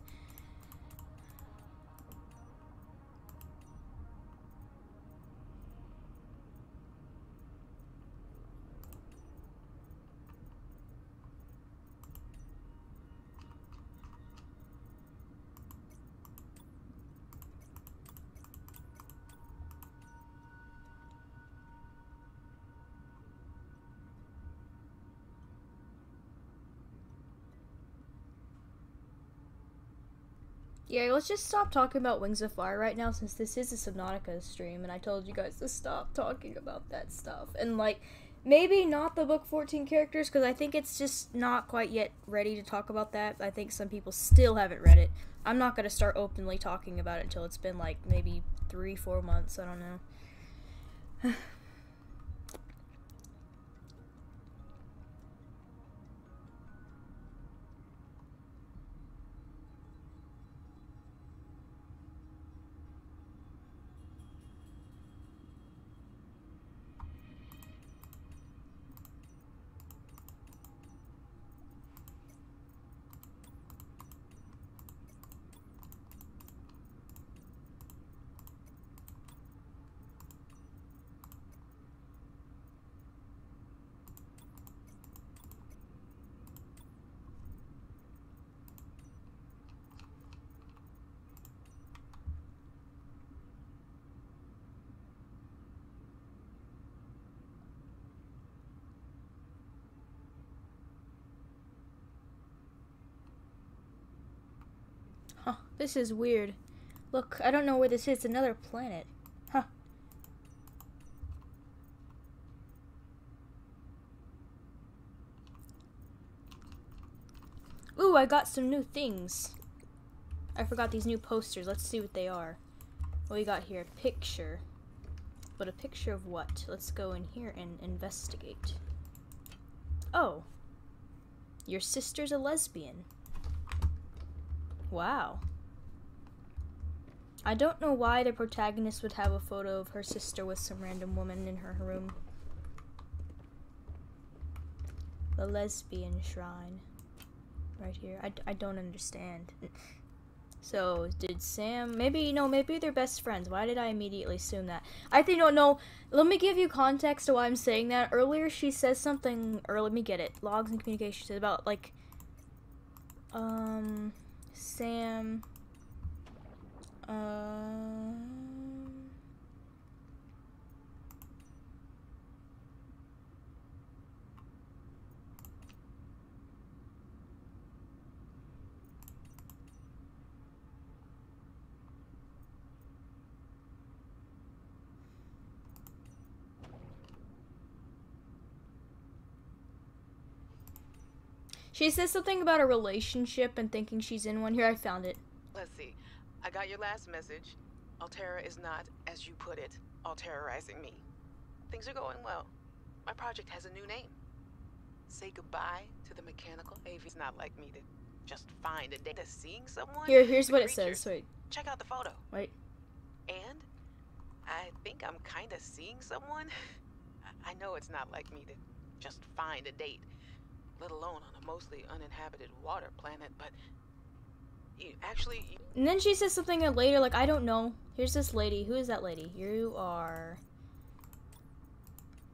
Yeah, let's just stop talking about Wings of Fire right now since this is a Subnautica stream and I told you guys to stop talking about that stuff. And like maybe not the book 14 characters because I think it's just not quite yet ready to talk about that. I think some people still haven't read it. I'm not going to start openly talking about it until it's been like maybe 3 4 months, I don't know. Huh, this is weird. Look, I don't know where this is. It's another planet. Huh. Ooh, I got some new things. I forgot these new posters. Let's see what they are. What we got here? A picture. But a picture of what? Let's go in here and investigate. Oh. Your sister's a lesbian. Wow. I don't know why the protagonist would have a photo of her sister with some random woman in her room. The lesbian shrine. Right here. I, I don't understand. So did Sam? Maybe no. Maybe they're best friends. Why did I immediately assume that? I think no, no. Let me give you context to why I'm saying that. Earlier, she says something. Or let me get it. Logs and communications about like, um, Sam. Um. She says something about a relationship and thinking she's in one. Here, I found it. Let's see. I got your last message. Alterra is not, as you put it, alterrorizing me. Things are going well. My project has a new name. Say goodbye to the mechanical AV. It's not like me to just find a data. Seeing someone. Here, here's what it says. Wait, Check out the photo. wait. And I think I'm kind of seeing someone. I- I know it's not like me to just find a date, let alone on a mostly uninhabited water planet, but actually And then she says something later, like, I don't know. Here's this lady. Who is that lady? You are.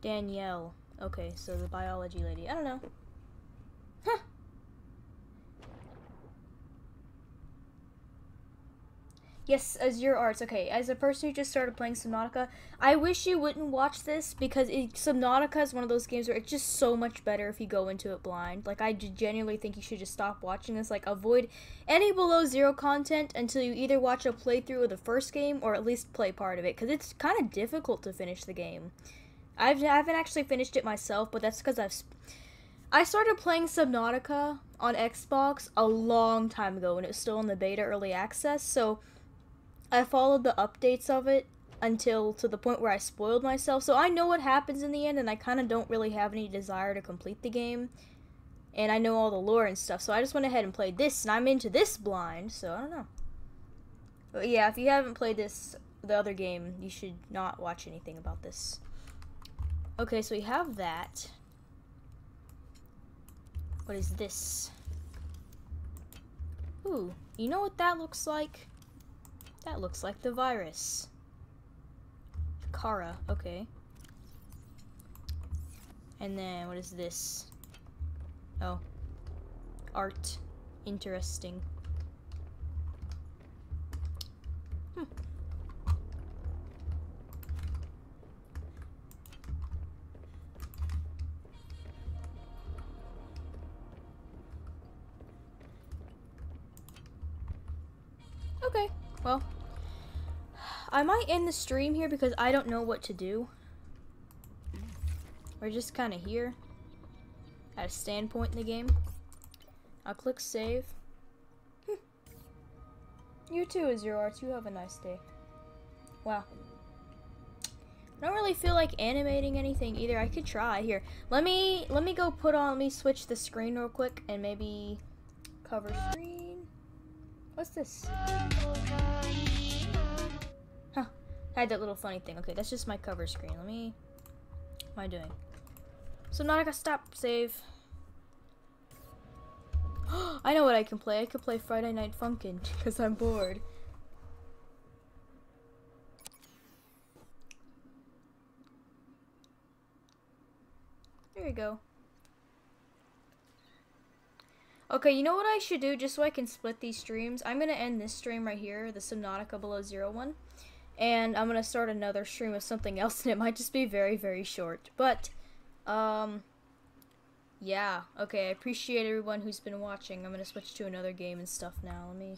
Danielle. Okay, so the biology lady. I don't know. Huh. Yes, Azure Arts. Okay, as a person who just started playing Subnautica, I wish you wouldn't watch this because it, Subnautica is one of those games where it's just so much better if you go into it blind. Like, I genuinely think you should just stop watching this. Like, avoid any below zero content until you either watch a playthrough of the first game or at least play part of it because it's kind of difficult to finish the game. I've, I haven't actually finished it myself, but that's because I've. I started playing Subnautica on Xbox a long time ago when it was still in the beta early access, so I followed the updates of it until to the point where I spoiled myself. So I know what happens in the end, and I kind of don't really have any desire to complete the game. And I know all the lore and stuff, so I just went ahead and played this, and I'm into this blind, so I don't know. But yeah, if you haven't played this, the other game, you should not watch anything about this. Okay, so we have that. What is this? Ooh, you know what that looks like? That looks like the virus. Kharaa, okay. And then, what is this? Oh. Art. Interesting. Hmm. Okay, well. I might end the stream here because I don't know what to do. We're just kind of here at a standpoint in the game. I'll click save. Hmm. You too, Azure Arts. You have a nice day. Wow. I don't really feel like animating anything either. I could try. Here, let me let me go put on. Let me switch the screen real quick and maybe cover screen. What's this? I had that little funny thing. Okay, that's just my cover screen. Let me. What am I doing? So now I gotta stop save. I know what I can play. I could play Friday Night Funkin' because I'm bored. There you go. Okay, you know what I should do just so I can split these streams? I'm going to end this stream right here, the Subnautica Below Zero one. And I'm to start another stream of something else, and it might just be very, very short. But, um, yeah. Okay, I appreciate everyone who's been watching. I'm to switch to another game and stuff now. Let me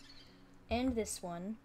end this one.